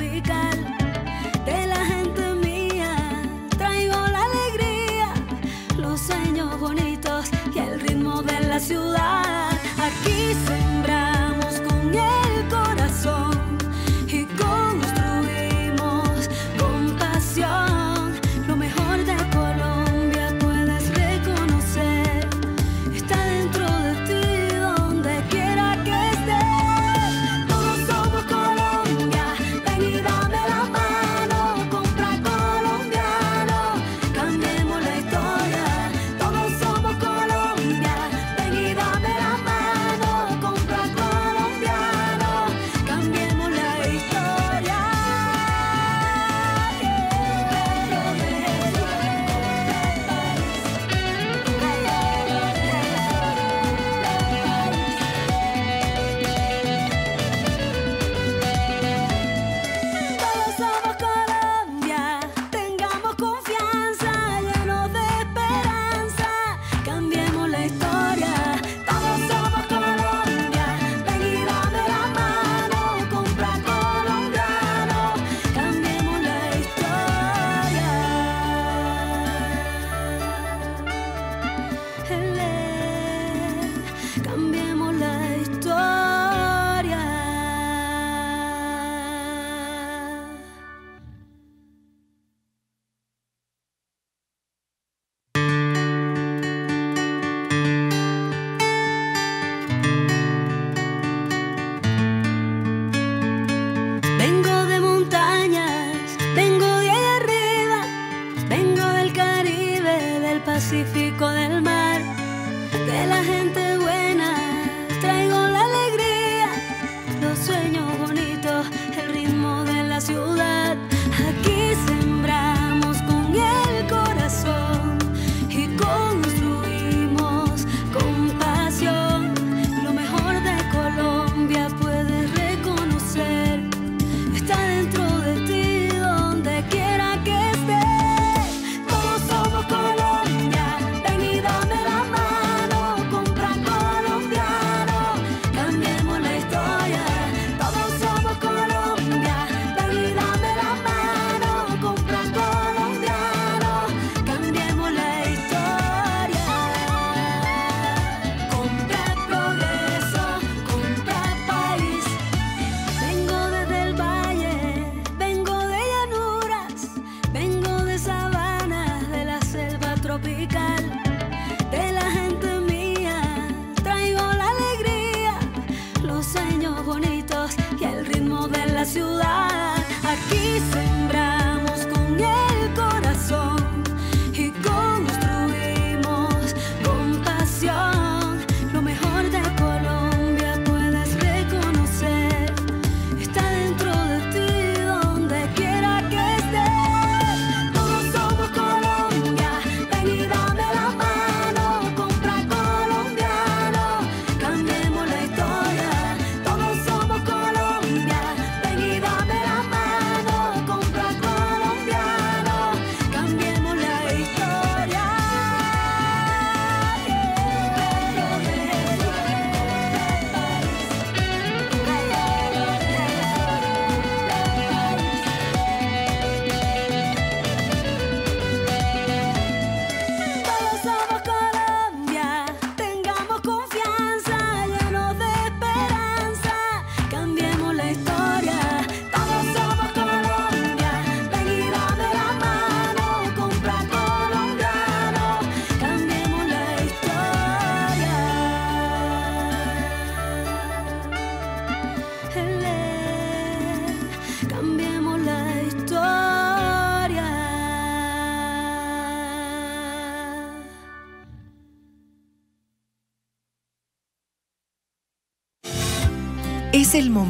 all.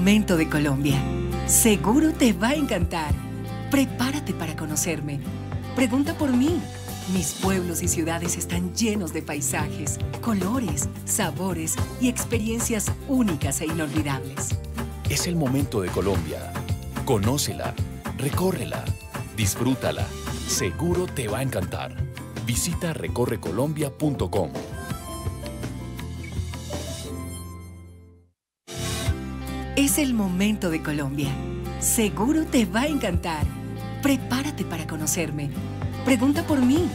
momento de Colombia. Seguro te va a encantar. Prepárate para conocerme. Pregunta por mí. Mis pueblos y ciudades están llenos de paisajes, colores, sabores y experiencias únicas e inolvidables. Es el momento de Colombia. Conócela, recórrela, disfrútala. Seguro te va a encantar. Visita recorrecolombia.com. Es el momento de Colombia. Seguro te va a encantar. Prepárate para conocerme. Pregunta por mí.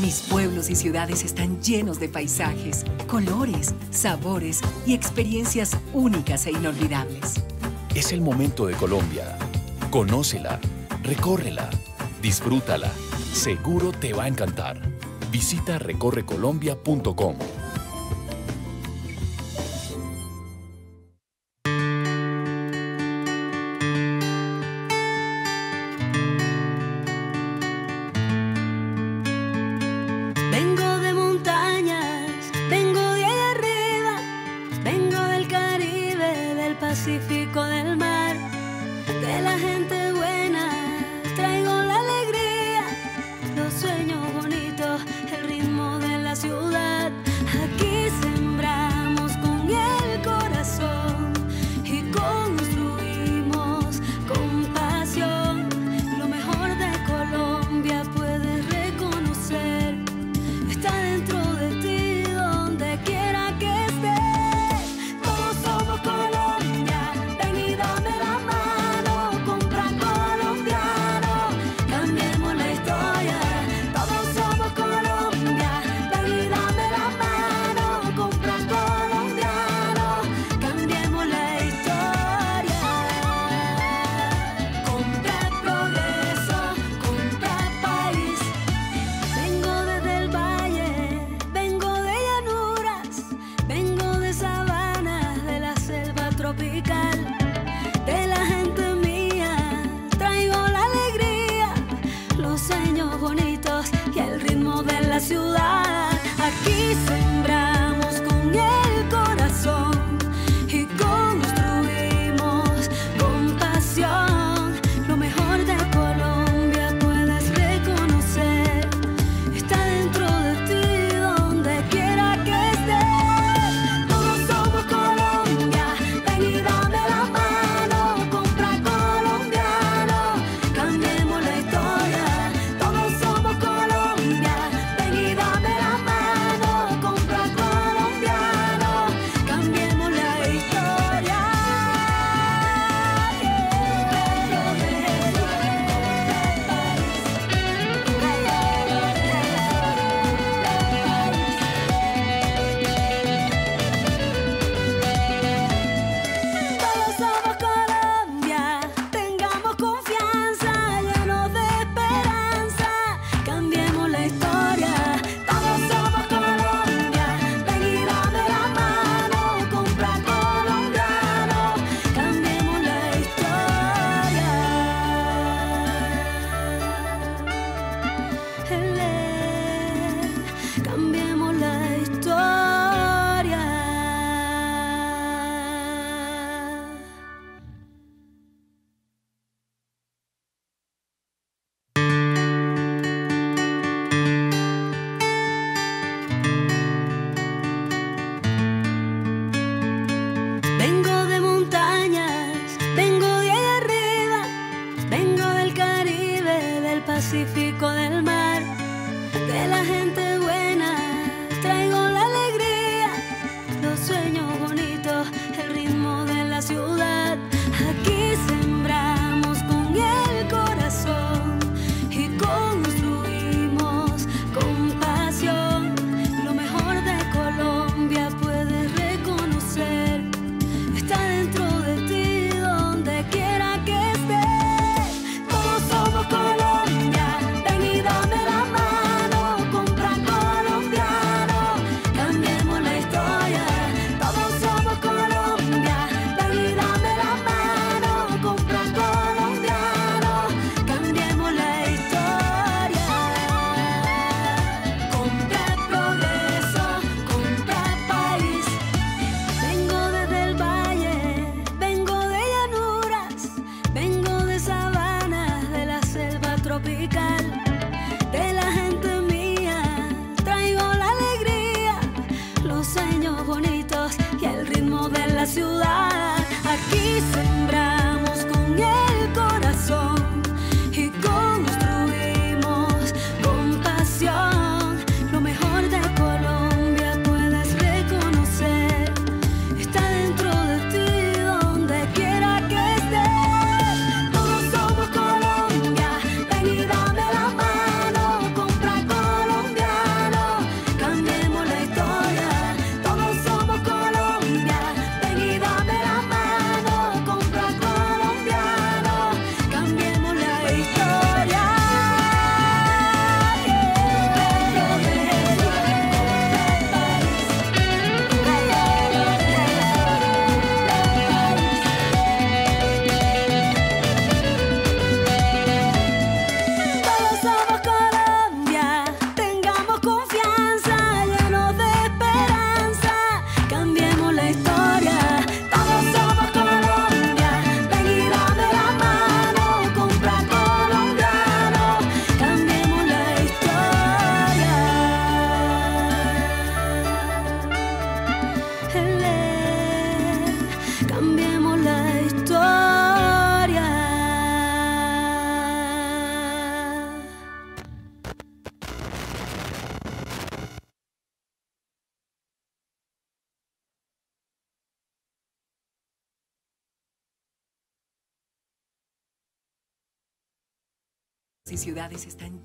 Mis pueblos y ciudades están llenos de paisajes, colores, sabores y experiencias únicas e inolvidables. Es el momento de Colombia. Conócela, recórrela, disfrútala. Seguro te va a encantar. Visita recorrecolombia.com.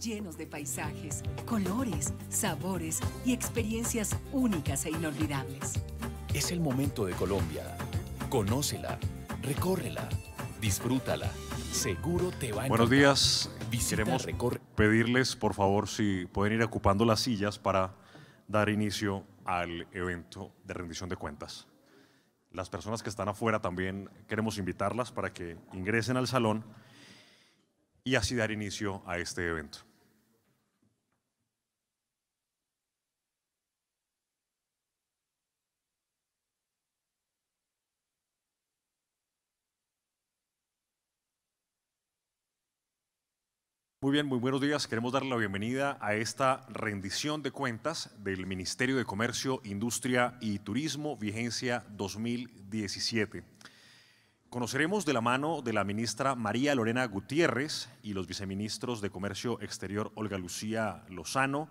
llenos de paisajes, colores, sabores y experiencias únicas e inolvidables. Es el momento de Colombia. Conócela, recórrela, disfrútala. Seguro te va a Buenos días. Visita Queremos Recorre- pedirles, por favor, si pueden ir ocupando las sillas para dar inicio al evento de rendición de cuentas. Las personas que están afuera también queremos invitarlas para que ingresen al salón y así dar inicio a este evento. Muy bien, muy buenos días. Queremos darle la bienvenida a esta rendición de cuentas del Ministerio de Comercio, Industria y Turismo, vigencia 2017. Conoceremos de la mano de la ministra María Lorena Gutiérrez y los viceministros de Comercio Exterior Olga Lucía Lozano,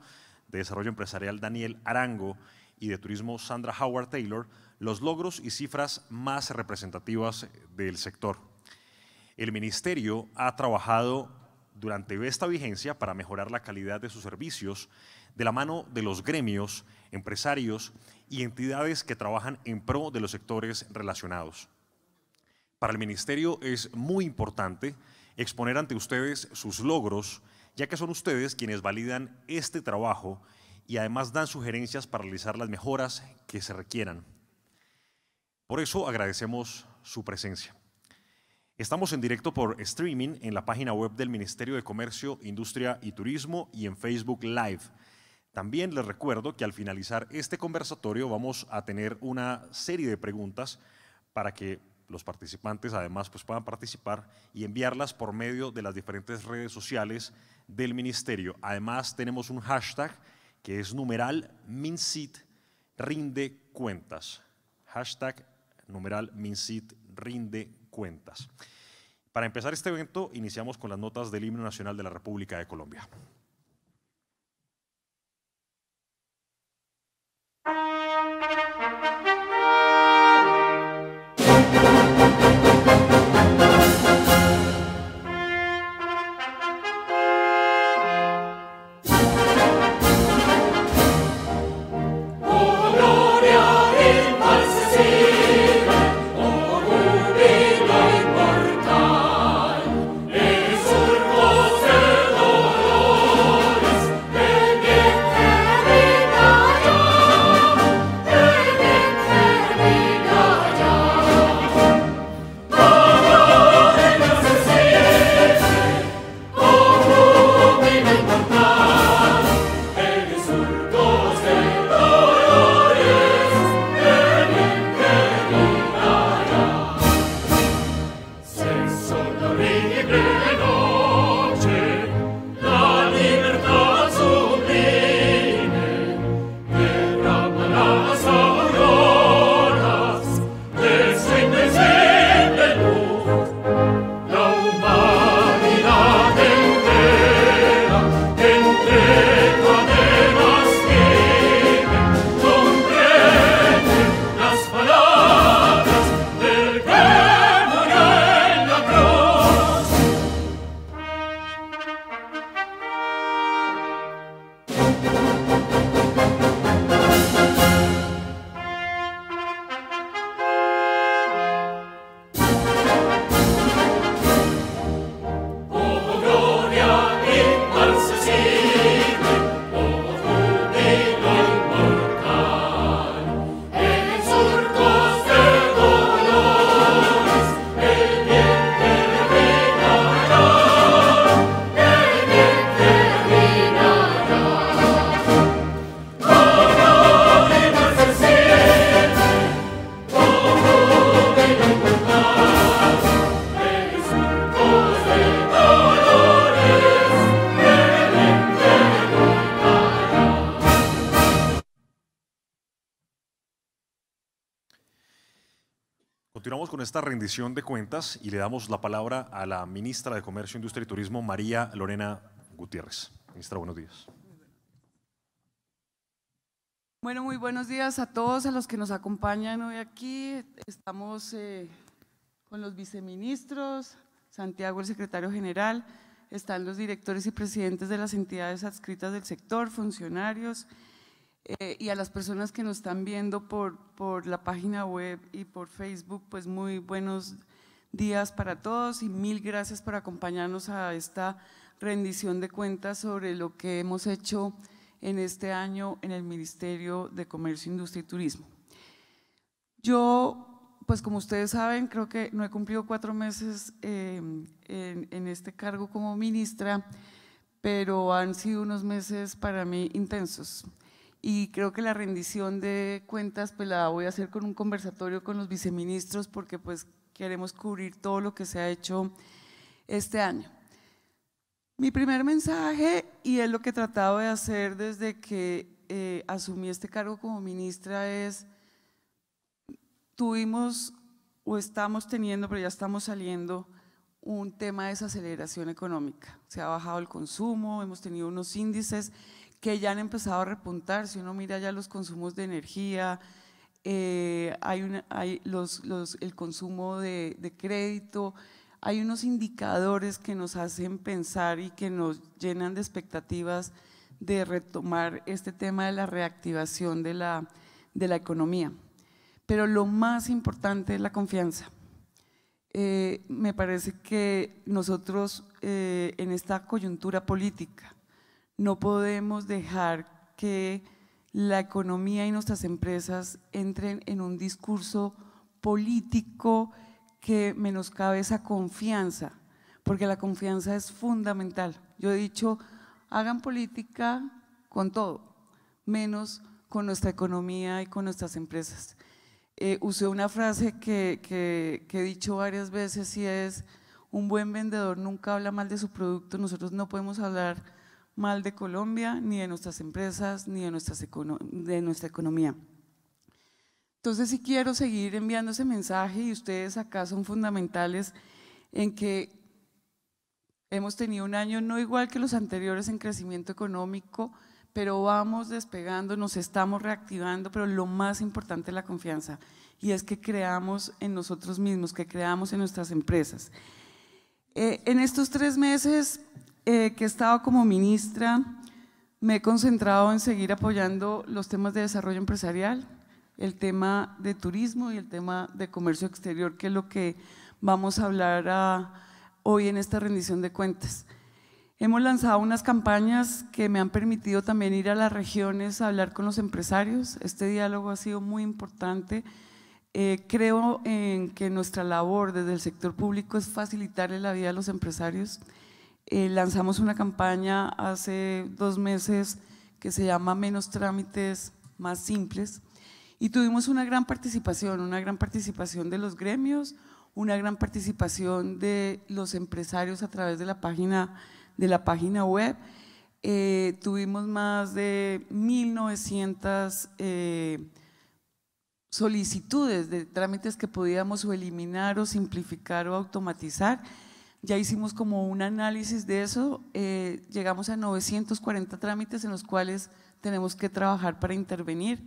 de Desarrollo Empresarial Daniel Arango y de Turismo Sandra Howard Taylor los logros y cifras más representativas del sector. El ministerio ha trabajado durante esta vigencia para mejorar la calidad de sus servicios de la mano de los gremios, empresarios y entidades que trabajan en pro de los sectores relacionados. Para el ministerio es muy importante exponer ante ustedes sus logros, ya que son ustedes quienes validan este trabajo y además dan sugerencias para realizar las mejoras que se requieran. Por eso agradecemos su presencia. Estamos en directo por streaming en la página web del Ministerio de Comercio, Industria y Turismo y en Facebook Live. También les recuerdo que al finalizar este conversatorio vamos a tener una serie de preguntas para que los participantes además pues, puedan participar y enviarlas por medio de las diferentes redes sociales del Ministerio. Además tenemos un hashtag que es numeral MinSit rinde cuentas. Hashtag numeral MinSit rinde cuentas. Para empezar este evento, iniciamos con las notas del himno nacional de la República de Colombia. Continuamos con esta rendición de cuentas y le damos la palabra a la ministra de Comercio, Industria y Turismo, María Lorena Gutiérrez. Ministra, buenos días. Bueno, muy buenos días a todos, a los que nos acompañan hoy aquí. Estamos eh, con los viceministros, Santiago, el secretario general, están los directores y presidentes de las entidades adscritas del sector, funcionarios, eh, y a las personas que nos están viendo por, la página web y por Facebook, pues muy buenos días para todos y mil gracias por acompañarnos a esta rendición de cuentas sobre lo que hemos hecho en este año en el Ministerio de Comercio, Industria y Turismo. Yo, pues como ustedes saben, creo que no he cumplido cuatro meses en, en este cargo como ministra, pero han sido unos meses para mí intensos y creo que la rendición de cuentas pues la voy a hacer con un conversatorio con los viceministros porque pues queremos cubrir todo lo que se ha hecho este año. Mi primer mensaje, y es lo que he tratado de hacer desde que eh, asumí este cargo como ministra, es tuvimos o estamos teniendo, pero ya estamos saliendo, un tema de desaceleración económica. Se ha bajado el consumo, hemos tenido unos índices que ya han empezado a repuntar. Si uno mira ya los consumos de energía, eh, hay, el consumo de, crédito, hay unos indicadores que nos hacen pensar y que nos llenan de expectativas de retomar este tema de la reactivación de la, de la economía. Pero lo más importante es la confianza. Eh, me parece que nosotros eh, en esta coyuntura política no podemos dejar que la economía y nuestras empresas entren en un discurso político que menoscabe esa confianza, porque la confianza es fundamental. Yo he dicho, hagan política con todo, menos con nuestra economía y con nuestras empresas. Eh, usé una frase que, he dicho varias veces y es, un buen vendedor nunca habla mal de su producto, nosotros no podemos hablar mal de Colombia, ni de nuestras empresas, ni de, nuestra economía. Entonces sí quiero seguir enviando ese mensaje y ustedes acá son fundamentales en que hemos tenido un año no igual que los anteriores en crecimiento económico, pero vamos despegando, nos estamos reactivando, pero lo más importante es la confianza y es que creamos en nosotros mismos, que creamos en nuestras empresas. Eh, en estos tres meses eh, que he estado como ministra, me he concentrado en seguir apoyando los temas de desarrollo empresarial, el tema de turismo y el tema de comercio exterior, que es lo que vamos a hablar ah, hoy en esta rendición de cuentas. Hemos lanzado unas campañas que me han permitido también ir a las regiones a hablar con los empresarios. Este diálogo ha sido muy importante. Eh, creo en que nuestra labor desde el sector público es facilitarle la vida a los empresarios eh, lanzamos una campaña hace dos meses que se llama Menos trámites, más simples y tuvimos una gran participación, una gran participación de los gremios, una gran participación de los empresarios a través de la página, de la página web. Eh, tuvimos más de 1.900 eh, solicitudes de trámites que podíamos o eliminar o simplificar o automatizar ya hicimos como un análisis de eso, eh, llegamos a 940 trámites en los cuales tenemos que trabajar para intervenir.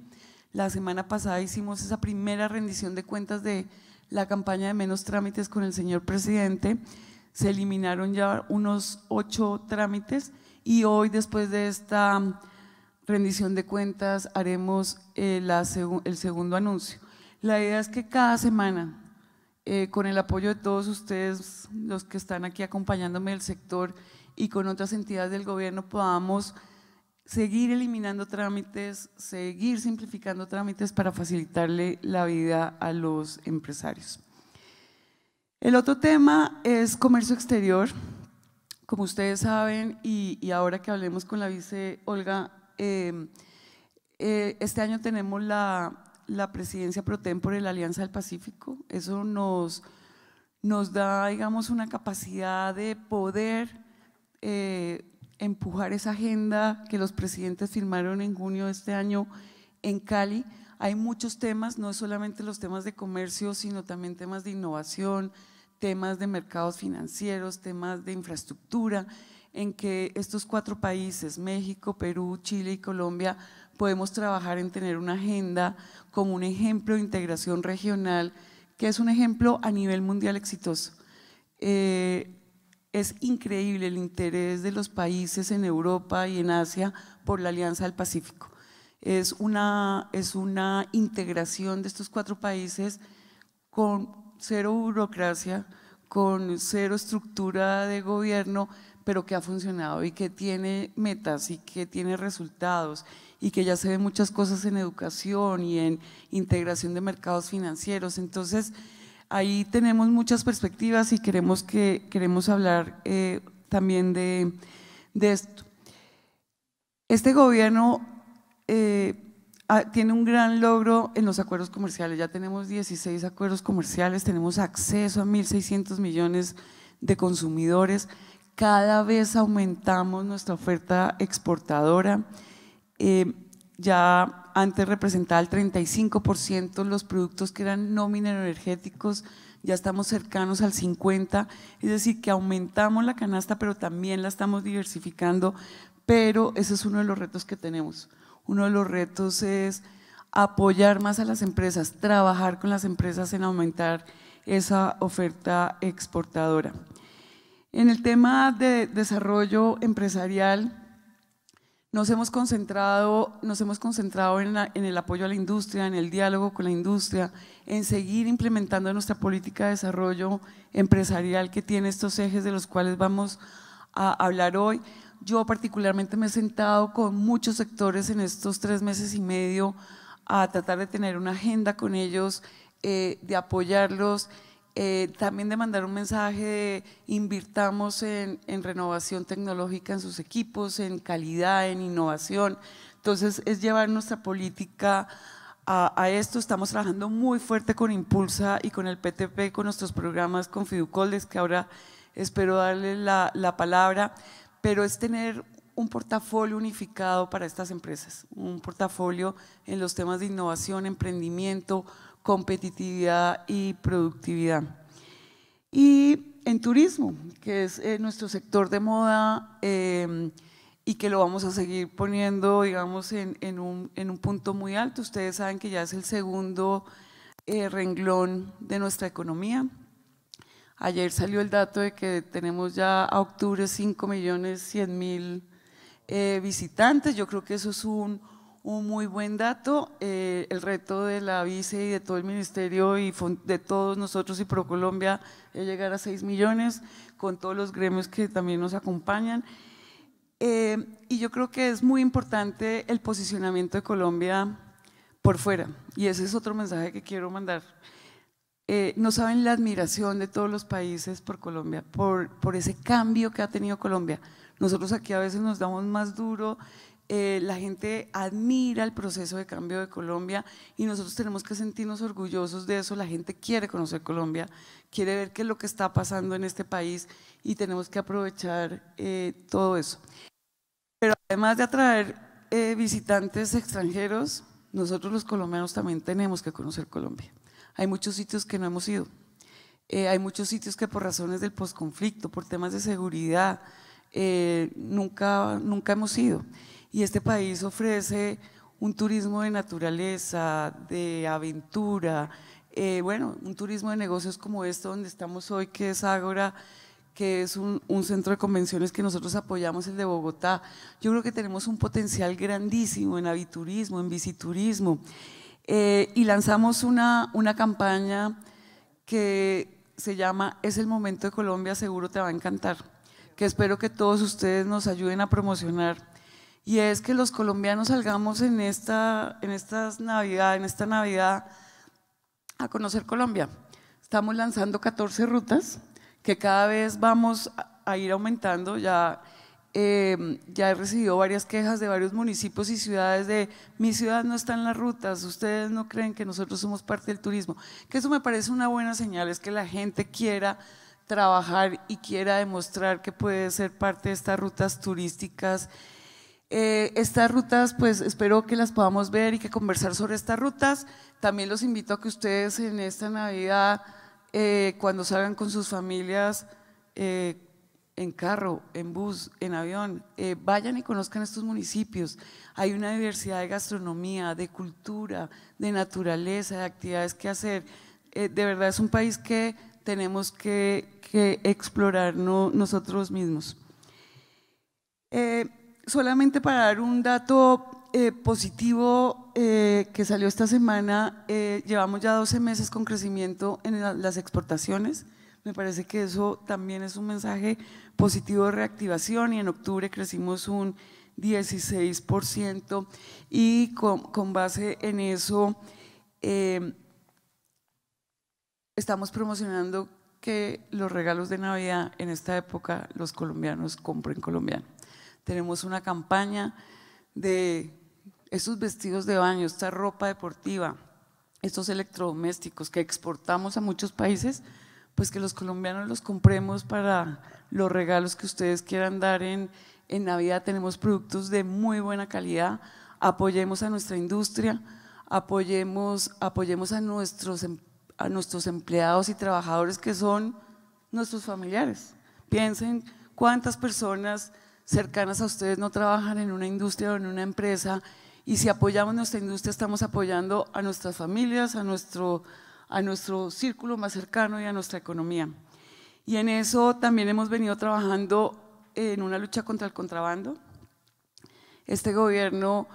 La semana pasada hicimos esa primera rendición de cuentas de la campaña de menos trámites con el señor presidente. Se eliminaron ya unos ocho trámites y hoy después de esta rendición de cuentas haremos eh, el segundo anuncio. La idea es que cada semana eh, con el apoyo de todos ustedes, los que están aquí acompañándome del sector y con otras entidades del gobierno, podamos seguir eliminando trámites, seguir simplificando trámites para facilitarle la vida a los empresarios. El otro tema es comercio exterior. Como ustedes saben, y, ahora que hablemos con la vice Olga, eh, eh, este año tenemos la, la presidencia pro tempore de la Alianza del Pacífico. Eso nos, nos da, digamos, una capacidad de poder eh, empujar esa agenda que los presidentes firmaron en junio de este año en Cali. Hay muchos temas, no solamente los temas de comercio, sino también temas de innovación, temas de mercados financieros, temas de infraestructura, en que estos cuatro países, México, Perú, Chile y Colombia, podemos trabajar en tener una agenda como un ejemplo de integración regional, que es un ejemplo a nivel mundial exitoso. Eh, es increíble el interés de los países en Europa y en Asia por la Alianza del Pacífico. Es una, es una integración de estos cuatro países con cero burocracia, con cero estructura de gobierno, pero que ha funcionado y que tiene metas y que tiene resultados y que ya se ven muchas cosas en educación y en integración de mercados financieros. Entonces, ahí tenemos muchas perspectivas y queremos, que, queremos hablar eh, también de, esto. Este gobierno eh, tiene un gran logro en los acuerdos comerciales. Ya tenemos 16 acuerdos comerciales, tenemos acceso a 1.600 millones de consumidores. Cada vez aumentamos nuestra oferta exportadora. Eh, ya antes representaba el 35% los productos que eran no mineroenergéticos, ya estamos cercanos al 50%, es decir, que aumentamos la canasta, pero también la estamos diversificando, pero ese es uno de los retos que tenemos. Uno de los retos es apoyar más a las empresas, trabajar con las empresas en aumentar esa oferta exportadora. En el tema de desarrollo empresarial, nos hemos concentrado, nos hemos concentrado en, el apoyo a la industria, en el diálogo con la industria, en seguir implementando nuestra política de desarrollo empresarial que tiene estos ejes de los cuales vamos a hablar hoy. Yo particularmente me he sentado con muchos sectores en estos tres meses y medio a tratar de tener una agenda con ellos, eh, de apoyarlos eh, también de mandar un mensaje de invirtamos en, renovación tecnológica en sus equipos, en calidad, en innovación. Entonces es llevar nuestra política a, esto. Estamos trabajando muy fuerte con Impulsa y con el PTP, con nuestros programas con Fiducoldes, que ahora espero darle la, la palabra, pero es tener un portafolio unificado para estas empresas, un portafolio en los temas de innovación, emprendimiento, competitividad y productividad. Y en turismo, que es eh, nuestro sector de moda em, y que lo vamos a seguir poniendo, digamos, en, un, en, un, punto muy alto. Ustedes saben que ya es el segundo eh, renglón de nuestra economía. Ayer salió el dato de que tenemos ya a octubre 5 millones 100 mil eh, visitantes. Yo creo que eso es un, un muy buen dato. Eh, el reto de la vice y de todo el ministerio y de todos nosotros y ProColombia es llegar a 6 millones con todos los gremios que también nos acompañan. Eh, y yo creo que es muy importante el posicionamiento de Colombia por fuera. Y ese es otro mensaje que quiero mandar. Eh, no saben la admiración de todos los países por Colombia, por, por ese cambio que ha tenido Colombia. Nosotros aquí a veces nos damos más duro eh, la gente admira el proceso de cambio de Colombia y nosotros tenemos que sentirnos orgullosos de eso. La gente quiere conocer Colombia, quiere ver qué es lo que está pasando en este país y tenemos que aprovechar eh, todo eso. Pero además de atraer eh, visitantes extranjeros, nosotros los colombianos también tenemos que conocer Colombia. Hay muchos sitios que no hemos ido. hay muchos sitios que por razones del posconflicto, por temas de seguridad, nunca, nunca hemos ido. Y este país ofrece un turismo de naturaleza, de aventura, eh, bueno, un turismo de negocios como este donde estamos hoy, que es Ágora, que es un, centro de convenciones que nosotros apoyamos, el de Bogotá. Yo creo que tenemos un potencial grandísimo en aviturismo, en visiturismo. Eh, y lanzamos una, una campaña que se llama Es el momento de Colombia, seguro te va a encantar, que espero que todos ustedes nos ayuden a promocionar y es que los colombianos salgamos en esta, en estas Navidad, en esta Navidad a conocer Colombia. Estamos lanzando 14 rutas que cada vez vamos a ir aumentando. Ya, em, ya he recibido varias quejas de varios municipios y ciudades de mi ciudad no está en las rutas, ustedes no creen que nosotros somos parte del turismo. Que eso me parece una buena señal, es que la gente quiera trabajar y quiera demostrar que puede ser parte de estas rutas turísticas eh, estas rutas, pues espero que las podamos ver y que conversar sobre estas rutas. También los invito a que ustedes en esta Navidad, eh, cuando salgan con sus familias, eh, en carro, en bus, en avión, vayan y conozcan estos municipios. Hay una diversidad de gastronomía, de cultura, de naturaleza, de actividades que hacer. de verdad es un país que tenemos que, que explorar nosotros mismos. Solamente para dar un dato eh, positivo eh, que salió esta semana, llevamos ya 12 meses con crecimiento en las exportaciones. Me parece que eso también es un mensaje positivo de reactivación y en octubre crecimos un 16% y con, con base en eso estamos promocionando que los regalos de Navidad en esta época los colombianos compren colombiano. Tenemos una campaña de esos vestidos de baño, esta ropa deportiva, estos electrodomésticos que exportamos a muchos países, pues que los colombianos los compremos para los regalos que ustedes quieran dar en, en Navidad. Tenemos productos de muy buena calidad, apoyemos a nuestra industria, apoyemos, apoyemos a nuestros em, a nuestros empleados y trabajadores que son nuestros familiares. Piensen cuántas personas cercanas a ustedes no trabajan en una industria o en una empresa y si apoyamos nuestra industria estamos apoyando a nuestras familias, a nuestro, a nuestro círculo más cercano y a nuestra economía. Y en eso también hemos venido trabajando en una lucha contra el contrabando. Este gobierno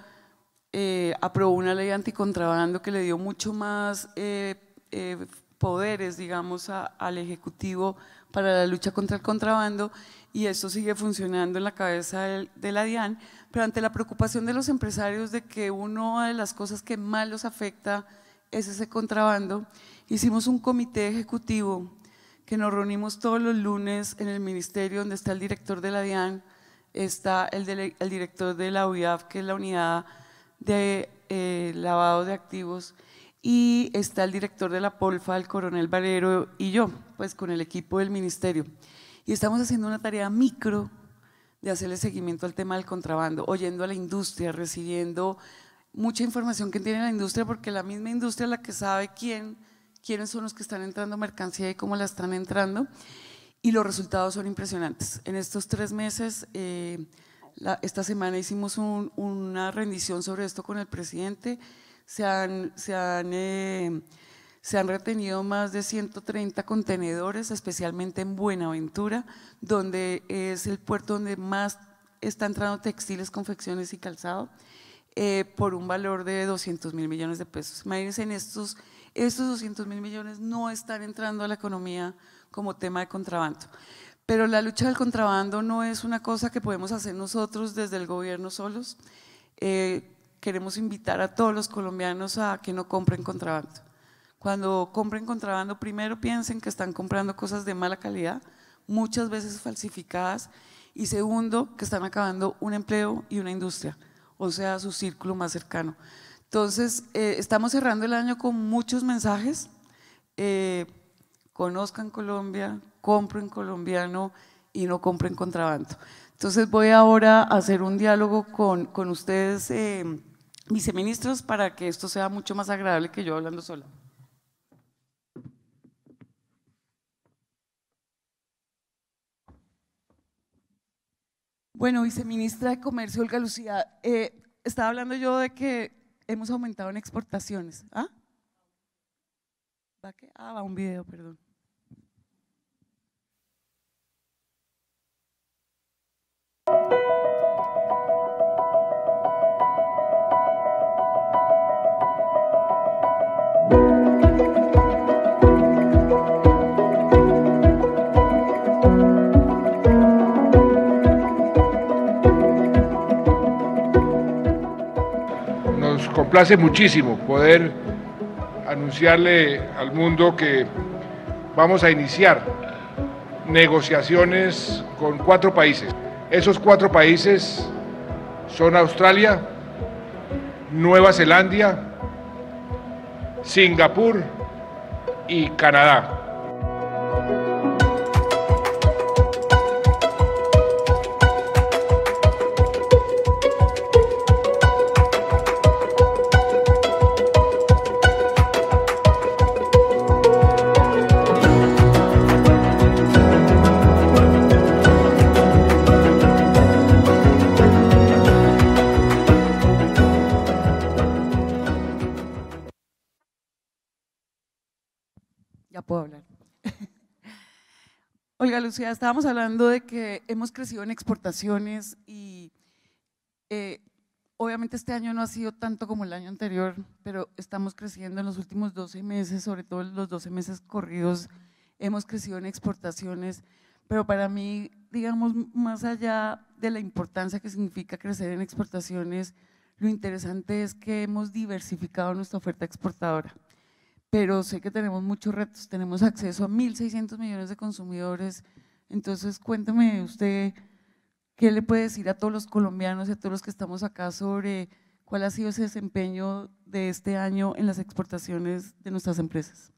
eh, aprobó una ley anticontrabando que le dio mucho más eh, eh, poderes, digamos, al Ejecutivo para la lucha contra el contrabando y esto sigue funcionando en la cabeza de, la DIAN, pero ante la preocupación de los empresarios de que una de las cosas que más los afecta es ese contrabando, hicimos un comité ejecutivo que nos reunimos todos los lunes en el ministerio donde está el director de la DIAN, está el, el director de la UIAF, que es la unidad de eh, lavado de activos, y está el director de la Polfa, el coronel Valero y yo, pues con el equipo del ministerio. Y estamos haciendo una tarea micro de hacerle seguimiento al tema del contrabando, oyendo a la industria, recibiendo mucha información que tiene la industria, porque la misma industria es la que sabe quién, quiénes son los que están entrando mercancía y cómo la están entrando. Y los resultados son impresionantes. En estos tres meses, eh, esta semana hicimos una rendición sobre esto con el presidente se han, se han, eh, se han retenido más de 130 contenedores, especialmente en Buenaventura, donde es el puerto donde más está entrando textiles, confecciones y calzado, eh, por un valor de 200 mil millones de pesos. Imagínense, en estos, estos 200 mil millones no están entrando a la economía como tema de contrabando. Pero la lucha del contrabando no es una cosa que podemos hacer nosotros desde el gobierno solos. Eh, queremos invitar a todos los colombianos a que no compren contrabando. Cuando compren contrabando, primero piensen que están comprando cosas de mala calidad, muchas veces falsificadas, y segundo, que están acabando un empleo y una industria, o sea, su círculo más cercano. Entonces, eh, estamos cerrando el año con muchos mensajes. Eh, conozcan Colombia, compren colombiano y no compren contrabando. Entonces voy ahora a hacer un diálogo con, con ustedes. Eh, viceministros para que esto sea mucho más agradable que yo hablando sola. Bueno, viceministra de Comercio, Olga Lucía, eh, estaba hablando yo de que hemos aumentado en exportaciones. ¿Ah? ¿Va qué? Ah, va un video, perdón. Complace muchísimo poder anunciarle al mundo que vamos a iniciar negociaciones con cuatro países. Esos cuatro países son Australia, Nueva Zelanda, Singapur y Canadá. Lucía, estábamos hablando de que hemos crecido en exportaciones y eh, obviamente este año no ha sido tanto como el año anterior, pero estamos creciendo en los últimos 12 meses, sobre todo en los 12 meses corridos, hemos crecido en exportaciones, pero para mí, digamos, más allá de la importancia que significa crecer en exportaciones, lo interesante es que hemos diversificado nuestra oferta exportadora pero sé que tenemos muchos retos, tenemos acceso a 1.600 millones de consumidores, entonces cuéntame usted qué le puede decir a todos los colombianos y a todos los que estamos acá sobre cuál ha sido ese desempeño de este año en las exportaciones de nuestras empresas.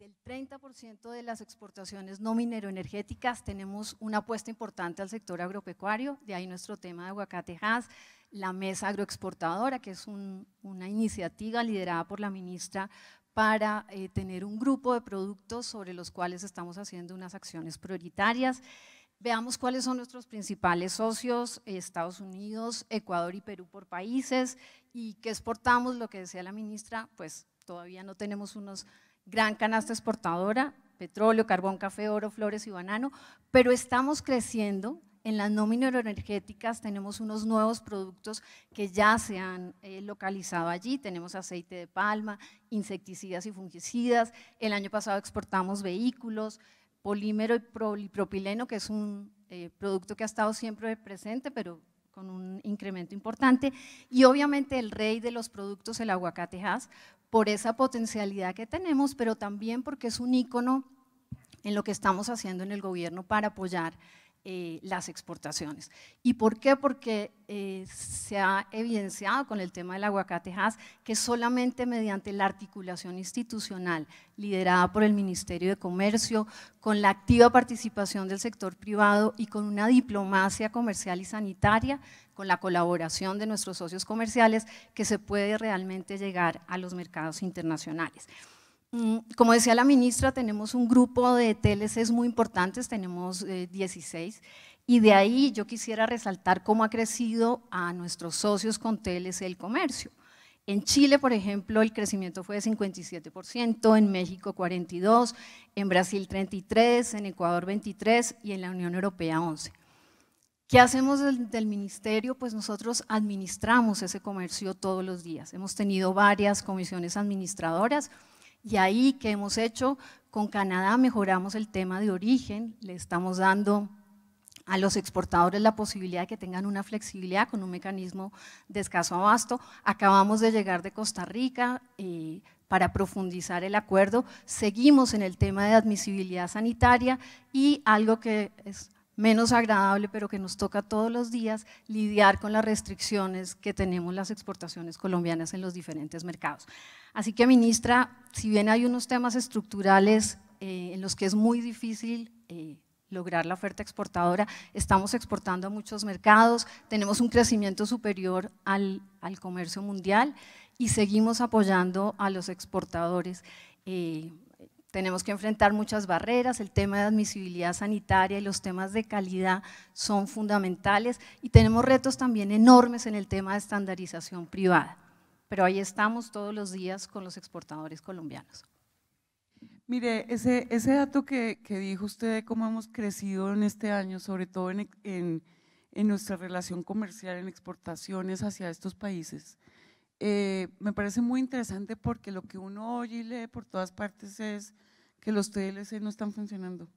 Del 30% de las exportaciones no mineroenergéticas tenemos una apuesta importante al sector agropecuario, de ahí nuestro tema de aguacatejas, la mesa agroexportadora, que es una iniciativa liderada por la ministra para eh, tener un grupo de productos sobre los cuales estamos haciendo unas acciones prioritarias. Veamos cuáles son nuestros principales socios, Estados Unidos, Ecuador y Perú por países, y qué exportamos, lo que decía la ministra, pues todavía no tenemos unos gran canasta exportadora, petróleo, carbón, café, oro, flores y banano, pero estamos creciendo en las no mineroenergéticas tenemos unos nuevos productos que ya se han eh, localizado allí. Tenemos aceite de palma, insecticidas y fungicidas. El año pasado exportamos vehículos, polímero y polipropileno, que es un eh, producto que ha estado siempre presente, pero con un incremento importante. Y obviamente el rey de los productos, el aguacate por esa potencialidad que tenemos, pero también porque es un ícono en lo que estamos haciendo en el gobierno para apoyar eh, las exportaciones. ¿Y por qué? Porque eh, se ha evidenciado con el tema del aguacate que solamente mediante la articulación institucional liderada por el Ministerio de Comercio, con la activa participación del sector privado y con una diplomacia comercial y sanitaria, con la colaboración de nuestros socios comerciales, que se puede realmente llegar a los mercados internacionales. Mm, como decía la ministra, tenemos un grupo de TLCs muy importantes, tenemos 16, eh, y de ahí yo quisiera resaltar cómo ha crecido a nuestros socios con TLC el comercio. En Chile, por ejemplo, el crecimiento fue de 57%, en México 42%, en Brasil 33%, en Ecuador 23% y en la Unión Europea 11%. ¿Qué hacemos del, del, ministerio? Pues nosotros administramos ese comercio todos los días. Hemos tenido varias comisiones administradoras, y ahí que hemos hecho con Canadá mejoramos el tema de origen, le estamos dando a los exportadores la posibilidad de que tengan una flexibilidad con un mecanismo de escaso abasto. Acabamos de llegar de Costa Rica eh, para profundizar el acuerdo. Seguimos en el tema de admisibilidad sanitaria y algo que es menos agradable, pero que nos toca todos los días, lidiar con las restricciones que tenemos las exportaciones colombianas en los diferentes mercados. Así que, ministra, si bien hay unos temas estructurales eh, en los que es muy difícil eh, lograr la oferta exportadora, estamos exportando a muchos mercados, tenemos un crecimiento superior al, comercio mundial y seguimos apoyando a los exportadores. Eh, tenemos que enfrentar muchas barreras, el tema de admisibilidad sanitaria y los temas de calidad son fundamentales y tenemos retos también enormes en el tema de estandarización privada. Pero ahí estamos todos los días con los exportadores colombianos. Mire, ese, ese dato que, que, dijo usted de cómo hemos crecido en este año, sobre todo en, en, en nuestra relación comercial, en exportaciones hacia estos países, eh, me parece muy interesante porque lo que uno oye y lee por todas partes es que los TLC no están funcionando,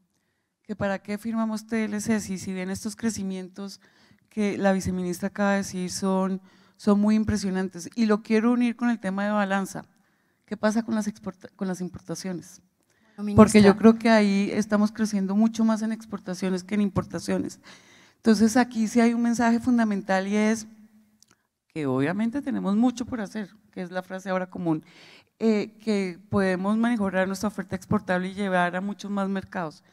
que para qué firmamos TLC si, si bien estos crecimientos que la viceministra acaba de decir son, son muy impresionantes. Y lo quiero unir con el tema de balanza. ¿Qué pasa con las, con las importaciones? Porque yo creo que ahí estamos creciendo mucho más en exportaciones que en importaciones. Entonces aquí sí hay un mensaje fundamental y es que obviamente tenemos mucho por hacer, que es la frase ahora común, eh, que podemos mejorar nuestra oferta exportable y llevar a muchos más mercados,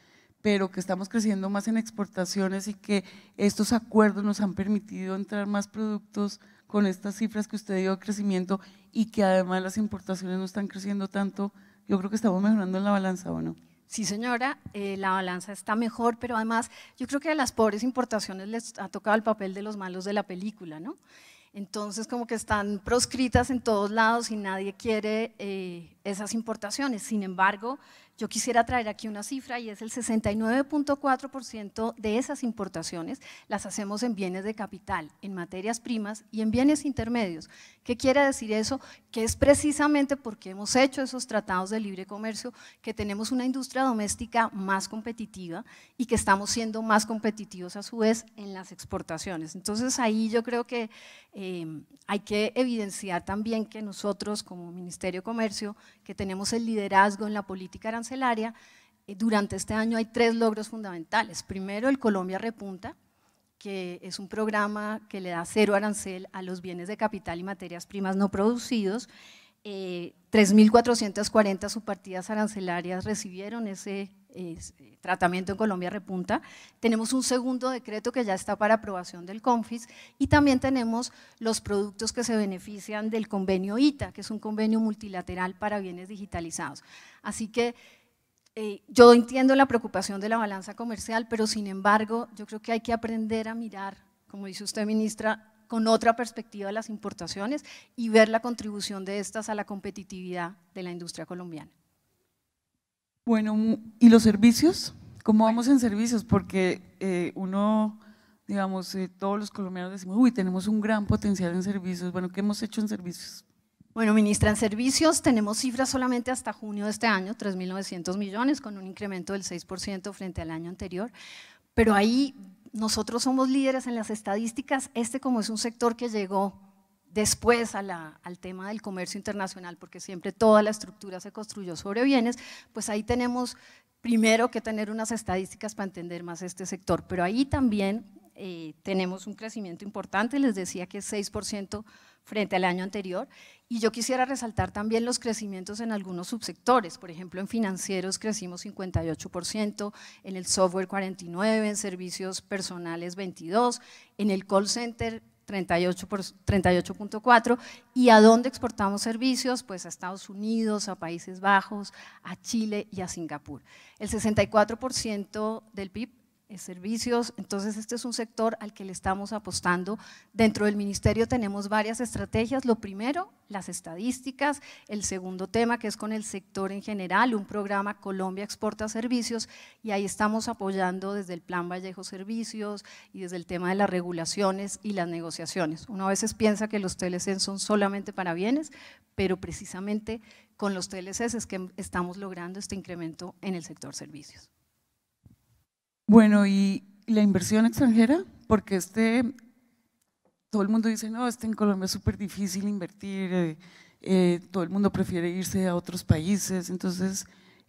pero que estamos creciendo más en exportaciones y que estos acuerdos nos han permitido entrar más productos con estas cifras que usted dio de crecimiento y que además las importaciones no están creciendo tanto yo creo que estamos mejorando en la balanza, ¿o no? Sí, señora, eh, la balanza está mejor, pero además yo creo que a las pobres importaciones les ha tocado el papel de los malos de la película, ¿no? Entonces, como que están proscritas en todos lados y nadie quiere eh, esas importaciones. Sin embargo, yo quisiera traer aquí una cifra y es el 69.4% de esas importaciones las hacemos en bienes de capital, en materias primas y en bienes intermedios. ¿Qué quiere decir eso? Que es precisamente porque hemos hecho esos tratados de libre comercio que tenemos una industria doméstica más competitiva y que estamos siendo más competitivos a su vez en las exportaciones. Entonces ahí yo creo que eh, hay que evidenciar también que nosotros como Ministerio de Comercio, que tenemos el liderazgo en la política arancelaria, eh, durante este año hay tres logros fundamentales. Primero, el Colombia Repunta, que es un programa que le da cero arancel a los bienes de capital y materias primas no producidos. 3.440 eh, subpartidas arancelarias recibieron ese eh, tratamiento en Colombia Repunta. Tenemos un segundo decreto que ya está para aprobación del CONFIS y también tenemos los productos que se benefician del convenio ITA, que es un convenio multilateral para bienes digitalizados. Así que eh, yo entiendo la preocupación de la balanza comercial, pero sin embargo yo creo que hay que aprender a mirar, como dice usted, ministra, con otra perspectiva las importaciones y ver la contribución de estas a la competitividad de la industria colombiana. Bueno, ¿y los servicios? ¿Cómo vamos en servicios? Porque eh, uno, digamos, eh, todos los colombianos decimos, uy, tenemos un gran potencial en servicios. Bueno, ¿qué hemos hecho en servicios? Bueno, ministra, en servicios tenemos cifras solamente hasta junio de este año, 3.900 millones, con un incremento del 6% frente al año anterior. Pero ahí nosotros somos líderes en las estadísticas. Este como es un sector que llegó después al tema del comercio internacional, porque siempre toda la estructura se construyó sobre bienes, pues ahí tenemos primero que tener unas estadísticas para entender más este sector. Pero ahí también eh, tenemos un crecimiento importante, les decía que es 6% frente al año anterior. Y yo quisiera resaltar también los crecimientos en algunos subsectores. Por ejemplo, en financieros crecimos 58%, en el software 49%, en servicios personales 22%, en el call center 38.4%. ¿Y a dónde exportamos servicios? Pues a Estados Unidos, a Países Bajos, a Chile y a Singapur. El 64% del PIB servicios. Entonces, este es un sector al que le estamos apostando. Dentro del ministerio tenemos varias estrategias. Lo primero, las estadísticas. El segundo tema, que es con el sector en general, un programa Colombia Exporta Servicios. Y ahí estamos apoyando desde el Plan Vallejo Servicios y desde el tema de las regulaciones y las negociaciones. Uno a veces piensa que los TLC son solamente para bienes, pero precisamente con los TLCs es que estamos logrando este incremento en el sector servicios. Bueno, y la inversión extranjera, porque este, todo el mundo dice, no, este en Colombia es súper difícil invertir, eh, eh, todo el mundo prefiere irse a otros países, entonces,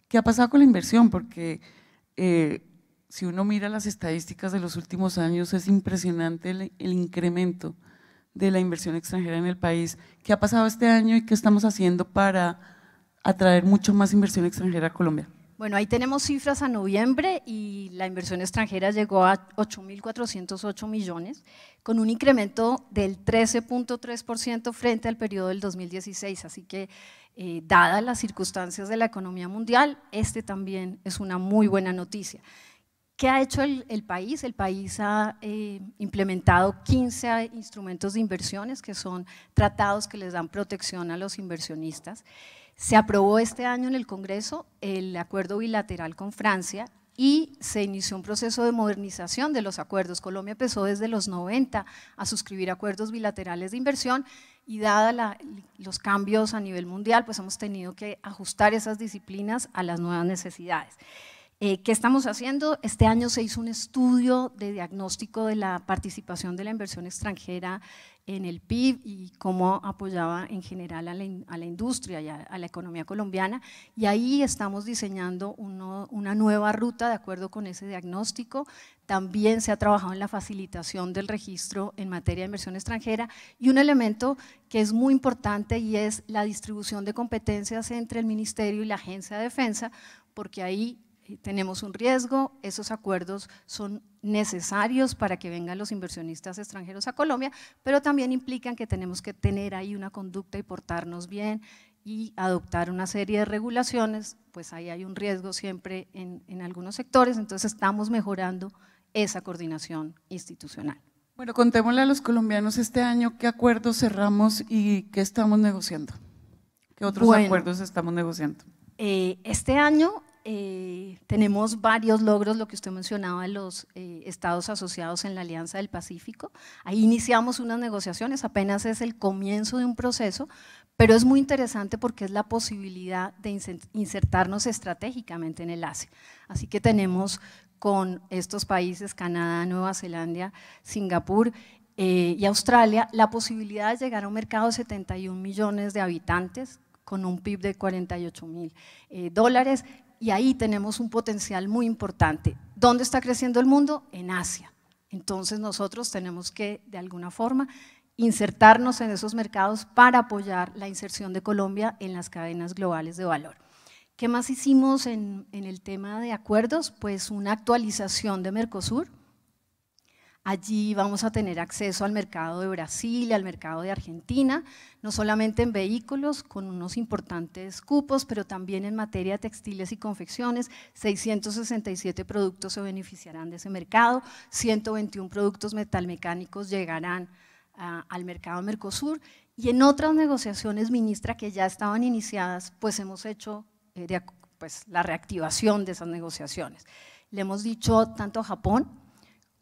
¿qué ha pasado con la inversión? Porque eh, si uno mira las estadísticas de los últimos años, es impresionante el, el incremento de la inversión extranjera en el país. ¿Qué ha pasado este año y qué estamos haciendo para atraer mucho más inversión extranjera a Colombia? Bueno, ahí tenemos cifras a noviembre y la inversión extranjera llegó a 8.408 millones, con un incremento del 13.3% frente al periodo del 2016. Así que, eh, dadas las circunstancias de la economía mundial, este también es una muy buena noticia. ¿Qué ha hecho el, país? El país ha eh, implementado 15 instrumentos de inversiones, que son tratados que les dan protección a los inversionistas. Se aprobó este año en el Congreso el acuerdo bilateral con Francia y se inició un proceso de modernización de los acuerdos. Colombia empezó desde los 90 a suscribir acuerdos bilaterales de inversión y dada los cambios a nivel mundial, pues hemos tenido que ajustar esas disciplinas a las nuevas necesidades. Eh, ¿Qué estamos haciendo? Este año se hizo un estudio de diagnóstico de la participación de la inversión extranjera en el PIB y cómo apoyaba en general a la, industria y a, la economía colombiana. Y ahí estamos diseñando una nueva ruta de acuerdo con ese diagnóstico. También se ha trabajado en la facilitación del registro en materia de inversión extranjera y un elemento que es muy importante y es la distribución de competencias entre el Ministerio y la Agencia de Defensa, porque ahí tenemos un riesgo, esos acuerdos son necesarios para que vengan los inversionistas extranjeros a Colombia, pero también implican que tenemos que tener ahí una conducta y portarnos bien y adoptar una serie de regulaciones, pues ahí hay un riesgo siempre en, en algunos sectores, entonces estamos mejorando esa coordinación institucional. Bueno, contémosle a los colombianos este año qué acuerdos cerramos y qué estamos negociando. ¿Qué otros acuerdos estamos negociando? Eh, este año eh, tenemos varios logros, lo que usted mencionaba, los eh, estados asociados en la Alianza del Pacífico. Ahí iniciamos unas negociaciones, apenas es el comienzo de un proceso, pero es muy interesante porque es la posibilidad de insertarnos estratégicamente en el Asia. Así que tenemos con estos países, Canadá, Nueva Zelanda, Singapur eh, y Australia, la posibilidad de llegar a un mercado de 71 millones de habitantes con un PIB de 48 mil dólares y ahí tenemos un potencial muy importante. ¿Dónde está creciendo el mundo? En Asia. Entonces nosotros tenemos que, de alguna forma, insertarnos en esos mercados para apoyar la inserción de Colombia en las cadenas globales de valor. ¿Qué más hicimos en, en el tema de acuerdos? Pues una actualización de Mercosur, Allí vamos a tener acceso al mercado de Brasil y al mercado de Argentina, no solamente en vehículos con unos importantes cupos, pero también en materia de textiles y confecciones. 667 productos se beneficiarán de ese mercado, 121 productos metalmecánicos llegarán ah, al mercado Mercosur y en otras negociaciones, ministra, que ya estaban iniciadas, pues hemos hecho eh, pues, la reactivación de esas negociaciones. Le hemos dicho tanto a Japón,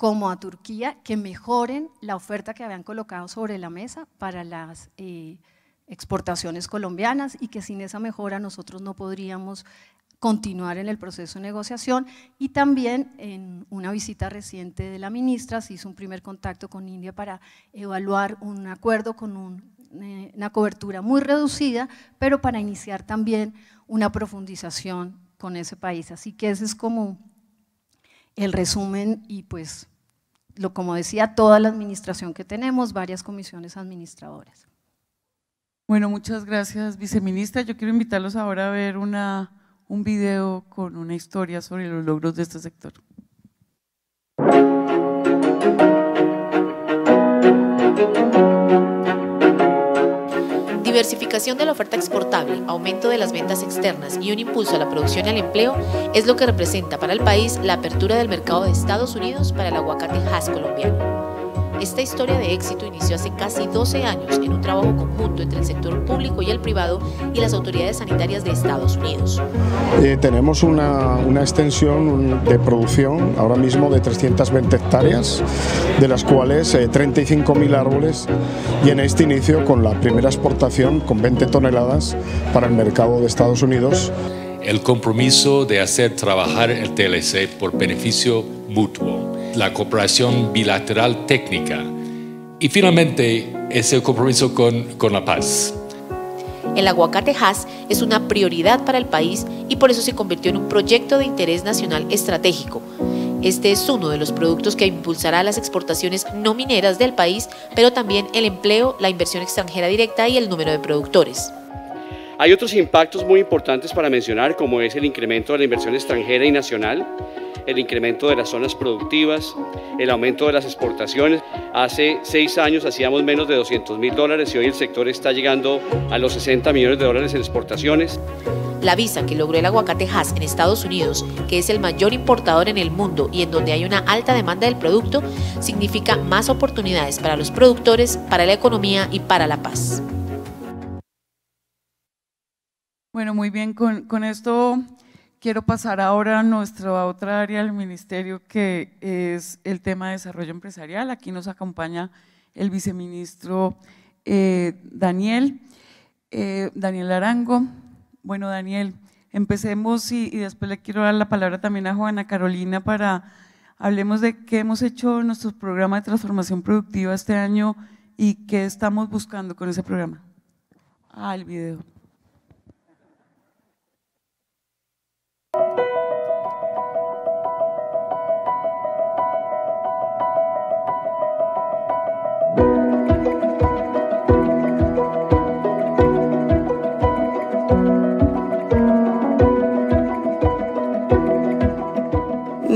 como a Turquía que mejoren la oferta que habían colocado sobre la mesa para las eh, exportaciones colombianas y que sin esa mejora nosotros no podríamos continuar en el proceso de negociación y también en una visita reciente de la ministra se hizo un primer contacto con India para evaluar un acuerdo con eh, una cobertura muy reducida, pero para iniciar también una profundización con ese país. Así que ese es como el resumen y pues lo, como decía, toda la administración que tenemos, varias comisiones administradoras. Bueno, muchas gracias, viceministra. Yo quiero invitarlos ahora a ver una, un video con una historia sobre los logros de este sector. Diversificación de la oferta exportable, aumento de las ventas externas y un impulso a la producción y al empleo es lo que representa para el país la apertura del mercado de Estados Unidos para el aguacate Hass colombiano. Esta historia de éxito inició hace casi 12 años en un trabajo conjunto entre el sector público y el privado y las autoridades sanitarias de Estados Unidos. Eh, tenemos una, una, extensión de producción ahora mismo de 320 hectáreas, de las cuales 35.000 eh, árboles y en este inicio con la primera exportación con 20 toneladas para el mercado de Estados Unidos. El compromiso de hacer trabajar el TLC por beneficio mutuo la cooperación bilateral técnica y finalmente ese compromiso con, con la paz. El aguacate Hass es una prioridad para el país y por eso se convirtió en un proyecto de interés nacional estratégico. Este es uno de los productos que impulsará las exportaciones no mineras del país, pero también el empleo, la inversión extranjera directa y el número de productores. Hay otros impactos muy importantes para mencionar, como es el incremento de la inversión extranjera y nacional, el incremento de las zonas productivas, el aumento de las exportaciones. Hace seis años hacíamos menos de 200 mil dólares y hoy el sector está llegando a los 60 millones de dólares en exportaciones. La visa que logró el aguacate Hass en Estados Unidos, que es el mayor importador en el mundo y en donde hay una alta demanda del producto, significa más oportunidades para los productores, para la economía y para la paz. Bueno, muy bien, con, con esto Quiero pasar ahora a nuestra otra área del ministerio, que es el tema de desarrollo empresarial. Aquí nos acompaña el viceministro eh, Daniel, eh, Daniel Arango. Bueno, Daniel, empecemos y, después le quiero dar la palabra también a Juana Carolina para hablemos de qué hemos hecho en nuestro programa de transformación productiva este año y qué estamos buscando con ese programa. Ah, el video.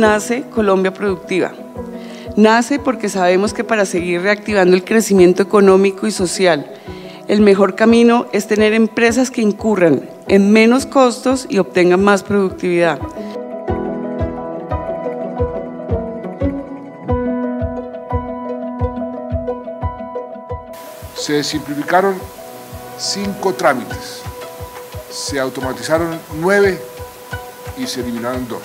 Nace Colombia Productiva. Nace porque sabemos que para seguir reactivando el crecimiento económico y social, el mejor camino es tener empresas que incurran en menos costos y obtengan más productividad. Se simplificaron cinco trámites, se automatizaron nueve y se eliminaron dos.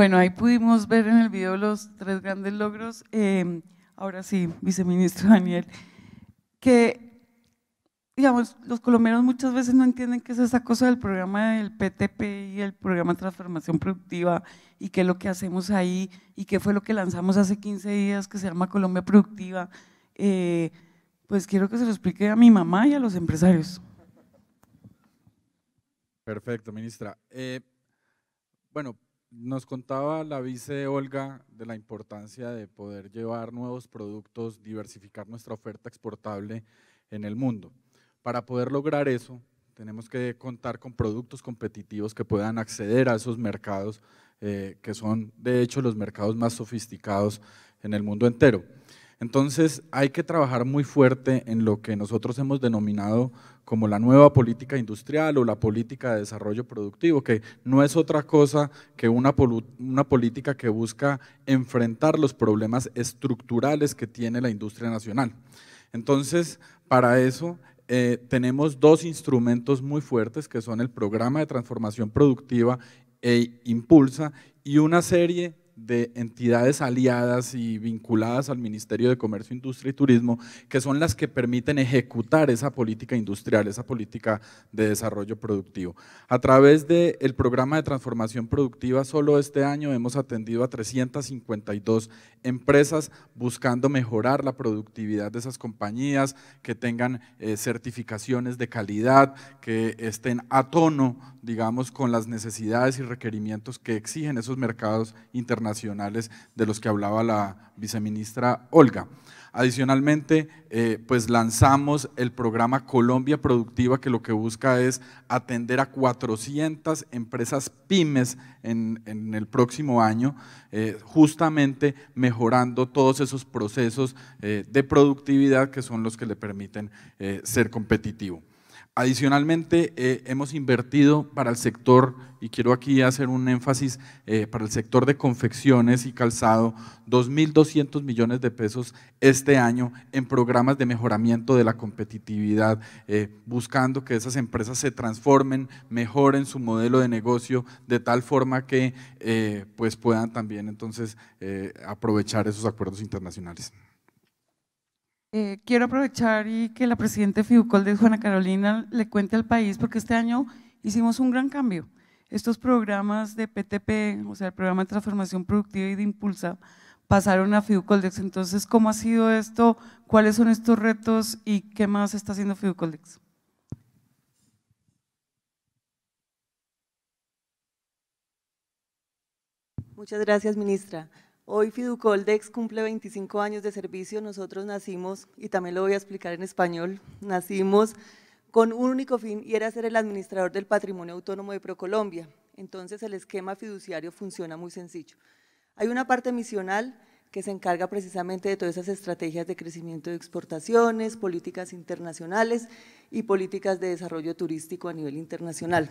Bueno, ahí pudimos ver en el video los tres grandes logros. Eh, ahora sí, viceministro Daniel, que, digamos, los colombianos muchas veces no entienden qué es esa cosa del programa del PTP y el programa de transformación productiva y qué es lo que hacemos ahí y qué fue lo que lanzamos hace 15 días que se llama Colombia Productiva. Eh, pues quiero que se lo explique a mi mamá y a los empresarios. Perfecto, ministra. Eh, bueno, nos contaba la vice Olga de la importancia de poder llevar nuevos productos, diversificar nuestra oferta exportable en el mundo. Para poder lograr eso, tenemos que contar con productos competitivos que puedan acceder a esos mercados, eh, que son de hecho los mercados más sofisticados en el mundo entero. Entonces hay que trabajar muy fuerte en lo que nosotros hemos denominado como la nueva política industrial o la política de desarrollo productivo, que no es otra cosa que una, una política que busca enfrentar los problemas estructurales que tiene la industria nacional. Entonces, para eso eh, tenemos dos instrumentos muy fuertes que son el programa de transformación productiva e Impulsa y una serie de entidades aliadas y vinculadas al Ministerio de Comercio, Industria y Turismo, que son las que permiten ejecutar esa política industrial, esa política de desarrollo productivo. A través del programa de transformación productiva, solo este año hemos atendido a 352 empresas buscando mejorar la productividad de esas compañías, que tengan eh, certificaciones de calidad, que estén a tono, digamos, con las necesidades y requerimientos que exigen esos mercados internacionales de los que hablaba la viceministra Olga. Adicionalmente, eh, pues lanzamos el programa Colombia Productiva, que lo que busca es atender a 400 empresas pymes en, el próximo año, eh, justamente mejorando todos esos procesos eh, de productividad que son los que le permiten ser competitivo. Adicionalmente, eh, hemos invertido para el sector, y quiero aquí hacer un énfasis, eh, para el sector de confecciones y calzado, 2.200 millones de pesos este año en programas de mejoramiento de la competitividad, eh, buscando que esas empresas se transformen, mejoren su modelo de negocio de tal forma que pues puedan también entonces aprovechar esos acuerdos internacionales. Eh, quiero aprovechar y que la presidenta FIUCOL de Juana Carolina le cuente al país, porque este año hicimos un gran cambio. Estos programas de PTP, o sea, el programa de transformación productiva y de impulsa, pasaron a FIUCOLDEX. Entonces, ¿cómo ha sido esto? ¿Cuáles son estos retos y qué más está haciendo FIUCOLDEX? Muchas gracias, ministra. Hoy Fiducoldex cumple 25 años de servicio. Nosotros nacimos, y también lo voy a explicar en español, nacimos con un único fin y era ser el administrador del patrimonio autónomo de Procolombia. Entonces el esquema fiduciario funciona muy sencillo. Hay una parte misional que se encarga precisamente de todas esas estrategias de crecimiento de exportaciones, políticas internacionales y políticas de desarrollo turístico a nivel internacional.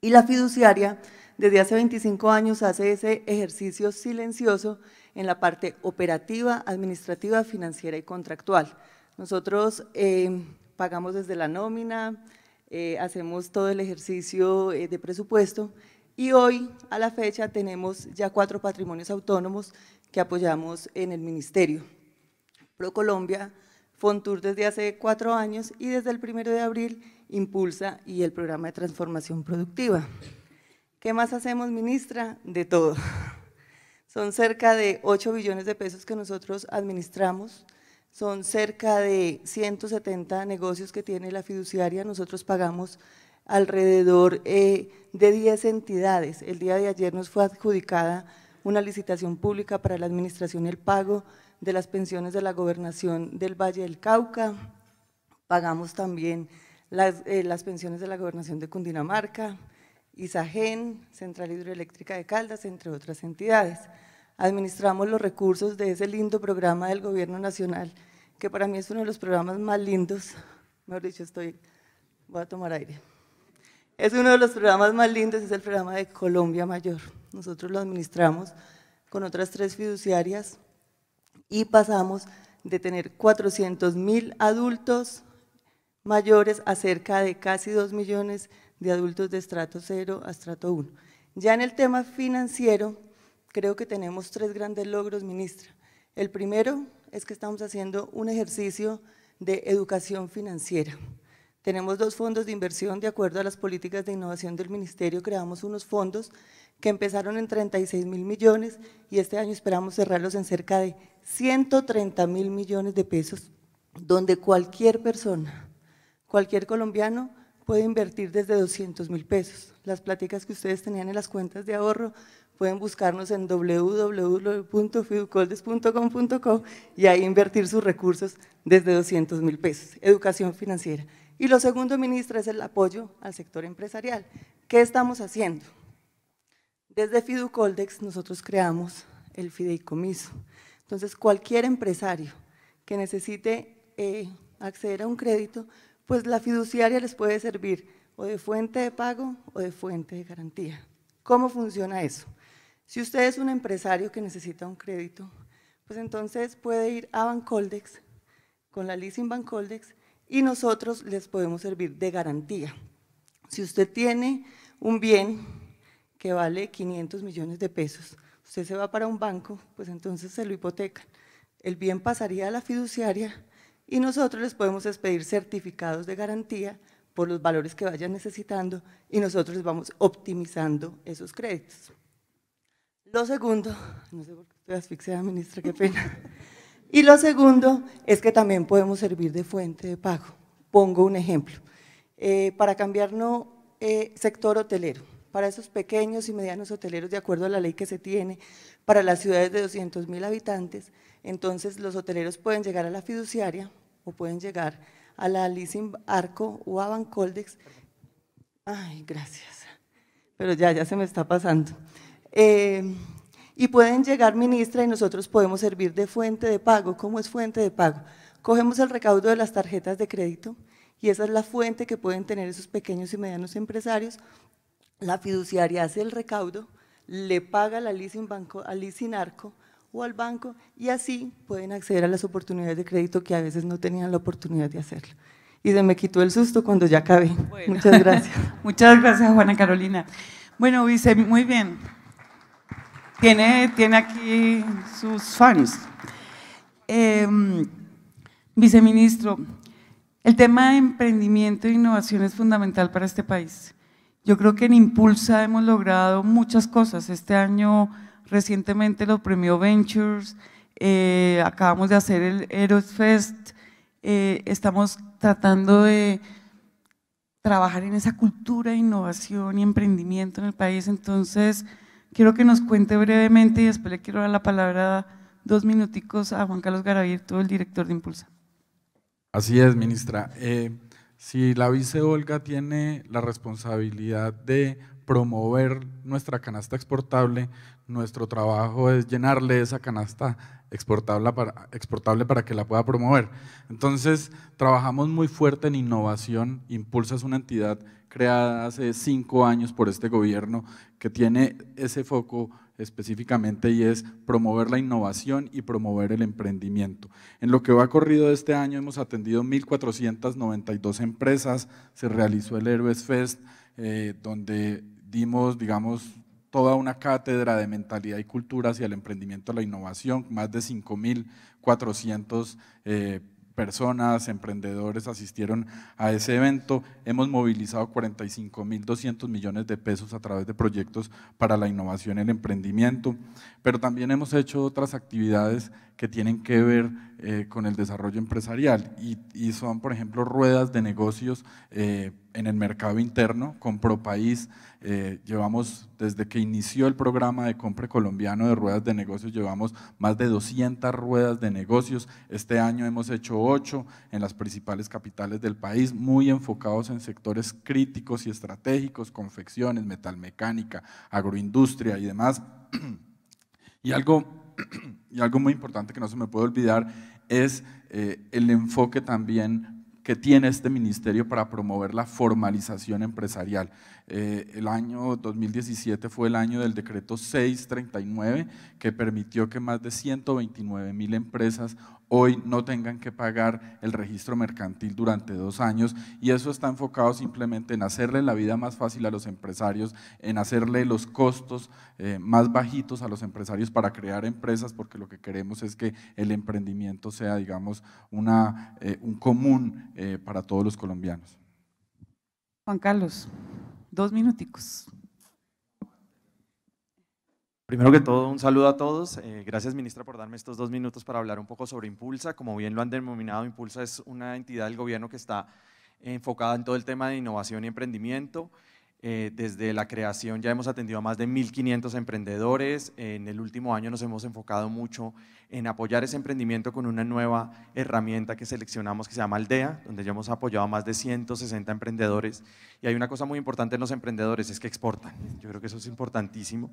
Y la fiduciaria desde hace 25 años hace ese ejercicio silencioso en la parte operativa, administrativa, financiera y contractual. Nosotros, eh, pagamos desde la nómina, eh, hacemos todo el ejercicio eh, de presupuesto y hoy a la fecha tenemos ya cuatro patrimonios autónomos que apoyamos en el ministerio. ProColombia, Fontur desde hace cuatro años y desde el primero de abril Impulsa y el programa de transformación productiva. ¿Qué más hacemos, ministra? De todo. Son cerca de 8 billones de pesos que nosotros administramos, son cerca de 170 negocios que tiene la fiduciaria, nosotros pagamos alrededor eh, de 10 entidades. El día de ayer nos fue adjudicada una licitación pública para la administración y el pago de las pensiones de la gobernación del Valle del Cauca, pagamos también las, eh, las pensiones de la gobernación de Cundinamarca, ISAGEN, Central Hidroeléctrica de Caldas, entre otras entidades. Administramos los recursos de ese lindo programa del Gobierno Nacional, que para mí es uno de los programas más lindos, mejor dicho, estoy, voy a tomar aire. Es uno de los programas más lindos, es el programa de Colombia Mayor. Nosotros lo administramos con otras tres fiduciarias y pasamos de tener 400 mil adultos mayores a cerca de casi 2 millones de adultos de estrato 0 a estrato 1. Ya en el tema financiero, creo que tenemos tres grandes logros, ministra. El primero es que estamos haciendo un ejercicio de educación financiera. Tenemos dos fondos de inversión de acuerdo a las políticas de innovación del ministerio, creamos unos fondos que empezaron en 36 mil millones y este año esperamos cerrarlos en cerca de 130 mil millones de pesos, donde cualquier persona, cualquier colombiano puede invertir desde 200 mil pesos. Las pláticas que ustedes tenían en las cuentas de ahorro pueden buscarnos en www.fiducoldes.com.co y ahí invertir sus recursos desde 200 mil pesos. Educación financiera. Y lo segundo, ministra, es el apoyo al sector empresarial. ¿Qué estamos haciendo? Desde Fiducoldex nosotros creamos el fideicomiso. Entonces, cualquier empresario que necesite eh, acceder a un crédito pues la fiduciaria les puede servir o de fuente de pago o de fuente de garantía. ¿Cómo funciona eso? Si usted es un empresario que necesita un crédito, pues entonces puede ir a Bancoldex con la leasing Bancoldex y nosotros les podemos servir de garantía. Si usted tiene un bien que vale 500 millones de pesos, usted se va para un banco, pues entonces se lo hipotecan. El bien pasaría a la fiduciaria y nosotros les podemos expedir certificados de garantía por los valores que vayan necesitando y nosotros les vamos optimizando esos créditos. Lo segundo, no sé por qué estoy asfixiada, ministra, qué pena. Y lo segundo es que también podemos servir de fuente de pago. Pongo un ejemplo. Eh, para cambiar no eh, sector hotelero, para esos pequeños y medianos hoteleros, de acuerdo a la ley que se tiene, para las ciudades de 200 mil habitantes, entonces los hoteleros pueden llegar a la fiduciaria, o pueden llegar a la Leasing Arco o a Bancoldex. Ay, gracias. Pero ya, ya se me está pasando. Eh, y pueden llegar, ministra, y nosotros podemos servir de fuente de pago. ¿Cómo es fuente de pago? Cogemos el recaudo de las tarjetas de crédito y esa es la fuente que pueden tener esos pequeños y medianos empresarios. La fiduciaria hace el recaudo, le paga la leasing banco, al leasing arco o al banco y así pueden acceder a las oportunidades de crédito que a veces no tenían la oportunidad de hacerlo. Y se me quitó el susto cuando ya acabé. Muchas gracias. Muchas gracias, Juana Carolina. Bueno, vice, muy bien. Tiene, tiene aquí sus fans. Em, viceministro, el tema de emprendimiento e innovación es fundamental para este país. Yo creo que en Impulsa hemos logrado muchas cosas. Este año Recientemente lo premió Ventures, eh, acabamos de hacer el Eros Fest, eh, estamos tratando de trabajar en esa cultura de innovación y emprendimiento en el país, entonces quiero que nos cuente brevemente y después le quiero dar la palabra dos minuticos a Juan Carlos Garavito, el director de Impulsa. Así es, ministra. Eh, si la vice Olga tiene la responsabilidad de promover nuestra canasta exportable, nuestro trabajo es llenarle esa canasta exportable para, exportable para que la pueda promover. Entonces, trabajamos muy fuerte en innovación. Impulsa es una entidad creada hace cinco años por este gobierno que tiene ese foco específicamente y es promover la innovación y promover el emprendimiento. En lo que va corrido de este año hemos atendido 1.492 empresas, se realizó el Héroes Fest, eh, donde dimos, digamos, toda una cátedra de mentalidad y cultura hacia el emprendimiento la innovación, más de 5.400 eh, personas, emprendedores asistieron a ese evento. Hemos movilizado 45.200 millones de pesos a través de proyectos para la innovación y el emprendimiento, pero también hemos hecho otras actividades que tienen que ver eh, con el desarrollo empresarial y, son, por ejemplo, ruedas de negocios eh, en el mercado interno con ProPaís. Eh, llevamos, desde que inició el programa de compra colombiano de ruedas de negocios, llevamos más de 200 ruedas de negocios. Este año hemos hecho 8 en las principales capitales del país, muy enfocados en sectores críticos y estratégicos, confecciones, metalmecánica, agroindustria y demás. y algo y algo muy importante que no se me puede olvidar es eh, el enfoque también que tiene este ministerio para promover la formalización empresarial. Eh, el año 2017 fue el año del decreto 639 que permitió que más de 129 mil empresas hoy no tengan que pagar el registro mercantil durante dos años y eso está enfocado simplemente en hacerle la vida más fácil a los empresarios, en hacerle los costos eh, más bajitos a los empresarios para crear empresas, porque lo que queremos es que el emprendimiento sea, digamos, una, eh, un común eh, para todos los colombianos. Juan Carlos, dos minuticos. Primero que todo, un saludo a todos. Eh, gracias, ministra, por darme estos dos minutos para hablar un poco sobre Impulsa. Como bien lo han denominado, Impulsa es una entidad del gobierno que está enfocada en todo el tema de innovación y emprendimiento. Eh, desde la creación ya hemos atendido a más de 1.500 emprendedores. En el último año nos hemos enfocado mucho en apoyar ese emprendimiento con una nueva herramienta que seleccionamos que se llama Aldea, donde ya hemos apoyado a más de 160 emprendedores. Y hay una cosa muy importante en los emprendedores, es que exportan. Yo creo que eso es importantísimo.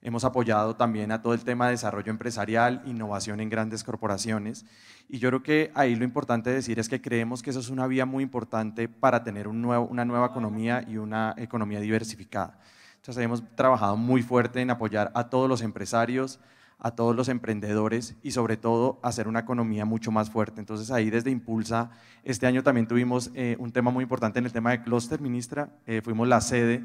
Hemos apoyado también a todo el tema de desarrollo empresarial, innovación en grandes corporaciones. Y yo creo que ahí lo importante decir es que creemos que eso es una vía muy importante para tener un nuevo, una nueva economía y una economía diversificada. Entonces hemos trabajado muy fuerte en apoyar a todos los empresarios, a todos los emprendedores y sobre todo hacer una economía mucho más fuerte. Entonces ahí desde Impulsa, este año también tuvimos eh, un tema muy importante en el tema de clúster, ministra. Eh, fuimos la sede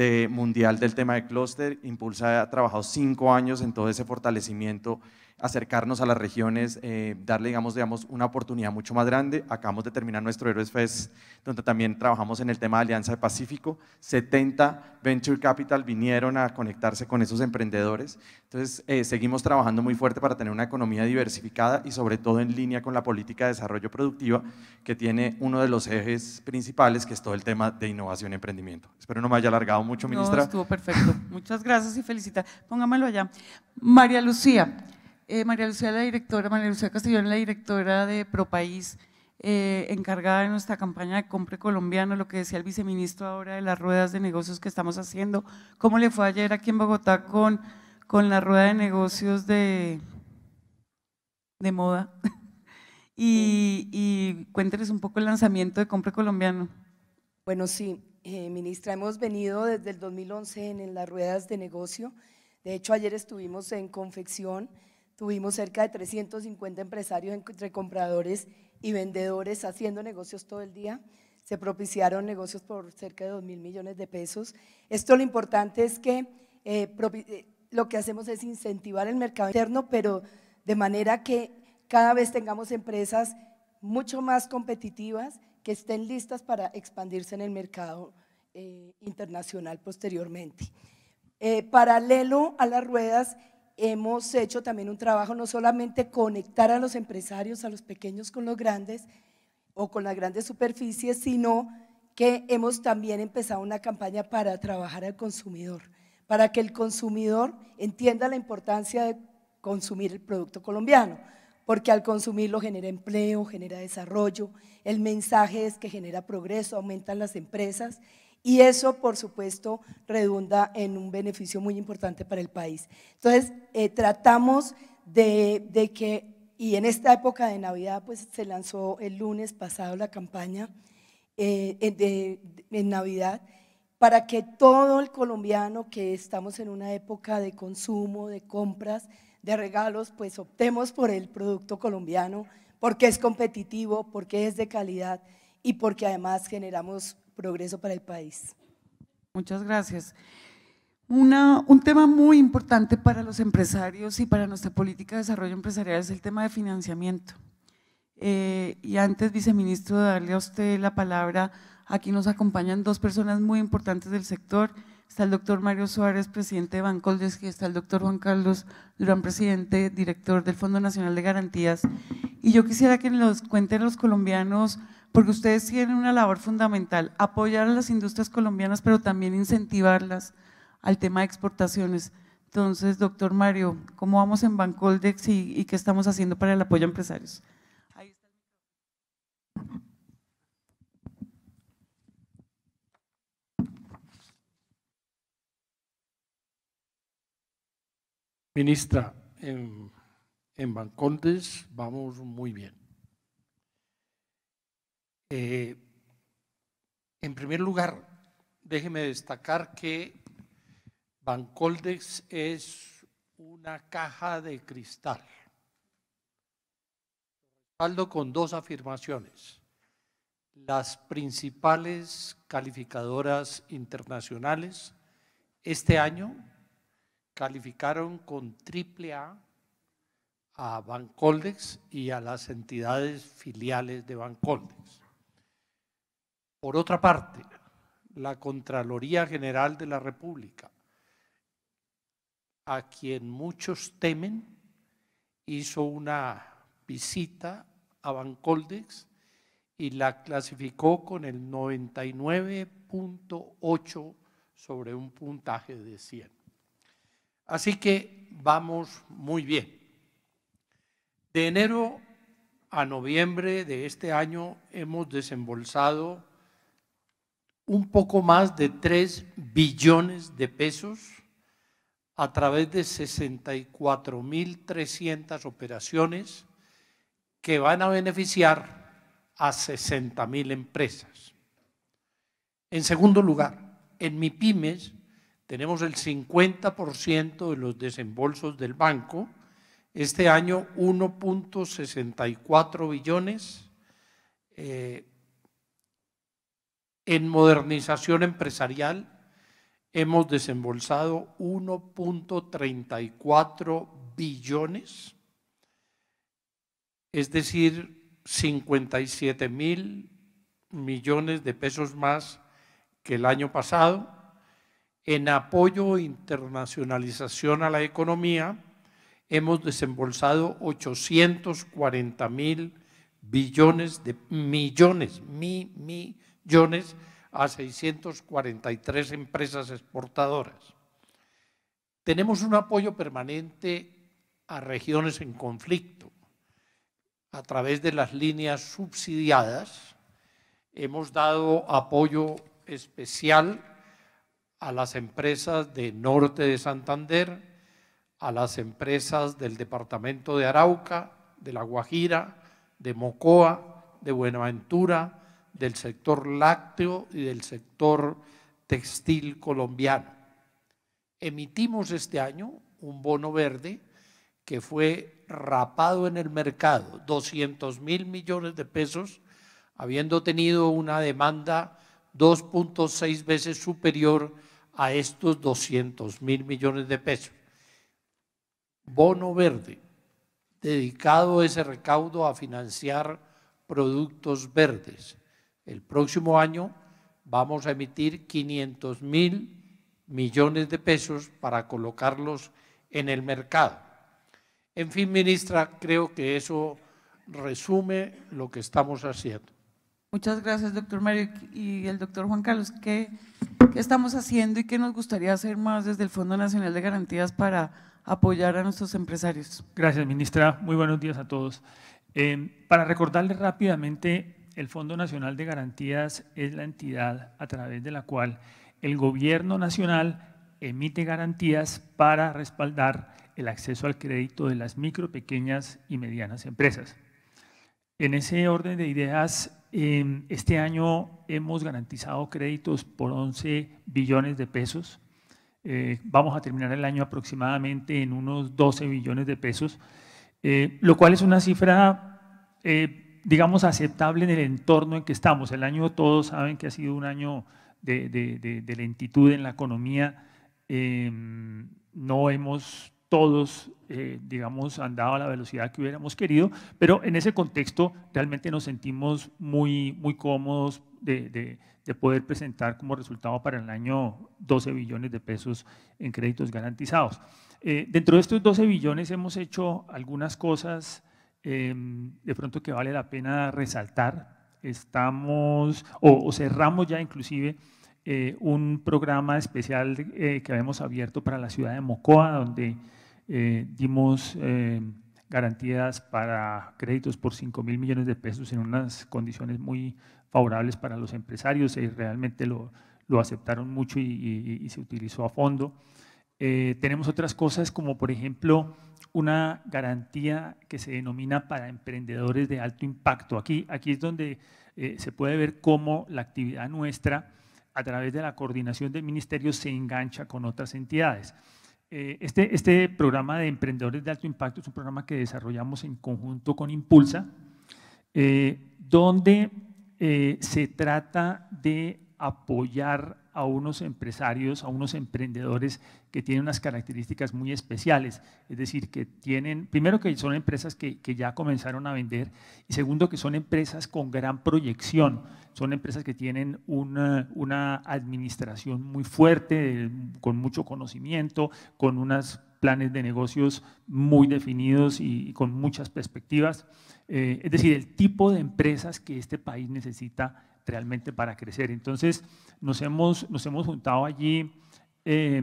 de mundial del tema de clúster. Impulsa ha trabajado cinco años en todo ese fortalecimiento acercarnos a las regiones, eh, darle, digamos, digamos, una oportunidad mucho más grande. Acabamos de terminar nuestro Héroes Fest, donde también trabajamos en el tema de Alianza de Pacífico. 70 Venture Capital vinieron a conectarse con esos emprendedores. Entonces, eh, seguimos trabajando muy fuerte para tener una economía diversificada y sobre todo en línea con la política de desarrollo productiva, que tiene uno de los ejes principales, que es todo el tema de innovación y emprendimiento. Espero no me haya alargado mucho, ministra. No, estuvo perfecto. Muchas gracias y felicita. Póngamelo allá. María Lucía. Eh, María Lucía, la directora, María Lucía Castellón, la directora de ProPaís, eh, encargada de nuestra campaña de compre colombiano, lo que decía el viceministro ahora de las ruedas de negocios que estamos haciendo. ¿Cómo le fue ayer aquí en Bogotá con, con la rueda de negocios de, de moda? y, y un poco el lanzamiento de compre colombiano. Bueno, sí, eh, ministra, hemos venido desde el 2011 en las ruedas de negocio. De hecho, ayer estuvimos en confección Tuvimos cerca de 350 empresarios entre compradores y vendedores haciendo negocios todo el día. Se propiciaron negocios por cerca de 2 mil millones de pesos. Esto lo importante es que eh, eh, lo que hacemos es incentivar el mercado interno, pero de manera que cada vez tengamos empresas mucho más competitivas que estén listas para expandirse en el mercado eh, internacional posteriormente. paralelo a las ruedas, hemos hecho también un trabajo no solamente conectar a los empresarios, a los pequeños con los grandes o con las grandes superficies, sino que hemos también empezado una campaña para trabajar al consumidor, para que el consumidor entienda la importancia de consumir el producto colombiano, porque al consumirlo genera empleo, genera desarrollo, el mensaje es que genera progreso, aumentan las empresas y eso, por supuesto, redunda en un beneficio muy importante para el país. Entonces, eh, tratamos de, que, y en esta época de Navidad, pues se lanzó el lunes pasado la campaña, eh, en Navidad para que todo el colombiano que estamos en una época de consumo, de compras, de regalos, pues optemos por el producto colombiano porque es competitivo, porque es de calidad y porque además generamos progreso para el país. Muchas gracias. un tema muy importante para los empresarios y para nuestra política de desarrollo empresarial es el tema de financiamiento. Eh, y antes, viceministro, darle a usted la palabra, aquí nos acompañan dos personas muy importantes del sector. Está el doctor Mario Suárez, presidente de Bancoldes, y está el doctor Juan Carlos Durán, presidente, director del Fondo Nacional de Garantías. Y yo quisiera que nos cuenten los colombianos porque ustedes tienen una labor fundamental, apoyar a las industrias colombianas, pero también incentivarlas al tema de exportaciones. Entonces, doctor Mario, ¿cómo vamos en Bancoldex y, qué estamos haciendo para el apoyo a empresarios? Ministra, en, en Bancoldes vamos muy bien. Eh, en primer lugar, déjeme destacar que Bancoldex es una caja de cristal. Respaldo con dos afirmaciones. Las principales calificadoras internacionales este año calificaron con triple A a Bancoldex y a las entidades filiales de Bancoldex. Por otra parte, la Contraloría General de la República, a quien muchos temen, hizo una visita a Bancoldex y la clasificó con el 99.8 sobre un puntaje de 100. Así que vamos muy bien. De enero a noviembre de este año hemos desembolsado un poco más de 3 billones de pesos a través de 64.300 operaciones que van a beneficiar a 60.000 empresas. En segundo lugar, en MIPIMES tenemos el 50% de los desembolsos del banco, este año 1.64 billones, eh, en modernización empresarial hemos desembolsado 1.34 billones, es decir, 57 mil millones de pesos más que el año pasado. En apoyo e internacionalización a la economía, hemos desembolsado 840 mil billones de millones, mi, mi, a 643 empresas exportadoras. Tenemos un apoyo permanente a regiones en conflicto. A través de las líneas subsidiadas hemos dado apoyo especial a las empresas de Norte de Santander, a las empresas del departamento de Arauca, de La Guajira, de Mocoa, de Buenaventura, del sector lácteo y del sector textil colombiano. Emitimos este año un bono verde que fue rapado en el mercado, 200 mil millones de pesos, habiendo tenido una demanda 2.6 veces superior a estos 200 mil millones de pesos. Bono verde, dedicado ese recaudo a financiar productos verdes. El próximo año vamos a emitir 500 mil millones de pesos para colocarlos en el mercado. En fin, ministra, creo que eso resume lo que estamos haciendo. Muchas gracias, doctor Mario. Y el doctor Juan Carlos, ¿qué, ¿qué, estamos haciendo y qué nos gustaría hacer más desde el Fondo Nacional de Garantías para apoyar a nuestros empresarios? Gracias, ministra. Muy buenos días a todos. Eh, para recordarles rápidamente el Fondo Nacional de Garantías es la entidad a través de la cual el gobierno nacional emite garantías para respaldar el acceso al crédito de las micro, pequeñas y medianas empresas. En ese orden de ideas, Em, este año hemos garantizado créditos por 11 billones de pesos. Eh, vamos a terminar el año aproximadamente en unos 12 billones de pesos, eh, lo cual es una cifra, eh, digamos, aceptable en el entorno en que estamos. El año todos saben que ha sido un año de, de lentitud en la economía. Em, no hemos todos, eh, digamos, han dado a la velocidad que hubiéramos querido, pero en ese contexto realmente nos sentimos muy, muy cómodos de, de, poder presentar como resultado para el año 12 billones de pesos en créditos garantizados. Eh, dentro de estos 12 billones hemos hecho algunas cosas em, de pronto que vale la pena resaltar. Estamos, o, cerramos ya inclusive eh, un programa especial que habíamos abierto para la ciudad de Mocoa, donde eh, dimos eh, garantías para créditos por 5 mil millones de pesos en unas condiciones muy favorables para los empresarios y realmente lo, lo aceptaron mucho y, se utilizó a fondo. Eh, tenemos otras cosas como por ejemplo una garantía que se denomina para emprendedores de alto impacto. Aquí, aquí es donde se puede ver cómo la actividad nuestra a través de la coordinación del ministerio se engancha con otras entidades. Eh, este, este programa de emprendedores de alto impacto es un programa que desarrollamos en conjunto con Impulsa, eh, donde eh, se trata de apoyar a unos empresarios, a unos emprendedores que tienen unas características muy especiales, es decir, que tienen, primero que son empresas que, ya comenzaron a vender y segundo que son empresas con gran proyección, son empresas que tienen una, una administración muy fuerte, con mucho conocimiento, con unos planes de negocios muy definidos y, con muchas perspectivas, eh, es decir, el tipo de empresas que este país necesita realmente para crecer. Entonces, nos hemos, nos hemos juntado allí eh,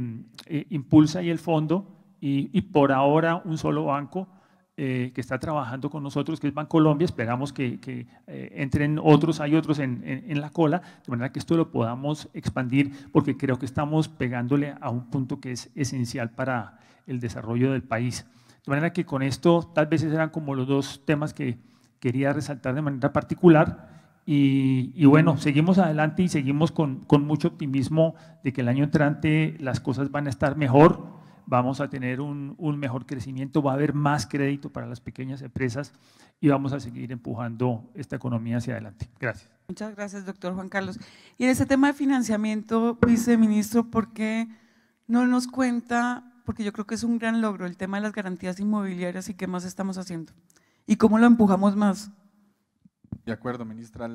Impulsa y el fondo, y, por ahora un solo banco eh, que está trabajando con nosotros, que es Bancolombia. Esperamos que, eh, entren otros, hay otros en, en, la cola, de manera que esto lo podamos expandir, porque creo que estamos pegándole a un punto que es esencial para el desarrollo del país. De manera que con esto, tal vez eran como los dos temas que quería resaltar de manera particular. Y, bueno, seguimos adelante y seguimos con, con, mucho optimismo de que el año entrante las cosas van a estar mejor, vamos a tener un, un, mejor crecimiento, va a haber más crédito para las pequeñas empresas y vamos a seguir empujando esta economía hacia adelante. Gracias. Muchas gracias, doctor Juan Carlos. Y en ese tema de financiamiento, viceministro, ¿por qué no nos cuenta, porque yo creo que es un gran logro, el tema de las garantías inmobiliarias y qué más estamos haciendo? ¿Y cómo lo empujamos más? De acuerdo, ministra.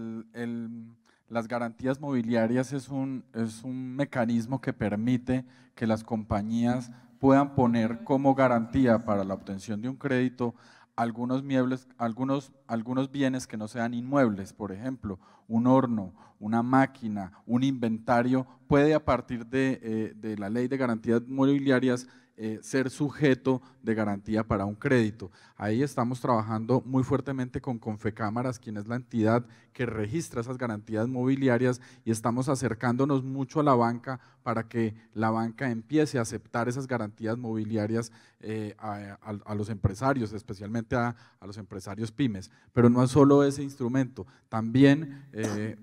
las garantías mobiliarias es un, es un mecanismo que permite que las compañías puedan poner como garantía para la obtención de un crédito algunos, muebles, algunos, algunos bienes que no sean inmuebles, por ejemplo, un horno, una máquina, un inventario, puede a partir de, eh, de la ley de garantías mobiliarias eh, ser sujeto de garantía para un crédito. Ahí estamos trabajando muy fuertemente con Confecámaras, quien es la entidad que registra esas garantías mobiliarias y estamos acercándonos mucho a la banca para que la banca empiece a aceptar esas garantías mobiliarias eh, a, los empresarios, especialmente a, los empresarios pymes. Pero no es solo ese instrumento, también eh,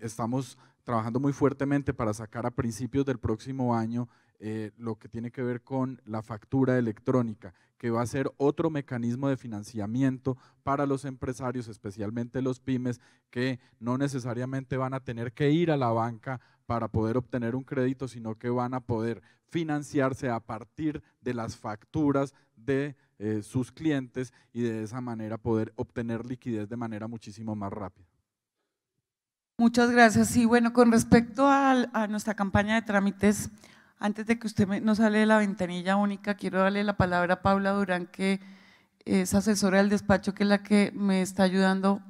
estamos trabajando muy fuertemente para sacar a principios del próximo año eh, lo que tiene que ver con la factura electrónica, que va a ser otro mecanismo de financiamiento para los empresarios, especialmente los pymes, que no necesariamente van a tener que ir a la banca para poder obtener un crédito, sino que van a poder financiarse a partir de las facturas de eh, sus clientes y de esa manera poder obtener liquidez de manera muchísimo más rápida. Muchas gracias. Y bueno, con respecto a nuestra campaña de trámites, antes de que usted nos sale de la ventanilla única, quiero darle la palabra a Paula Durán, que es asesora del despacho, que es la que me está ayudando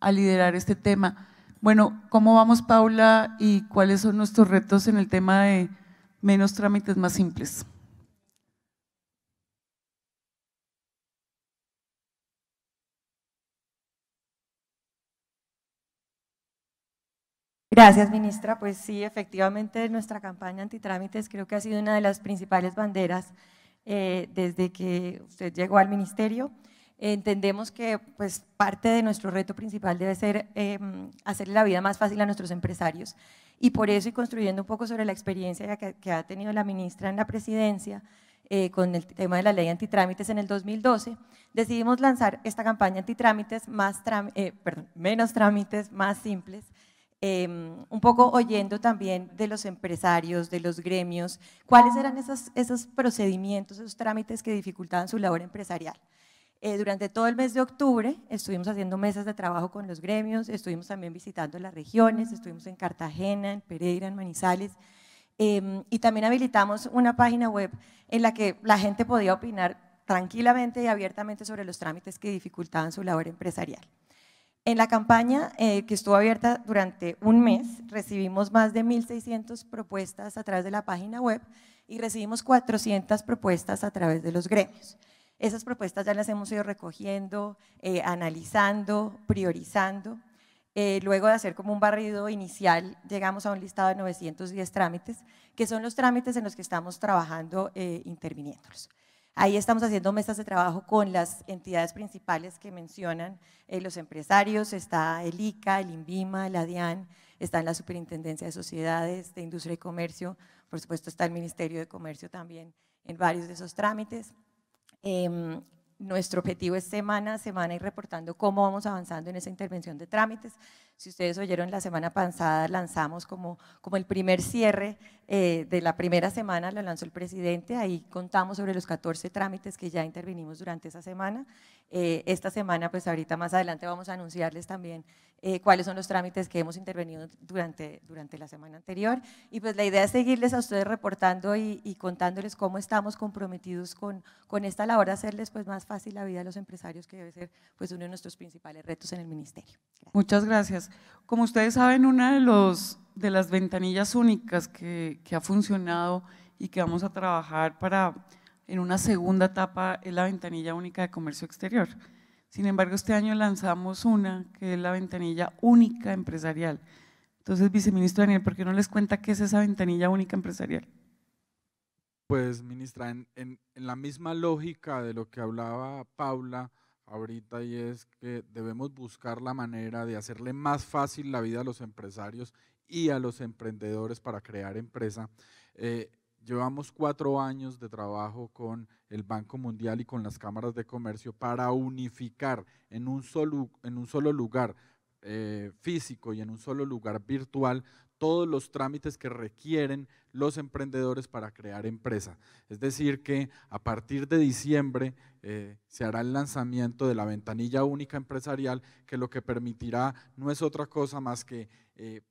a liderar este tema. Bueno, ¿cómo vamos, Paula, y cuáles son nuestros retos en el tema de menos trámites más simples? Gracias, ministra. Pues sí, efectivamente, nuestra campaña antitrámites creo que ha sido una de las principales banderas eh, desde que usted llegó al ministerio. Entendemos que pues, parte de nuestro reto principal debe ser em, hacerle la vida más fácil a nuestros empresarios y por eso y construyendo un poco sobre la experiencia que, que ha tenido la ministra en la presidencia, eh, con el tema de la ley antitrámites en el 2012, decidimos lanzar esta campaña antitrámites, más eh, perdón, menos trámites, más simples, em, un poco oyendo también de los empresarios, de los gremios, cuáles eran esos, procedimientos, esos trámites que dificultaban su labor empresarial. Eh, durante todo el mes de octubre estuvimos haciendo mesas de trabajo con los gremios, estuvimos también visitando las regiones, estuvimos en Cartagena, en Pereira, en Manizales, Em, y también habilitamos una página web en la que la gente podía opinar tranquilamente y abiertamente sobre los trámites que dificultaban su labor empresarial. En la campaña eh, que estuvo abierta durante un mes, recibimos más de 1.600 propuestas a través de la página web y recibimos 400 propuestas a través de los gremios. Esas propuestas ya las hemos ido recogiendo, eh, analizando, priorizando eh, luego de hacer como un barrido inicial, llegamos a un listado de 910 trámites, que son los trámites en los que estamos trabajando eh, interviniéndolos. Ahí estamos haciendo mesas de trabajo con las entidades principales que mencionan eh, los empresarios, está el ICA, el INVIMA, la DIAN, está la Superintendencia de Sociedades, de Industria y Comercio, por supuesto está el Ministerio de Comercio también en varios de esos trámites. Em, nuestro objetivo es semana a semana ir reportando cómo vamos avanzando en esa intervención de trámites. Si ustedes oyeron, la semana pasada lanzamos como, como el primer cierre eh, de la primera semana, lo lanzó el presidente, ahí contamos sobre los 14 trámites que ya intervinimos durante esa semana. Eh, esta semana, pues ahorita más adelante vamos a anunciarles también eh, cuáles son los trámites que hemos intervenido durante, durante la semana anterior. Y pues la idea es seguirles a ustedes reportando y, y contándoles cómo estamos comprometidos con, con esta labor de hacerles pues más fácil la vida a los empresarios, que debe ser pues uno de nuestros principales retos en el ministerio. Muchas gracias. Como ustedes saben, una de, los, de las ventanillas únicas que, que ha funcionado y que vamos a trabajar para en una segunda etapa es la ventanilla única de comercio exterior. Sin embargo, este año lanzamos una que es la ventanilla única empresarial. Entonces, viceministro Daniel, ¿por qué no les cuenta qué es esa ventanilla única empresarial? Pues, ministra, en, la misma lógica de lo que hablaba Paula, ahorita y es que debemos buscar la manera de hacerle más fácil la vida a los empresarios y a los emprendedores para crear empresa. Eh, llevamos cuatro años de trabajo con el Banco Mundial y con las cámaras de comercio para unificar en un solo, en un solo lugar eh, físico y en un solo lugar virtual todos los trámites que requieren los emprendedores para crear empresa. Es decir, que a partir de diciembre eh, se hará el lanzamiento de la ventanilla única empresarial, que lo que permitirá no es otra cosa más que eh,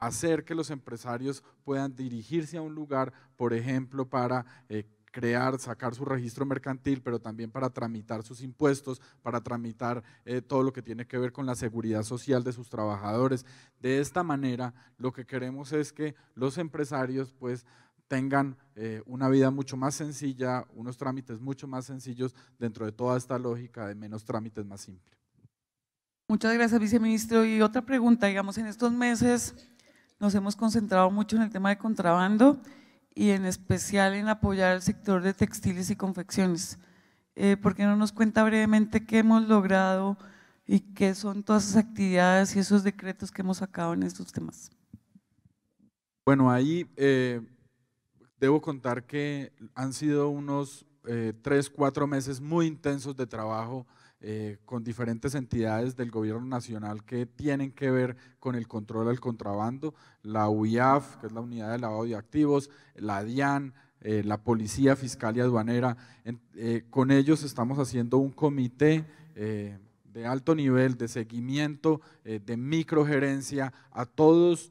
hacer que los empresarios puedan dirigirse a un lugar, por ejemplo, para eh, crear, sacar su registro mercantil, pero también para tramitar sus impuestos, para tramitar eh, todo lo que tiene que ver con la seguridad social de sus trabajadores. De esta manera, lo que queremos es que los empresarios pues tengan eh, una vida mucho más sencilla, unos trámites mucho más sencillos dentro de toda esta lógica de menos trámites más simples. Muchas gracias, viceministro. Y otra pregunta, digamos, en estos meses nos hemos concentrado mucho en el tema de contrabando y en especial en apoyar al sector de textiles y confecciones. Eh, ¿Por qué no nos cuenta brevemente qué hemos logrado y qué son todas esas actividades y esos decretos que hemos sacado en estos temas? Bueno, ahí eh, debo contar que han sido unos eh, tres, cuatro meses muy intensos de trabajo eh, con diferentes entidades del gobierno nacional que tienen que ver con el control del contrabando, la UIAF, que es la Unidad de Lavado de Activos, la DIAN, eh, la Policía Fiscal y Aduanera. Eh, con ellos estamos haciendo un comité de alto nivel de seguimiento, de microgerencia a todos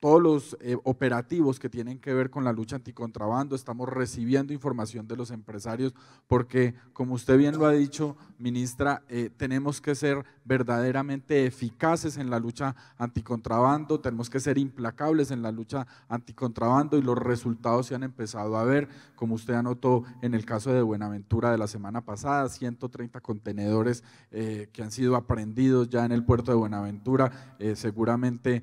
todos los eh, operativos que tienen que ver con la lucha anticontrabando, estamos recibiendo información de los empresarios porque, como usted bien lo ha dicho, ministra, eh, tenemos que ser verdaderamente eficaces en la lucha anticontrabando, tenemos que ser implacables en la lucha anticontrabando y los resultados se han empezado a ver, como usted anotó en el caso de Buenaventura de la semana pasada, 130 contenedores eh, que han sido aprendidos ya en el puerto de Buenaventura, seguramente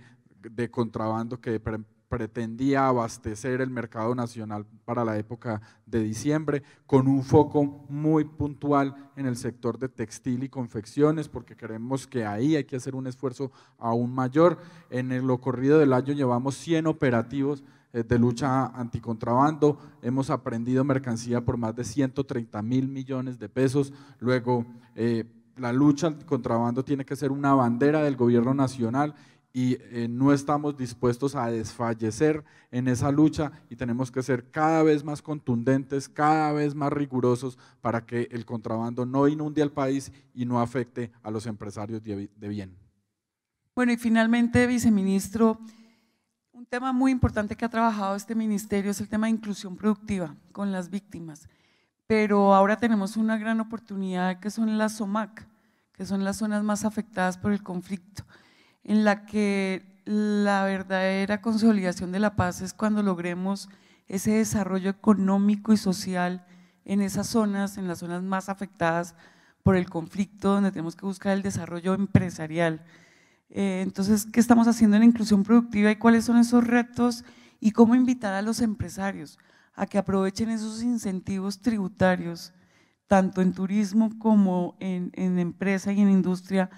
de contrabando que pretendía abastecer el mercado nacional para la época de diciembre, con un foco muy puntual en el sector de textil y confecciones, porque creemos que ahí hay que hacer un esfuerzo aún mayor. En el ocurrido del año llevamos 100 operativos eh, de lucha anticontrabando, hemos aprendido mercancía por más de 130 mil millones de pesos, luego eh, la lucha anticontrabando tiene que ser una bandera del gobierno nacional y eh, no estamos dispuestos a desfallecer en esa lucha y tenemos que ser cada vez más contundentes, cada vez más rigurosos para que el contrabando no inunde al país y no afecte a los empresarios de, bien. Bueno, y finalmente, viceministro, un tema muy importante que ha trabajado este ministerio es el tema de inclusión productiva con las víctimas, pero ahora tenemos una gran oportunidad que son las SOMAC, que son las zonas más afectadas por el conflicto en la que la verdadera consolidación de la paz es cuando logremos ese desarrollo económico y social en esas zonas, en las zonas más afectadas por el conflicto, donde tenemos que buscar el desarrollo empresarial. Eh, entonces, ¿qué estamos haciendo en la inclusión productiva y cuáles son esos retos y cómo invitar a los empresarios a que aprovechen esos incentivos tributarios, tanto en turismo como en, en empresa y en industria,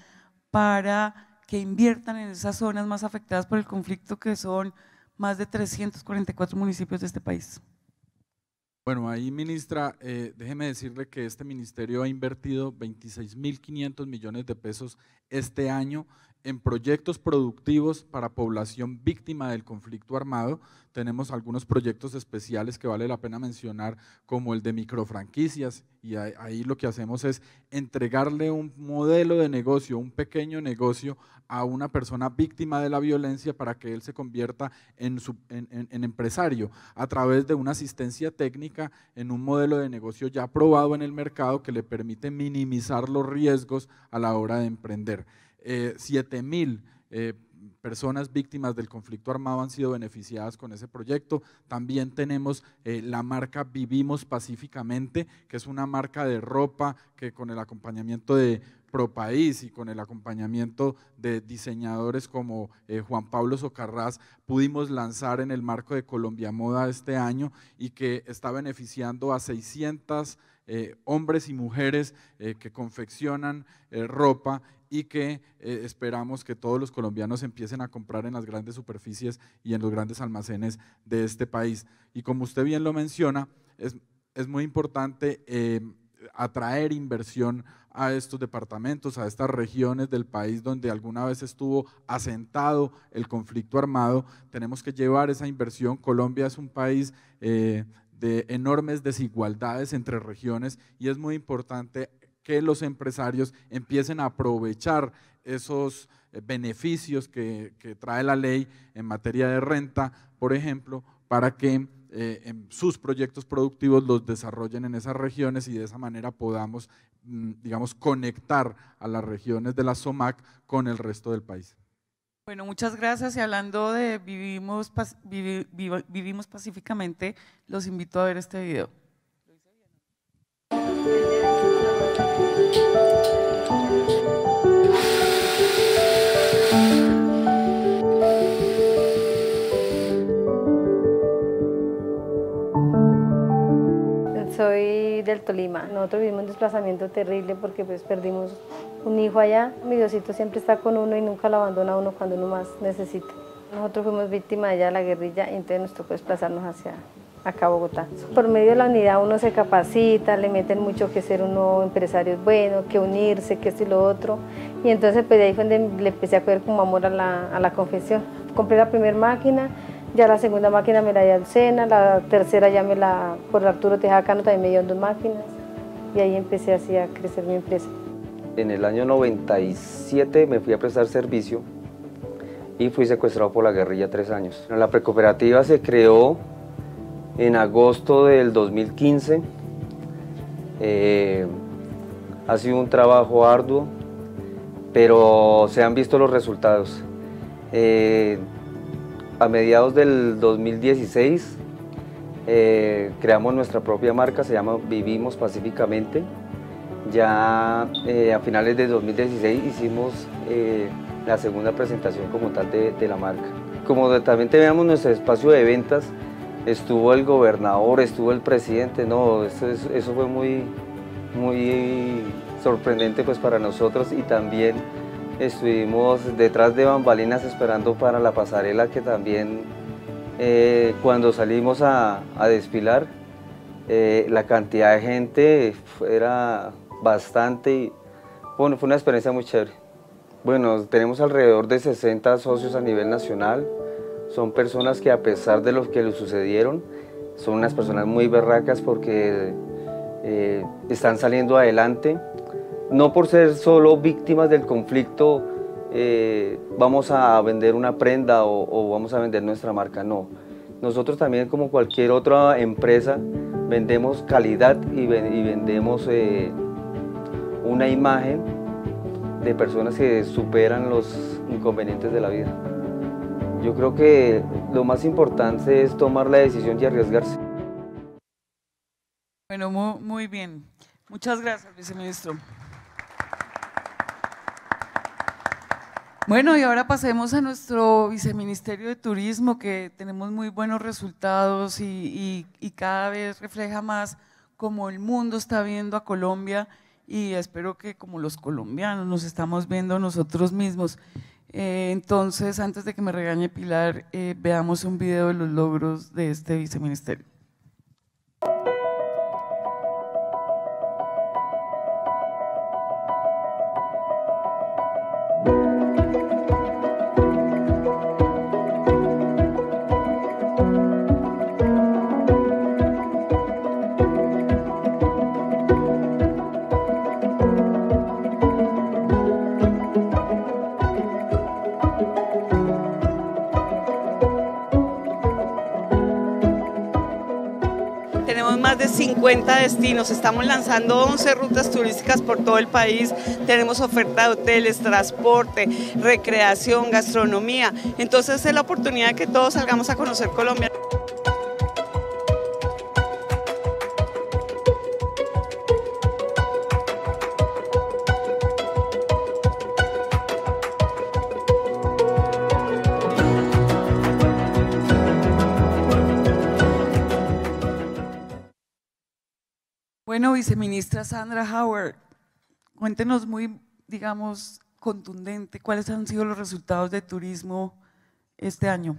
para que inviertan en esas zonas más afectadas por el conflicto, que son más de 344 municipios de este país. Bueno, ahí, ministra, eh, déjeme decirle que este ministerio ha invertido 26.500 millones de pesos este año en proyectos productivos para población víctima del conflicto armado. Tenemos algunos proyectos especiales que vale la pena mencionar, como el de microfranquicias, y ahí lo que hacemos es entregarle un modelo de negocio, un pequeño negocio a una persona víctima de la violencia para que él se convierta en, empresario a través de una asistencia técnica en un modelo de negocio ya aprobado en el mercado que le permite minimizar los riesgos a la hora de emprender. 7 eh, mil eh, personas víctimas del conflicto armado han sido beneficiadas con ese proyecto. También tenemos eh, la marca Vivimos Pacíficamente, que es una marca de ropa que con el acompañamiento de ProPaís y con el acompañamiento de diseñadores como Juan Pablo Socarrás pudimos lanzar en el marco de Colombia Moda este año y que está beneficiando a 600 hombres y mujeres que confeccionan ropa y que eh, esperamos que todos los colombianos empiecen a comprar en las grandes superficies y en los grandes almacenes de este país. Y como usted bien lo menciona, es, es muy importante eh, atraer inversión a estos departamentos, a estas regiones del país donde alguna vez estuvo asentado el conflicto armado. Tenemos que llevar esa inversión. Colombia es un país eh, de enormes desigualdades entre regiones y es muy importante que los empresarios empiecen a aprovechar esos eh, beneficios que, trae la ley en materia de renta, por ejemplo, para que eh, sus proyectos productivos los desarrollen en esas regiones y de esa manera podamos, mm, digamos, conectar a las regiones de la SOMAC con el resto del país. Bueno, muchas gracias y hablando de vivimos, vivimos pacíficamente, los invito a ver este video. Del Tolima. Nosotros vivimos un desplazamiento terrible porque pues perdimos un hijo allá. Mi Diosito siempre está con uno y nunca lo abandona uno cuando uno más necesita. Nosotros fuimos víctimas allá de la guerrilla y entonces nos tocó desplazarnos hacia, acá a Bogotá. Por medio de la unidad uno se capacita, le meten mucho que ser uno empresario es bueno, que unirse, que esto y lo otro. Y entonces pues de ahí fue donde le empecé a coger como amor a la, a la confesión. Compré la primera máquina, ya la segunda máquina me la dio al Sena, la tercera ya me la, por Arturo Tejacano también me dio dos máquinas. Y ahí empecé así a crecer mi empresa. En el año 97 me fui a prestar servicio y fui secuestrado por la guerrilla tres años. La precooperativa se creó en agosto del 2015. Eh, ha sido un trabajo arduo, pero se han visto los resultados. Eh, a mediados del 2016 eh, creamos nuestra propia marca, se llama Vivimos Pacíficamente. Ya a finales de 2016 hicimos la segunda presentación como tal de, de la marca. como también teníamos nuestro espacio de ventas, estuvo el gobernador, estuvo el presidente, no, eso, eso fue muy, muy sorprendente pues para nosotros y también estuvimos detrás de bambalinas esperando para la pasarela que también eh, cuando salimos a, desfilar eh, la cantidad de gente era bastante y bueno, fue una experiencia muy chévere. Bueno, tenemos alrededor de 60 socios a nivel nacional, son personas que a pesar de lo que les sucedieron, son unas personas muy berracas porque eh, están saliendo adelante, no por ser solo víctimas del conflicto, eh, vamos a vender una prenda o, vamos a vender nuestra marca, no. Nosotros también como cualquier otra empresa vendemos calidad y, vendemos eh, una imagen de personas que superan los inconvenientes de la vida. Yo creo que lo más importante es tomar la decisión y arriesgarse. Bueno, muy, muy bien. Muchas gracias, viceministro. Bueno, y ahora pasemos a nuestro viceministerio de Turismo, que tenemos muy buenos resultados y, cada vez refleja más cómo el mundo está viendo a Colombia y espero que como los colombianos nos estamos viendo nosotros mismos. Eh, entonces, antes de que me regañe Pilar, eh, veamos un video de los logros de este viceministerio. 50 destinos, estamos lanzando 11 rutas turísticas por todo el país, tenemos oferta de hoteles, transporte, recreación, gastronomía, entonces es la oportunidad de que todos salgamos a conocer Colombia. Bueno, viceministra Sandra Howard, cuéntenos muy, digamos, contundente, cuáles han sido los resultados de turismo este año.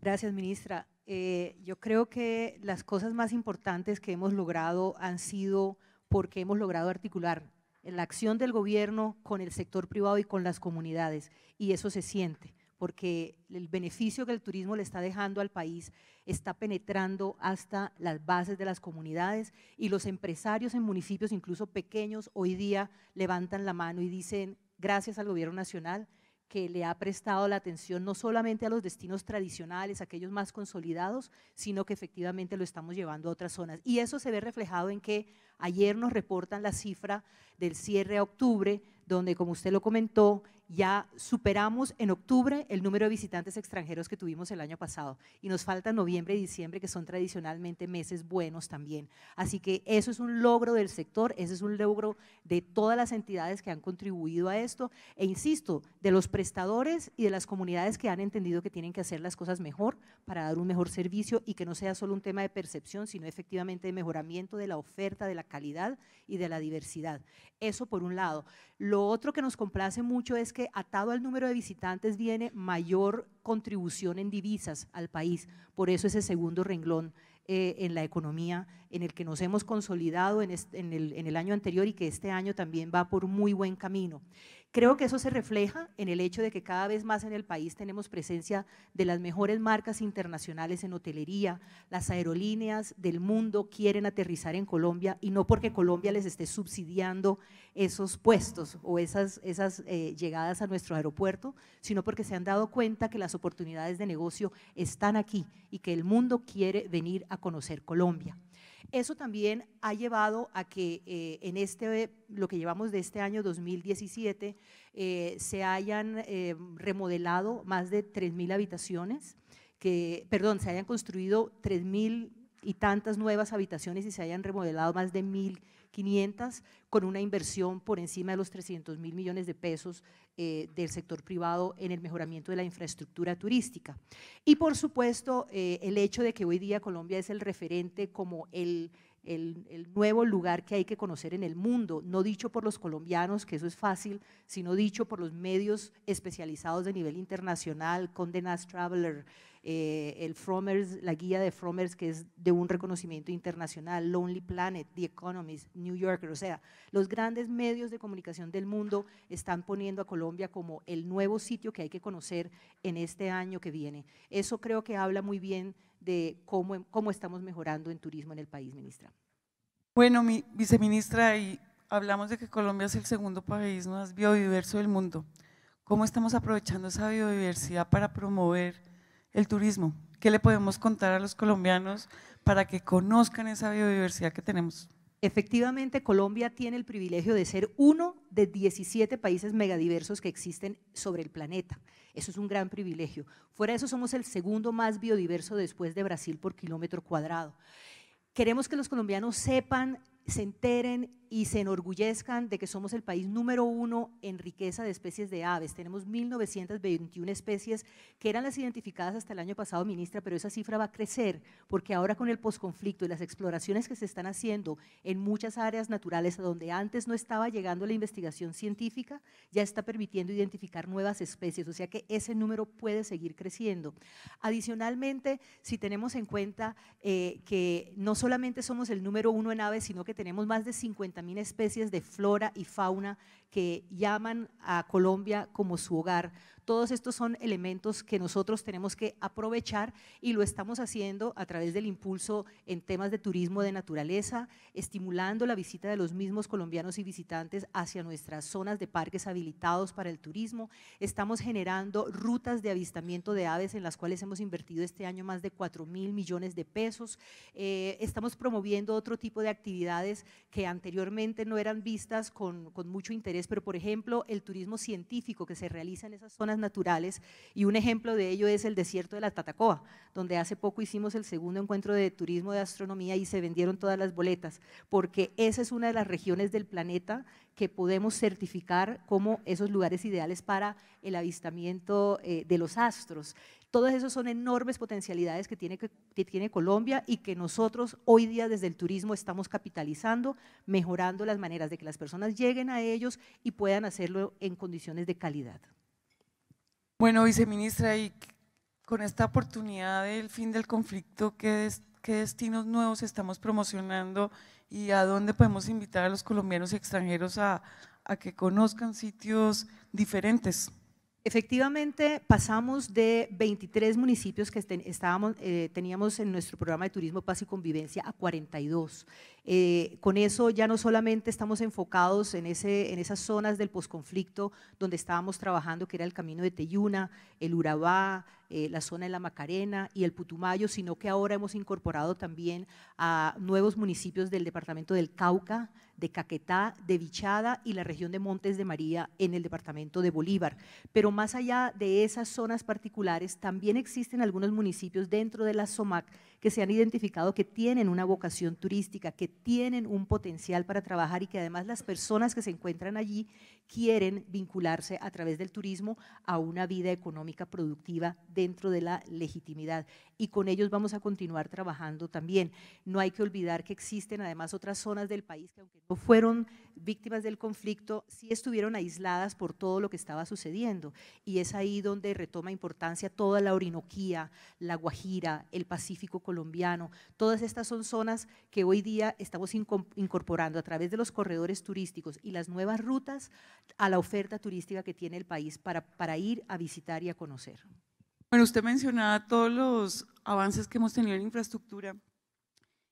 Gracias, ministra. Eh, yo creo que las cosas más importantes que hemos logrado han sido porque hemos logrado articular la acción del gobierno con el sector privado y con las comunidades, y eso se siente porque el beneficio que el turismo le está dejando al país está penetrando hasta las bases de las comunidades y los empresarios en municipios, incluso pequeños, hoy día levantan la mano y dicen, gracias al gobierno nacional, que le ha prestado la atención no solamente a los destinos tradicionales, aquellos más consolidados, sino que efectivamente lo estamos llevando a otras zonas. Y eso se ve reflejado en que ayer nos reportan la cifra del cierre a octubre, donde, como usted lo comentó, ya superamos en octubre el número de visitantes extranjeros que tuvimos el año pasado y nos falta noviembre y diciembre que son tradicionalmente meses buenos también. Así que eso es un logro del sector, ese es un logro de todas las entidades que han contribuido a esto e insisto, de los prestadores y de las comunidades que han entendido que tienen que hacer las cosas mejor para dar un mejor servicio y que no sea solo un tema de percepción, sino efectivamente de mejoramiento de la oferta, de la calidad y de la diversidad. Eso por un lado. Lo otro que nos complace mucho es que atado al número de visitantes viene mayor contribución en divisas al país. Por eso ese segundo renglón eh, en la economía en el que nos hemos consolidado en, el, en el año anterior y que este año también va por muy buen camino. Creo que eso se refleja en el hecho de que cada vez más en el país tenemos presencia de las mejores marcas internacionales en hotelería, las aerolíneas del mundo quieren aterrizar en Colombia y no porque Colombia les esté subsidiando esos puestos o esas, eh, llegadas a nuestro aeropuerto, sino porque se han dado cuenta que las oportunidades de negocio están aquí y que el mundo quiere venir a conocer Colombia. Eso también ha llevado a que eh, en este, lo que llevamos de este año 2017 eh, se hayan eh, remodelado más de 3.000 habitaciones, que, perdón, se hayan construido 3.000 y tantas nuevas habitaciones y se hayan remodelado más de 1.500 con una inversión por encima de los 300 mil millones de pesos eh, del sector privado en el mejoramiento de la infraestructura turística. Y por supuesto, eh, el hecho de que hoy día Colombia es el referente como el el, nuevo lugar que hay que conocer en el mundo, no dicho por los colombianos, que eso es fácil, sino dicho por los medios especializados de nivel internacional, Condé Nast Traveler, eh, el Fromers, la guía de Fromers, que es de un reconocimiento internacional, Lonely Planet, The Economist, New Yorker, o sea, los grandes medios de comunicación del mundo están poniendo a Colombia como el nuevo sitio que hay que conocer en este año que viene. Eso creo que habla muy bien de cómo, cómo estamos mejorando en turismo en el país, ministra. Bueno, mi viceministra, y hablamos de que Colombia es el segundo país más biodiverso del mundo. ¿Cómo estamos aprovechando esa biodiversidad para promover el turismo? ¿Qué le podemos contar a los colombianos para que conozcan esa biodiversidad que tenemos? Efectivamente, Colombia tiene el privilegio de ser uno de 17 países megadiversos que existen sobre el planeta. Eso es un gran privilegio. Fuera de eso, somos el segundo más biodiverso después de Brasil por kilómetro cuadrado. Queremos que los colombianos sepan se enteren y se enorgullezcan de que somos el país número uno en riqueza de especies de aves. Tenemos 1.921 especies que eran las identificadas hasta el año pasado, ministra, pero esa cifra va a crecer porque ahora con el posconflicto y las exploraciones que se están haciendo en muchas áreas naturales donde antes no estaba llegando la investigación científica, ya está permitiendo identificar nuevas especies, o sea que ese número puede seguir creciendo. Adicionalmente, si tenemos en cuenta eh, que no solamente somos el número uno en aves, sino que tenemos más de 50.000 especies de flora y fauna que llaman a Colombia como su hogar. Todos estos son elementos que nosotros tenemos que aprovechar y lo estamos haciendo a través del impulso en temas de turismo de naturaleza, estimulando la visita de los mismos colombianos y visitantes hacia nuestras zonas de parques habilitados para el turismo. Estamos generando rutas de avistamiento de aves en las cuales hemos invertido este año más de 4 mil millones de pesos. Eh, estamos promoviendo otro tipo de actividades que anteriormente no eran vistas con, con mucho interés, pero por ejemplo el turismo científico que se realiza en esas zonas naturales y un ejemplo de ello es el desierto de la Tatacoa, donde hace poco hicimos el segundo encuentro de turismo de astronomía y se vendieron todas las boletas, porque esa es una de las regiones del planeta que podemos certificar como esos lugares ideales para el avistamiento eh, de los astros. Todos esos son enormes potencialidades que tiene, Colombia y que nosotros hoy día desde el turismo estamos capitalizando, mejorando las maneras de que las personas lleguen a ellos y puedan hacerlo en condiciones de calidad. Bueno, viceministra, y con esta oportunidad del fin del conflicto, ¿qué, destinos nuevos estamos promocionando y a dónde podemos invitar a los colombianos y extranjeros a que conozcan sitios diferentes? Efectivamente, pasamos de 23 municipios que estábamos, eh, teníamos en nuestro programa de turismo paz y convivencia a 42. Eh, con eso ya no solamente estamos enfocados en, ese, en esas zonas del posconflicto donde estábamos trabajando, que era el camino de Teyuna, el Urabá, eh, la zona de la Macarena y el Putumayo, sino que ahora hemos incorporado también a nuevos municipios del departamento del Cauca, de Caquetá, de Vichada y la región de Montes de María en el departamento de Bolívar. Pero más allá de esas zonas particulares, también existen algunos municipios dentro de la SOMAC que se han identificado que tienen una vocación turística, que tienen un potencial para trabajar y que además las personas que se encuentran allí quieren vincularse a través del turismo a una vida económica productiva dentro de la legitimidad. Y con ellos vamos a continuar trabajando también. No hay que olvidar que existen además otras zonas del país que aunque no fueron víctimas del conflicto, sí estuvieron aisladas por todo lo que estaba sucediendo. Y es ahí donde retoma importancia toda la Orinoquía, la Guajira, el Pacífico colombiano. Todas estas son zonas que hoy día estamos incorporando a través de los corredores turísticos y las nuevas rutas a la oferta turística que tiene el país para, ir a visitar y a conocer. Bueno, usted mencionaba todos los avances que hemos tenido en infraestructura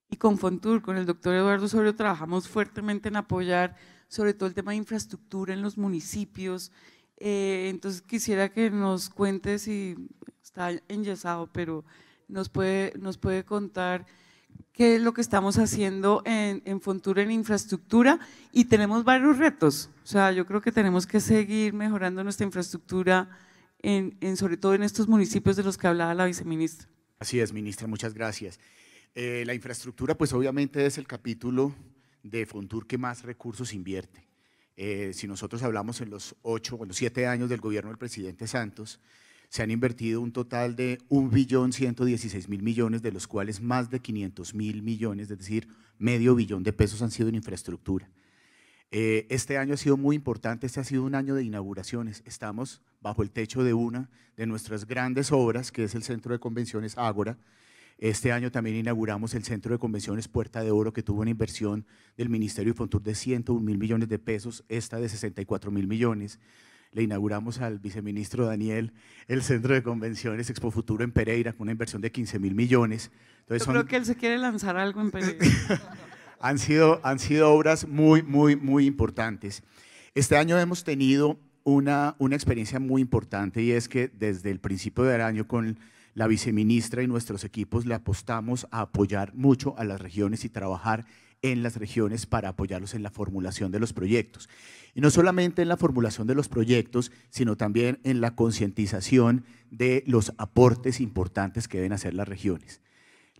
y con Fontur, con el doctor Eduardo Osorio, trabajamos fuertemente en apoyar sobre todo el tema de infraestructura en los municipios. Eh, entonces quisiera que nos cuente si está enyesado, pero nos puede, nos puede contar qué es lo que estamos haciendo en, en Fontur en infraestructura y tenemos varios retos. O sea, yo creo que tenemos que seguir mejorando nuestra infraestructura, en, en, sobre todo en estos municipios de los que hablaba la viceministra. Así es, ministra, muchas gracias. Eh, la infraestructura, pues obviamente es el capítulo de Fontur que más recursos invierte. Eh, si nosotros hablamos en los ocho, bueno, siete años del gobierno del presidente Santos, se han invertido un total de 1.116.000 millones, de los cuales más de 500.000 millones, es decir, medio billón de pesos han sido en infraestructura. Eh, este año ha sido muy importante, este ha sido un año de inauguraciones. Estamos bajo el techo de una de nuestras grandes obras, que es el Centro de Convenciones Ágora. Este año también inauguramos el Centro de Convenciones Puerta de Oro, que tuvo una inversión del Ministerio de Fontur de 101 mil millones de pesos, esta de 64 mil millones. Le inauguramos al viceministro Daniel el Centro de Convenciones Expo Futuro en Pereira, con una inversión de 15 mil millones. Entonces Yo creo que él se quiere lanzar algo en Pereira. han, sido, han sido obras muy, muy, muy importantes. Este año hemos tenido una, una experiencia muy importante y es que desde el principio del año con la viceministra y nuestros equipos le apostamos a apoyar mucho a las regiones y trabajar en las regiones para apoyarlos en la formulación de los proyectos. Y no solamente en la formulación de los proyectos, sino también en la concientización de los aportes importantes que deben hacer las regiones.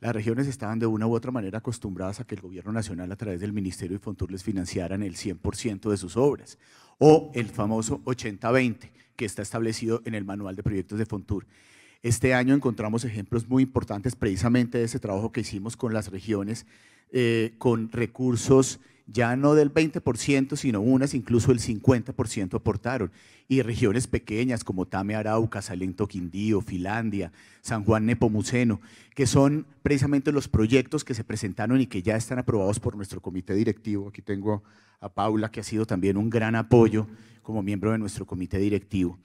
Las regiones estaban de una u otra manera acostumbradas a que el gobierno nacional a través del Ministerio de Fontur les financiaran el 100% de sus obras o el famoso 80-20 que está establecido en el manual de proyectos de Fontur. Este año encontramos ejemplos muy importantes precisamente de ese trabajo que hicimos con las regiones, eh, con recursos ya no del 20%, sino unas incluso el 50% aportaron. Y regiones pequeñas como Tame Arauca, Salento Quindío, Finlandia, San Juan Nepomuceno, que son precisamente los proyectos que se presentaron y que ya están aprobados por nuestro comité directivo. Aquí tengo a Paula, que ha sido también un gran apoyo como miembro de nuestro comité directivo.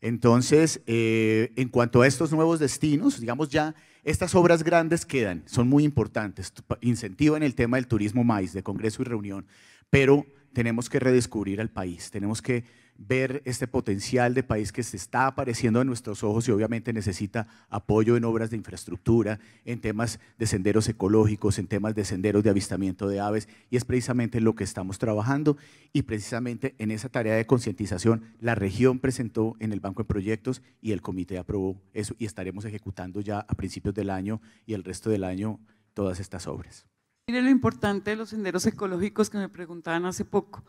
Entonces, eh, en cuanto a estos nuevos destinos, digamos ya estas obras grandes quedan, son muy importantes, incentivan el tema del turismo maíz, de congreso y reunión, pero tenemos que redescubrir al país, tenemos que ver este potencial de país que se está apareciendo en nuestros ojos y obviamente necesita apoyo en obras de infraestructura, en temas de senderos ecológicos, en temas de senderos de avistamiento de aves y es precisamente lo que estamos trabajando y precisamente en esa tarea de concientización la región presentó en el Banco de Proyectos y el comité aprobó eso y estaremos ejecutando ya a principios del año y el resto del año todas estas obras. Mire lo importante de los senderos ecológicos que me preguntaban hace poco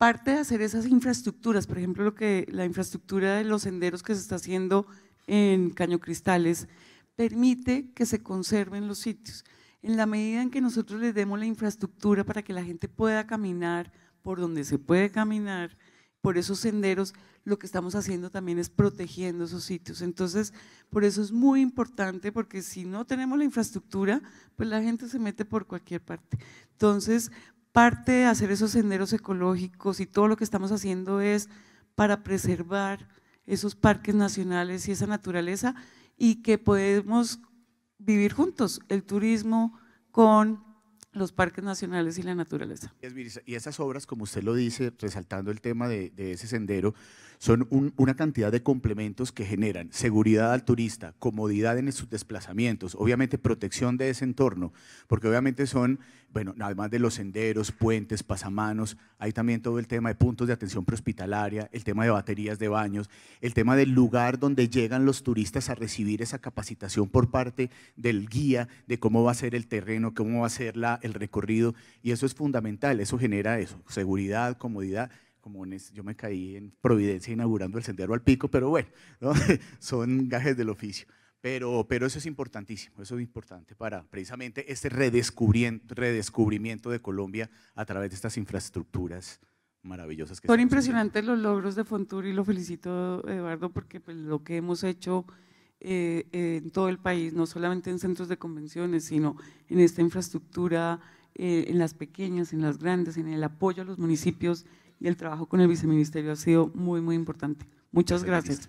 parte de hacer esas infraestructuras, por ejemplo, lo que, la infraestructura de los senderos que se está haciendo en Caño Cristales, permite que se conserven los sitios. En la medida en que nosotros les demos la infraestructura para que la gente pueda caminar por donde se puede caminar, por esos senderos, lo que estamos haciendo también es protegiendo esos sitios. Entonces, por eso es muy importante, porque si no tenemos la infraestructura, pues la gente se mete por cualquier parte. Entonces, parte de hacer esos senderos ecológicos y todo lo que estamos haciendo es para preservar esos parques nacionales y esa naturaleza y que podemos vivir juntos el turismo con los parques nacionales y la naturaleza. Y esas obras, como usted lo dice, resaltando el tema de, ese sendero, son una cantidad de complementos que generan seguridad al turista, comodidad en sus desplazamientos, obviamente protección de ese entorno, porque obviamente son, bueno, además de los senderos, puentes, pasamanos, hay también todo el tema de puntos de atención prehospitalaria, el tema de baterías de baños, el tema del lugar donde llegan los turistas a recibir esa capacitación por parte del guía de cómo va a ser el terreno, cómo va a ser la, el recorrido, y eso es fundamental, eso genera eso, seguridad, comodidad, como yo me caí en Providencia inaugurando el Sendero al Pico, pero bueno, son gajes del oficio. Pero, pero eso es importantísimo, eso es importante para precisamente este redescubrimiento, de Colombia a través de estas infraestructuras maravillosas. Que Son impresionantes los logros de Fontur y lo felicito, Eduardo, porque pues, lo que hemos hecho eh, en todo el país, no solamente en centros de convenciones, sino en esta infraestructura, eh, en las pequeñas, en las grandes, en el apoyo a los municipios y el trabajo con el viceministerio ha sido muy, muy importante. Muchas gracias.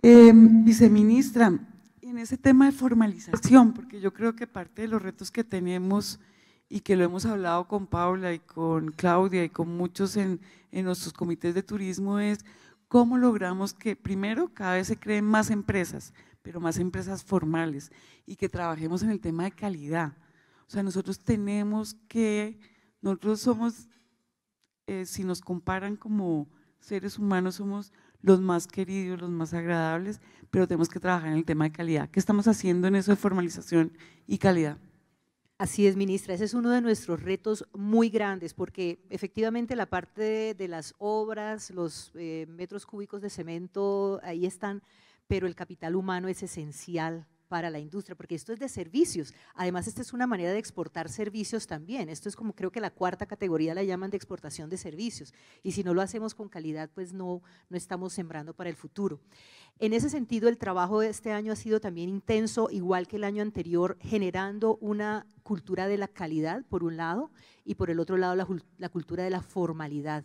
Em, viceministra, en ese tema de formalización, porque yo creo que parte de los retos que tenemos y que lo hemos hablado con Paula y con Claudia y con muchos en, en nuestros comités de turismo es cómo logramos que primero cada vez se creen más empresas, pero más empresas formales y que trabajemos en el tema de calidad. O sea, nosotros tenemos que, nosotros somos eh, si nos comparan como seres humanos, somos los más queridos, los más agradables, pero tenemos que trabajar en el tema de calidad. ¿Qué estamos haciendo en eso de formalización y calidad? Así es, ministra. Ese es uno de nuestros retos muy grandes porque efectivamente la parte de, las obras, los eh, metros cúbicos de cemento, ahí están, pero el capital humano es esencial para la industria, porque esto es de servicios. Además, esta es una manera de exportar servicios también. Esto es como creo que la cuarta categoría la llaman de exportación de servicios. Y si no lo hacemos con calidad, pues no, no estamos sembrando para el futuro. En ese sentido, el trabajo de este año ha sido también intenso, igual que el año anterior, generando una cultura de la calidad, por un lado, y por el otro lado, la, la cultura de la formalidad.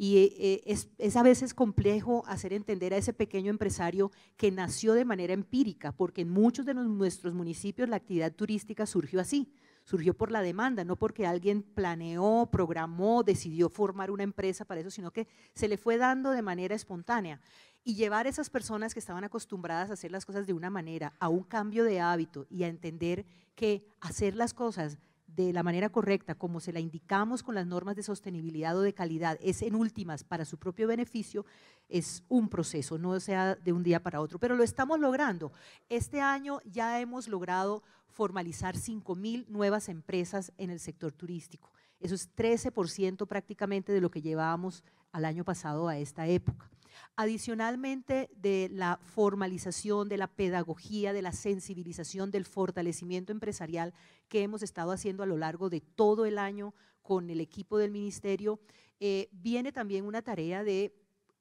Y eh, es, es, a veces complejo hacer entender a ese pequeño empresario que nació de manera empírica, porque en muchos de nuestros municipios la actividad turística surgió así, surgió por la demanda, no porque alguien planeó, programó, decidió formar una empresa para eso, sino que se le fue dando de manera espontánea. Y llevar a esas personas que estaban acostumbradas a hacer las cosas de una manera a un cambio de hábito y a entender que hacer las cosas de la manera correcta, como se la indicamos con las normas de sostenibilidad o de calidad, es en últimas para su propio beneficio, es un proceso, no sea de un día para otro, pero lo estamos logrando. Este año ya hemos logrado formalizar 5 mil nuevas empresas en el sector turístico. Eso es 13% prácticamente de lo que llevábamos al año pasado a esta época. Adicionalmente de la formalización, de la pedagogía, de la sensibilización, del fortalecimiento empresarial que hemos estado haciendo a lo largo de todo el año con el equipo del ministerio, eh, viene también una tarea de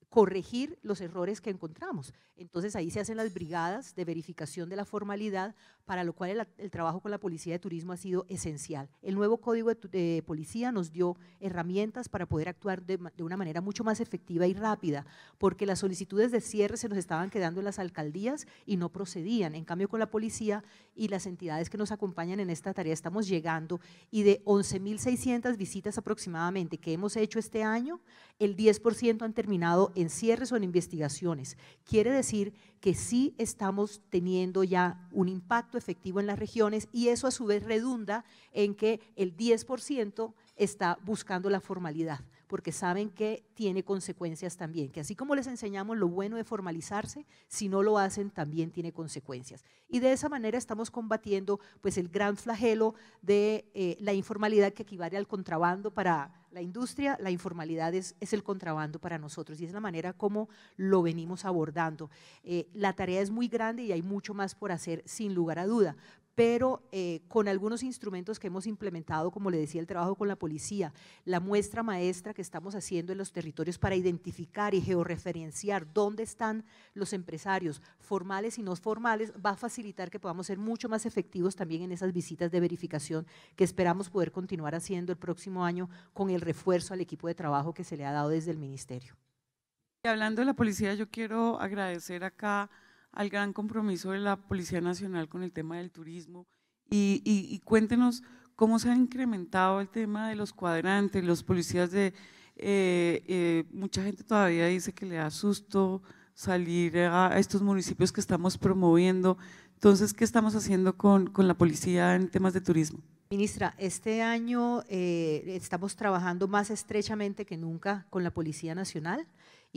corregir los errores que encontramos. Entonces ahí se hacen las brigadas de verificación de la formalidad, para lo cual el, trabajo con la Policía de Turismo ha sido esencial. El nuevo Código de, Policía nos dio herramientas para poder actuar de, una manera mucho más efectiva y rápida, porque las solicitudes de cierre se nos estaban quedando en las alcaldías y no procedían. En cambio, con la Policía y las entidades que nos acompañan en esta tarea estamos llegando y de 11.600 visitas aproximadamente que hemos hecho este año, el 10% han terminado en cierres o en investigaciones. Quiere decir que sí estamos teniendo ya un impacto efectivo en las regiones y eso a su vez redunda en que el 10% está buscando la formalidad porque saben que tiene consecuencias también, que así como les enseñamos lo bueno de formalizarse, si no lo hacen también tiene consecuencias. Y de esa manera estamos combatiendo pues el gran flagelo de eh, la informalidad que equivale al contrabando para la industria, la informalidad es, el contrabando para nosotros y es la manera como lo venimos abordando. Eh, la tarea es muy grande y hay mucho más por hacer sin lugar a duda, pero eh, con algunos instrumentos que hemos implementado, como le decía, el trabajo con la policía, la muestra maestra que estamos haciendo en los territorios para identificar y georreferenciar dónde están los empresarios formales y no formales, va a facilitar que podamos ser mucho más efectivos también en esas visitas de verificación que esperamos poder continuar haciendo el próximo año con el refuerzo al equipo de trabajo que se le ha dado desde el ministerio. hablando de la policía, yo quiero agradecer acá al gran compromiso de la Policía Nacional con el tema del turismo y, cuéntenos cómo se ha incrementado el tema de los cuadrantes, los policías de, eh, eh, mucha gente todavía dice que le da susto salir a estos municipios que estamos promoviendo. Entonces, ¿qué estamos haciendo con, con la policía en temas de turismo? Ministra, este año eh, estamos trabajando más estrechamente que nunca con la Policía Nacional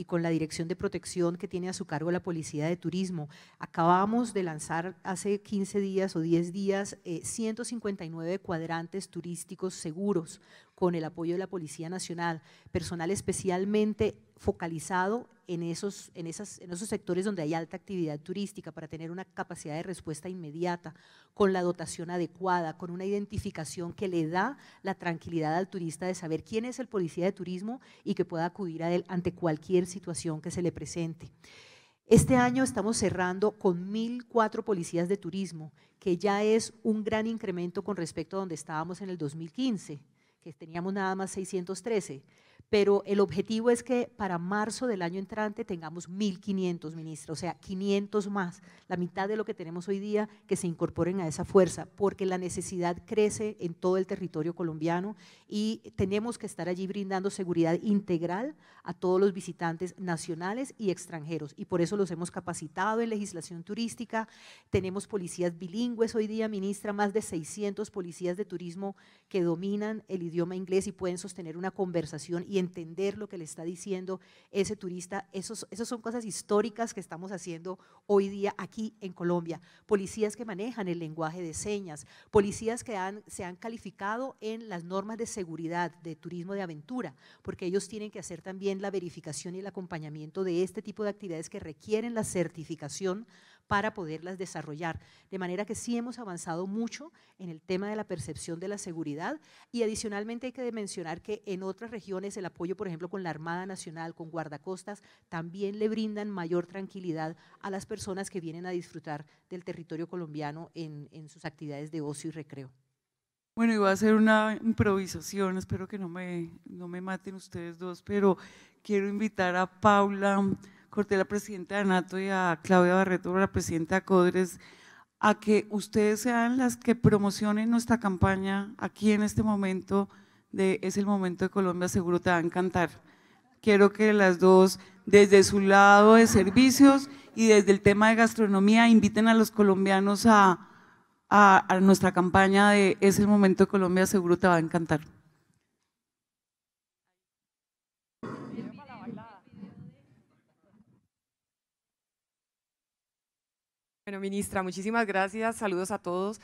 y con la Dirección de Protección que tiene a su cargo la Policía de Turismo. Acabamos de lanzar hace 15 días o 10 días 159 eh, cuadrantes turísticos seguros con el apoyo de la Policía Nacional, personal especialmente focalizado en esos, en, esas, en esos sectores donde hay alta actividad turística para tener una capacidad de respuesta inmediata, con la dotación adecuada, con una identificación que le da la tranquilidad al turista de saber quién es el policía de turismo y que pueda acudir a él ante cualquier situación que se le presente. Este año estamos cerrando con 1.004 policías de turismo, que ya es un gran incremento con respecto a donde estábamos en el 2015 que teníamos nada más 613 pero el objetivo es que para marzo del año entrante tengamos 1.500 ministros, o sea, 500 más, la mitad de lo que tenemos hoy día, que se incorporen a esa fuerza, porque la necesidad crece en todo el territorio colombiano y tenemos que estar allí brindando seguridad integral a todos los visitantes nacionales y extranjeros, y por eso los hemos capacitado en legislación turística, tenemos policías bilingües hoy día, ministra, más de 600 policías de turismo que dominan el idioma inglés y pueden sostener una conversación y entender lo que le está diciendo ese turista. Esos, esas son cosas históricas que estamos haciendo hoy día aquí en Colombia. Policías que manejan el lenguaje de señas, policías que se han calificado en las normas de seguridad de turismo de aventura, porque ellos tienen que hacer también la verificación y el acompañamiento de este tipo de actividades que requieren la certificación para poderlas desarrollar. De manera que sí hemos avanzado mucho en el tema de la percepción de la seguridad y adicionalmente hay que mencionar que en otras regiones el apoyo, por ejemplo, con la Armada Nacional, con guardacostas, también le brindan mayor tranquilidad a las personas que vienen a disfrutar del territorio colombiano en, en sus actividades de ocio y recreo. Bueno, iba a hacer una improvisación, espero que no me, no me maten ustedes dos, pero quiero invitar a Paula Corté la presidenta de ANATO y a Claudia Barreto, la presidenta de CODRES, a que ustedes sean las que promocionen nuestra campaña aquí en este momento de Es el momento de Colombia, seguro te va a encantar. Quiero que las dos, desde su lado de servicios y desde el tema de gastronomía, inviten a los colombianos a, a nuestra campaña de Es el momento de Colombia, seguro te va a encantar. Ministra, muchísimas gracias. Saludos a todos.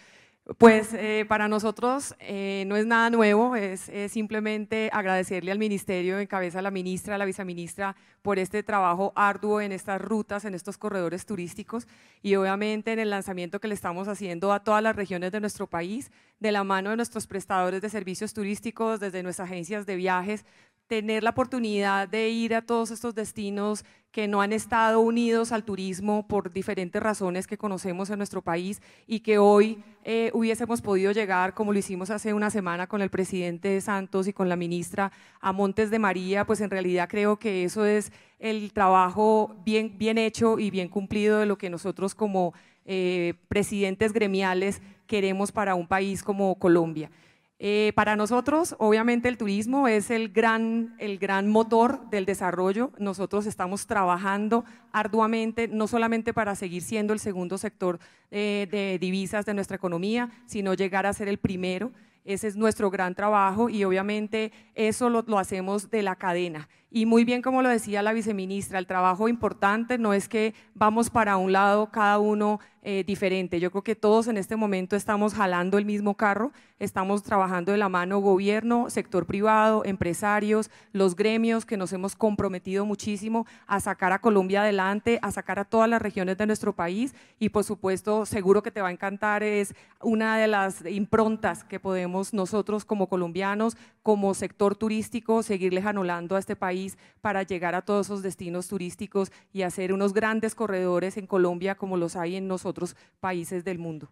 Pues eh, para nosotros eh, no es nada nuevo, es, simplemente agradecerle al ministerio, en a la ministra, a la viceministra, por este trabajo arduo en estas rutas, en estos corredores turísticos y obviamente en el lanzamiento que le estamos haciendo a todas las regiones de nuestro país, de la mano de nuestros prestadores de servicios turísticos, desde nuestras agencias de viajes, tener la oportunidad de ir a todos estos destinos que no han estado unidos al turismo por diferentes razones que conocemos en nuestro país y que hoy eh, hubiésemos podido llegar, como lo hicimos hace una semana con el presidente Santos y con la ministra, a Montes de María, pues en realidad creo que eso es el trabajo bien, bien hecho y bien cumplido de lo que nosotros como eh, presidentes gremiales queremos para un país como Colombia. Eh, para nosotros, obviamente, el turismo es el gran, el gran motor del desarrollo. Nosotros estamos trabajando arduamente, no solamente para seguir siendo el segundo sector eh, de divisas de nuestra economía, sino llegar a ser el primero. Ese es nuestro gran trabajo y obviamente eso lo, lo, hacemos de la cadena. Y muy bien como lo decía la viceministra, el trabajo importante no es que vamos para un lado cada uno eh, diferente. Yo creo que todos en este momento estamos jalando el mismo carro, estamos trabajando de la mano gobierno, sector privado, empresarios, los gremios que nos hemos comprometido muchísimo a sacar a Colombia adelante, a sacar a todas las regiones de nuestro país y por supuesto seguro que te va a encantar es una de las improntas que podemos nosotros como colombianos, como sector turístico, seguirle anulando a este país para llegar a todos esos destinos turísticos y hacer unos grandes corredores en Colombia como los hay en nosotros otros países del mundo.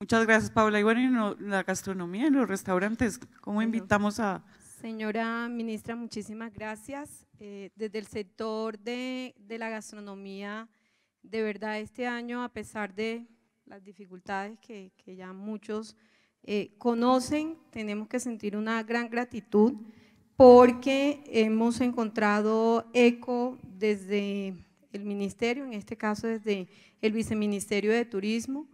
Muchas gracias, Paula. Y bueno, la gastronomía en los restaurantes, ¿cómo invitamos a...? Señora ministra, muchísimas gracias. Eh, desde el sector de, de, la gastronomía, de verdad este año, a pesar de las dificultades que, que ya muchos eh, conocen, tenemos que sentir una gran gratitud porque hemos encontrado eco desde el ministerio, en este caso desde el Viceministerio de Turismo,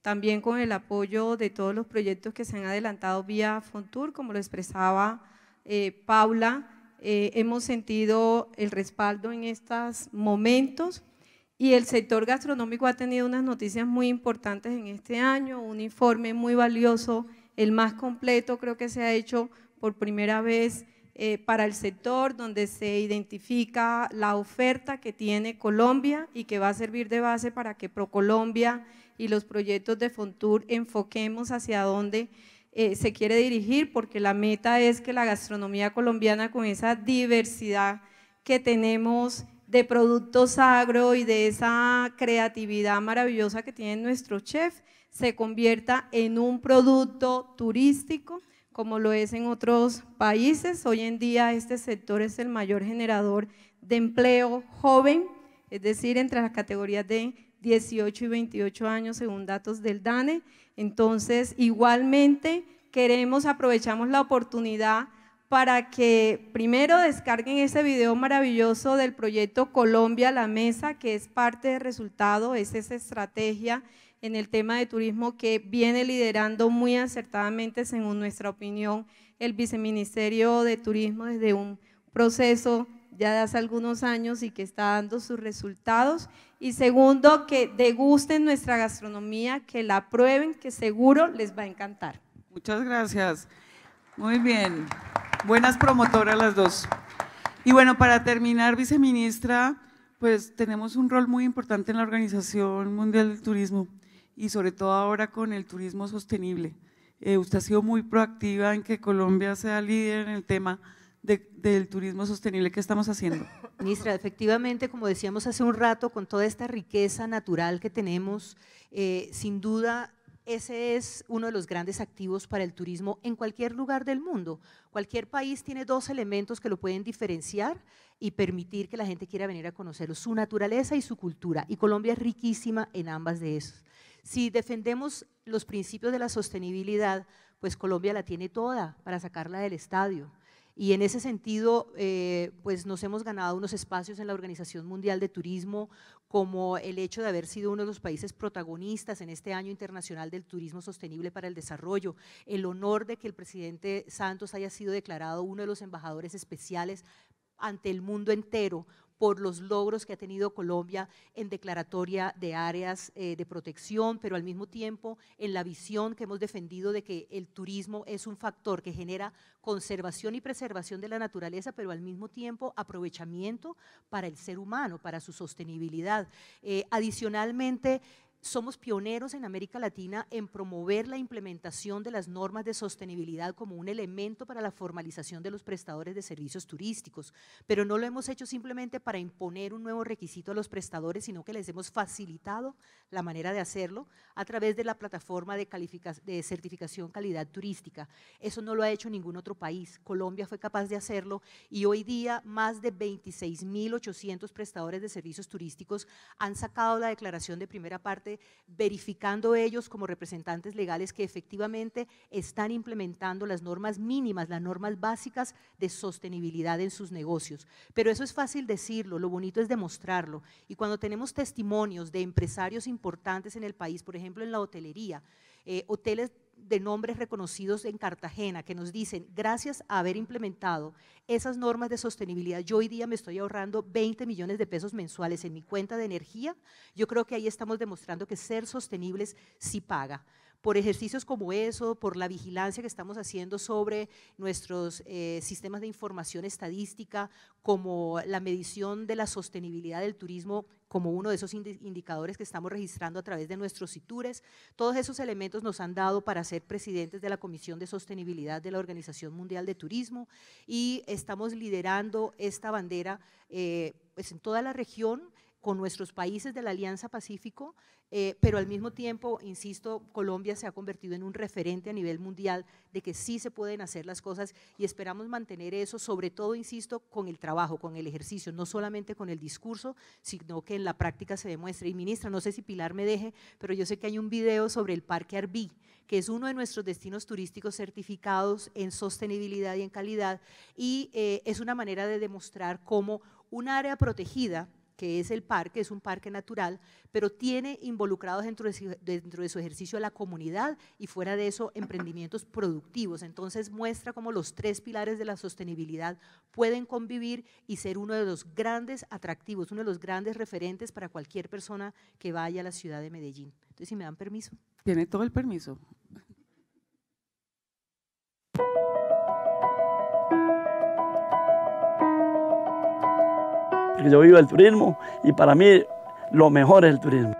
también con el apoyo de todos los proyectos que se han adelantado vía Fontur, como lo expresaba eh, Paula, eh, hemos sentido el respaldo en estos momentos y el sector gastronómico ha tenido unas noticias muy importantes en este año, un informe muy valioso, el más completo creo que se ha hecho por primera vez eh, para el sector, donde se identifica la oferta que tiene Colombia y que va a servir de base para que ProColombia y los proyectos de Fontur enfoquemos hacia dónde eh, se quiere dirigir, porque la meta es que la gastronomía colombiana con esa diversidad que tenemos de productos agro y de esa creatividad maravillosa que tienen nuestros chefs, se convierta en un producto turístico como lo es en otros países. Hoy en día este sector es el mayor generador de empleo joven, es decir, entre las categorías de 18 y 28 años según datos del DANE. Entonces, igualmente queremos, aprovechamos la oportunidad para que primero descarguen ese video maravilloso del proyecto Colombia la Mesa, que es parte del resultado, es esa estrategia en el tema de turismo que viene liderando muy acertadamente, según nuestra opinión, el Viceministerio de Turismo desde un proceso ya de hace algunos años y que está dando sus resultados. Y segundo, que degusten nuestra gastronomía, que la prueben, que seguro les va a encantar. Muchas gracias. Muy bien. Buenas promotoras las dos. Y bueno, para terminar, viceministra, pues tenemos un rol muy importante en la Organización Mundial del Turismo y sobre todo ahora con el turismo sostenible. Eh, usted ha sido muy proactiva en que Colombia sea líder en el tema del turismo sostenible que estamos haciendo. Ministra, efectivamente, como decíamos hace un rato, con toda esta riqueza natural que tenemos, eh, sin duda ese es uno de los grandes activos para el turismo en cualquier lugar del mundo. Cualquier país tiene dos elementos que lo pueden diferenciar y permitir que la gente quiera venir a conocerlo, su naturaleza y su cultura. Y Colombia es riquísima en ambas de esos. Si defendemos los principios de la sostenibilidad, pues Colombia la tiene toda para sacarla del estadio. Y en ese sentido, eh, pues nos hemos ganado unos espacios en la Organización Mundial de Turismo, como el hecho de haber sido uno de los países protagonistas en este año internacional del turismo sostenible para el desarrollo, el honor de que el presidente Santos haya sido declarado uno de los embajadores especiales ante el mundo entero por los logros que ha tenido Colombia en declaratoria de áreas eh, de protección, pero al mismo tiempo en la visión que hemos defendido de que el turismo es un factor que genera conservación y preservación de la naturaleza, pero al mismo tiempo aprovechamiento para el ser humano, para su sostenibilidad. Eh, adicionalmente, somos pioneros en América Latina en promover la implementación de las normas de sostenibilidad como un elemento para la formalización de los prestadores de servicios turísticos, pero no lo hemos hecho simplemente para imponer un nuevo requisito a los prestadores, sino que les hemos facilitado la manera de hacerlo a través de la plataforma de, certificación calidad turística. Eso no lo ha hecho ningún otro país. Colombia fue capaz de hacerlo y hoy día más de 26.800 prestadores de servicios turísticos han sacado la declaración de primera parte verificando ellos como representantes legales que efectivamente están implementando las normas mínimas, las normas básicas de sostenibilidad en sus negocios. Pero eso es fácil decirlo, lo bonito es demostrarlo. Y cuando tenemos testimonios de empresarios importantes en el país, por ejemplo en la hotelería, eh, hoteles de nombres reconocidos en Cartagena que nos dicen, gracias a haber implementado esas normas de sostenibilidad, yo hoy día me estoy ahorrando 20 millones de pesos mensuales en mi cuenta de energía, yo creo que ahí estamos demostrando que ser sostenibles sí paga por ejercicios como eso, por la vigilancia que estamos haciendo sobre nuestros eh, sistemas de información estadística, como la medición de la sostenibilidad del turismo como uno de esos indicadores que estamos registrando a través de nuestros CITURES. Todos esos elementos nos han dado para ser presidentes de la Comisión de Sostenibilidad de la Organización Mundial de Turismo y estamos liderando esta bandera eh, pues en toda la región con nuestros países de la Alianza Pacífico, eh, pero al mismo tiempo, insisto, Colombia se ha convertido en un referente a nivel mundial de que sí se pueden hacer las cosas y esperamos mantener eso, sobre todo, insisto, con el trabajo, con el ejercicio, no solamente con el discurso, sino que en la práctica se demuestre. Y ministra, no sé si Pilar me deje, pero yo sé que hay un video sobre el Parque Arbí, que es uno de nuestros destinos turísticos certificados en sostenibilidad y en calidad, y eh, es una manera de demostrar cómo un área protegida, que es el parque, es un parque natural, pero tiene involucrados dentro de, su, dentro de su ejercicio a la comunidad y fuera de eso emprendimientos productivos. Entonces muestra cómo los tres pilares de la sostenibilidad pueden convivir y ser uno de los grandes atractivos, uno de los grandes referentes para cualquier persona que vaya a la ciudad de Medellín. Entonces, si me dan permiso. Tiene todo el permiso. Yo vivo el turismo y para mí lo mejor es el turismo.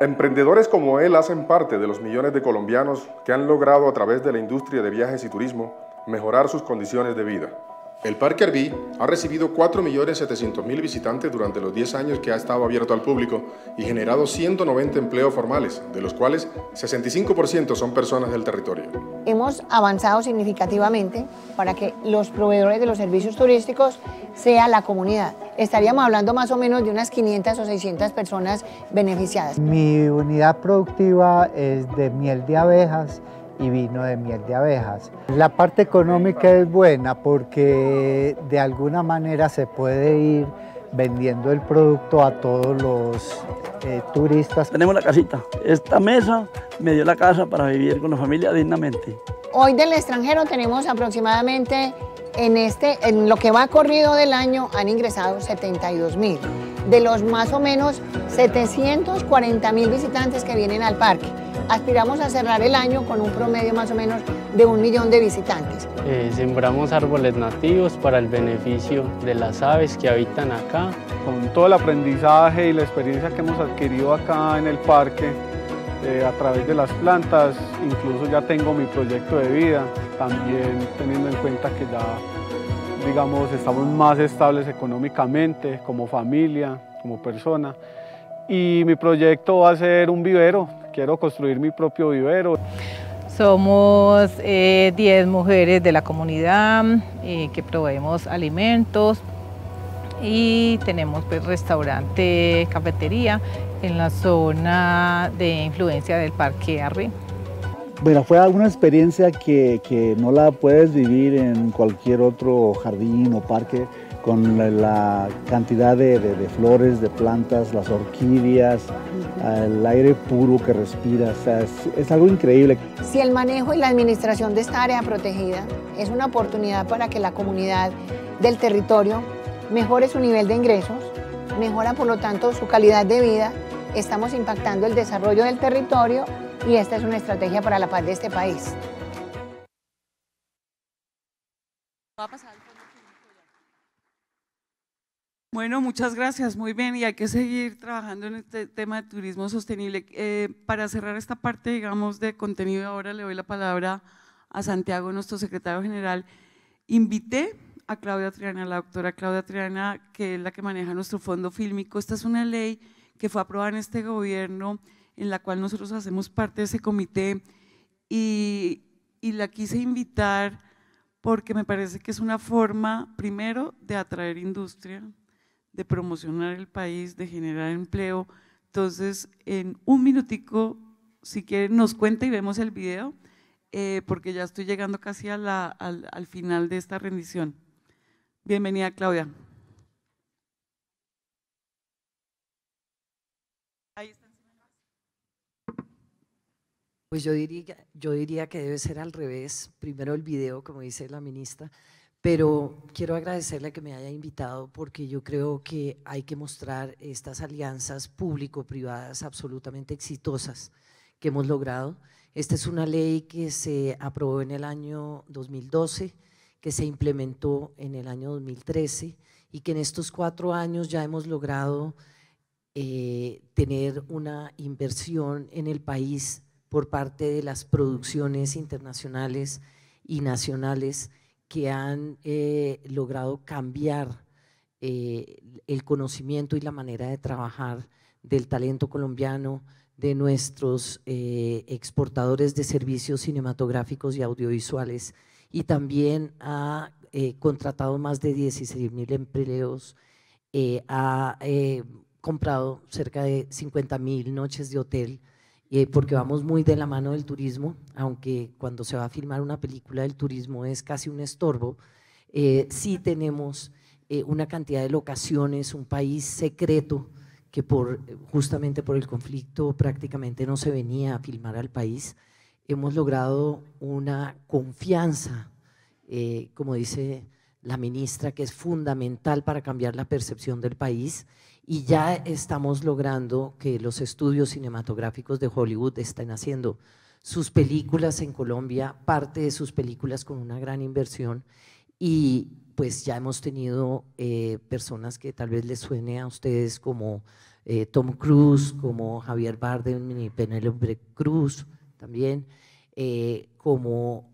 Emprendedores como él hacen parte de los millones de colombianos que han logrado a través de la industria de viajes y turismo mejorar sus condiciones de vida. El Parque Arbí ha recibido 4.700.000 visitantes durante los 10 años que ha estado abierto al público y generado 190 empleos formales, de los cuales 65% son personas del territorio. Hemos avanzado significativamente para que los proveedores de los servicios turísticos sea la comunidad. Estaríamos hablando más o menos de unas 500 o 600 personas beneficiadas. Mi unidad productiva es de miel de abejas y vino de miel de abejas. La parte económica es buena porque de alguna manera se puede ir vendiendo el producto a todos los eh, turistas. Tenemos la casita. Esta mesa me dio la casa para vivir con la familia dignamente. Hoy del extranjero tenemos aproximadamente en, este, en lo que va corrido del año han ingresado 72 mil, de los más o menos 740 mil visitantes que vienen al parque. Aspiramos a cerrar el año con un promedio más o menos de un millón de visitantes. Eh, sembramos árboles nativos para el beneficio de las aves que habitan acá. Con todo el aprendizaje y la experiencia que hemos adquirido acá en el parque, eh, a través de las plantas, incluso ya tengo mi proyecto de vida, también teniendo en cuenta que ya, digamos, estamos más estables económicamente, como familia, como persona. Y mi proyecto va a ser un vivero, quiero construir mi propio vivero. Somos 10 eh, mujeres de la comunidad eh, que proveemos alimentos y tenemos pues restaurante, cafetería en la zona de influencia del Parque Arri. Bueno, fue una experiencia que, que, no la puedes vivir en cualquier otro jardín o parque con la, cantidad de, de, flores, de plantas, las orquídeas, el aire puro que respiras, es, es algo increíble. Si el manejo y la administración de esta área protegida es una oportunidad para que la comunidad del territorio mejore su nivel de ingresos, mejora por lo tanto su calidad de vida estamos impactando el desarrollo del territorio y esta es una estrategia para la paz de este país. Bueno, muchas gracias, muy bien, y hay que seguir trabajando en este tema de turismo sostenible. Eh, para cerrar esta parte, digamos, de contenido, ahora le doy la palabra a Santiago, nuestro secretario general. Invité a Claudia Triana, la doctora Claudia Triana, que es la que maneja nuestro fondo fílmico. Esta es una ley que fue aprobada en este gobierno, en la cual nosotros hacemos parte de ese comité y, y la quise invitar porque me parece que es una forma, primero, de atraer industria, de promocionar el país, de generar empleo. Entonces, en un minutico, si quieren, nos cuenta y vemos el video, eh, porque ya estoy llegando casi a al, al final de esta rendición. Bienvenida, Claudia. Pues yo diría, yo diría que debe ser al revés, primero el video, como dice la ministra, pero quiero agradecerle que me haya invitado porque yo creo que hay que mostrar estas alianzas público-privadas absolutamente exitosas que hemos logrado. Esta es una ley que se aprobó en el año 2012, que se implementó en el año 2013 y que en estos cuatro años ya hemos logrado eh, tener una inversión en el país por parte de las producciones internacionales y nacionales que han eh, logrado cambiar eh, el conocimiento y la manera de trabajar del talento colombiano, de nuestros eh, exportadores de servicios cinematográficos y audiovisuales y también ha contratado más de 16 mil empleos, ha comprado cerca de 50 mil noches de hotel eh, porque vamos muy de la mano del turismo, aunque cuando se va a filmar una película del turismo es casi un estorbo, eh, sí tenemos eh, una cantidad de locaciones, un país secreto que por, justamente por el conflicto prácticamente no se venía a filmar al país. Hemos logrado una confianza, como dice la ministra, que es fundamental para cambiar la percepción del país y ya estamos logrando que los estudios cinematográficos de Hollywood estén haciendo sus películas en Colombia, parte de sus películas con una gran inversión. Y pues ya hemos tenido eh, personas que tal vez les suene a ustedes como eh, Tom Cruise, como Javier Bardem y Penélope Cruz también, eh, como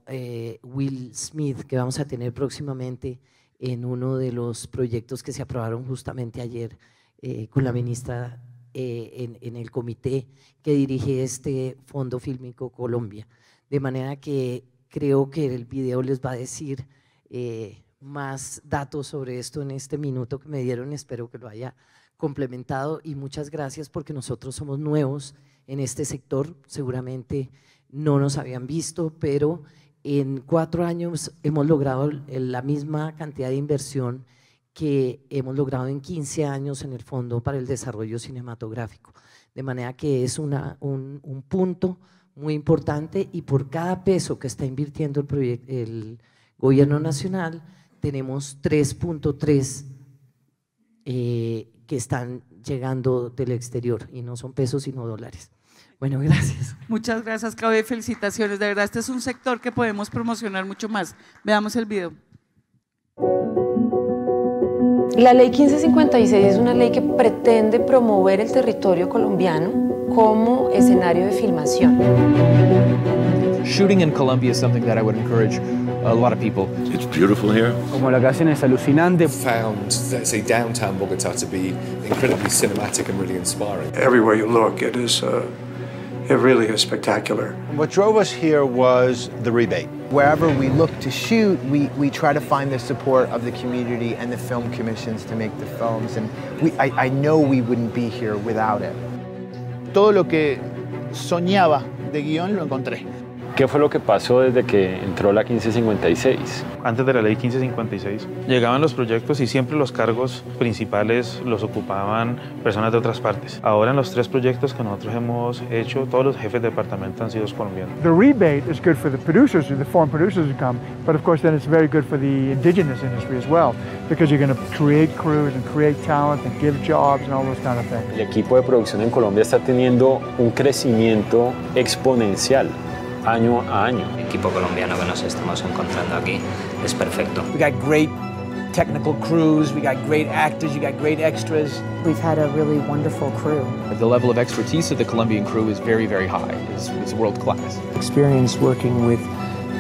Will Smith que vamos a tener próximamente en uno de los proyectos que se aprobaron justamente ayer eh, con la ministra eh, en, el comité que dirige este Fondo Fílmico Colombia. De manera que creo que el video les va a decir eh, más datos sobre esto en este minuto que me dieron. Espero que lo haya complementado y muchas gracias porque nosotros somos nuevos en este sector. Seguramente no nos habían visto, pero en cuatro años hemos logrado la misma cantidad de inversión que hemos logrado en 15 años en el Fondo para el Desarrollo Cinematográfico. De manera que es una, un, un punto muy importante y por cada peso que está invirtiendo el, el gobierno nacional, tenemos 3.3 eh, que están llegando del exterior y no son pesos sino dólares. Bueno, gracias. Muchas gracias, Claudia, felicitaciones. De verdad, este es un sector que podemos promocionar mucho más. Veamos el video. La ley 1556 es una ley que pretende promover el territorio colombiano como escenario de filmación. Shooting in Colombia is something that I would encourage a lot of people. It's beautiful here. Como la canción es alucinante. Found, let's say, downtown Bogotá to be incredibly cinematic and really inspiring. Everywhere you look, it is, uh, it really is spectacular. What drove us here was the rebate. Wherever we look to shoot, we, we try to find the support of the community and the film commissions to make the films. And we, I, I know we wouldn't be here without it. Todo lo que soñaba de guión lo encontré. ¿Qué fue lo que pasó desde que entró la 1556? Antes de la ley 1556 llegaban los proyectos y siempre los cargos principales los ocupaban personas de otras partes. Ahora en los tres proyectos que nosotros hemos hecho, todos los jefes de departamento han sido colombianos. The rebate is good for the producers, the foreign producers who come, but of course then it's very good for the indigenous industry as well, because you're going to create crews and create talent and give jobs and all those kind of things. El equipo de producción en Colombia está teniendo un crecimiento exponencial año a año. El equipo colombiano que nos estamos encontrando aquí es perfecto. We got great technical crews, we got great actors, you got great extras. We've had a really wonderful crew. The level of expertise of the Colombian crew is very, very high. It's, it's world class. Experience working with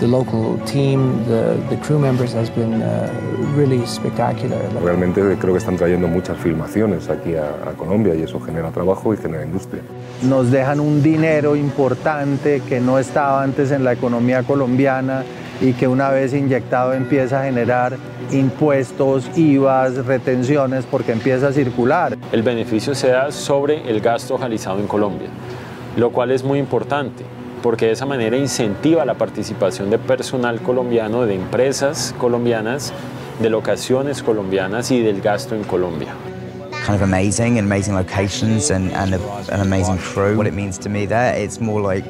the local team, the, the crew members has been uh, really spectacular. Realmente creo que están trayendo muchas filmaciones aquí a, a Colombia y eso genera trabajo y genera industria. Nos dejan un dinero importante que no estaba antes en la economía colombiana y que una vez inyectado empieza a generar impuestos, IVAs, retenciones, porque empieza a circular. El beneficio se da sobre el gasto realizado en Colombia, lo cual es muy importante porque de esa manera incentiva la participación de personal colombiano, de empresas colombianas, de locaciones colombianas y del gasto en Colombia. Kind of amazing and amazing locations and, and a, an amazing crew. What it means to me there, it's more like,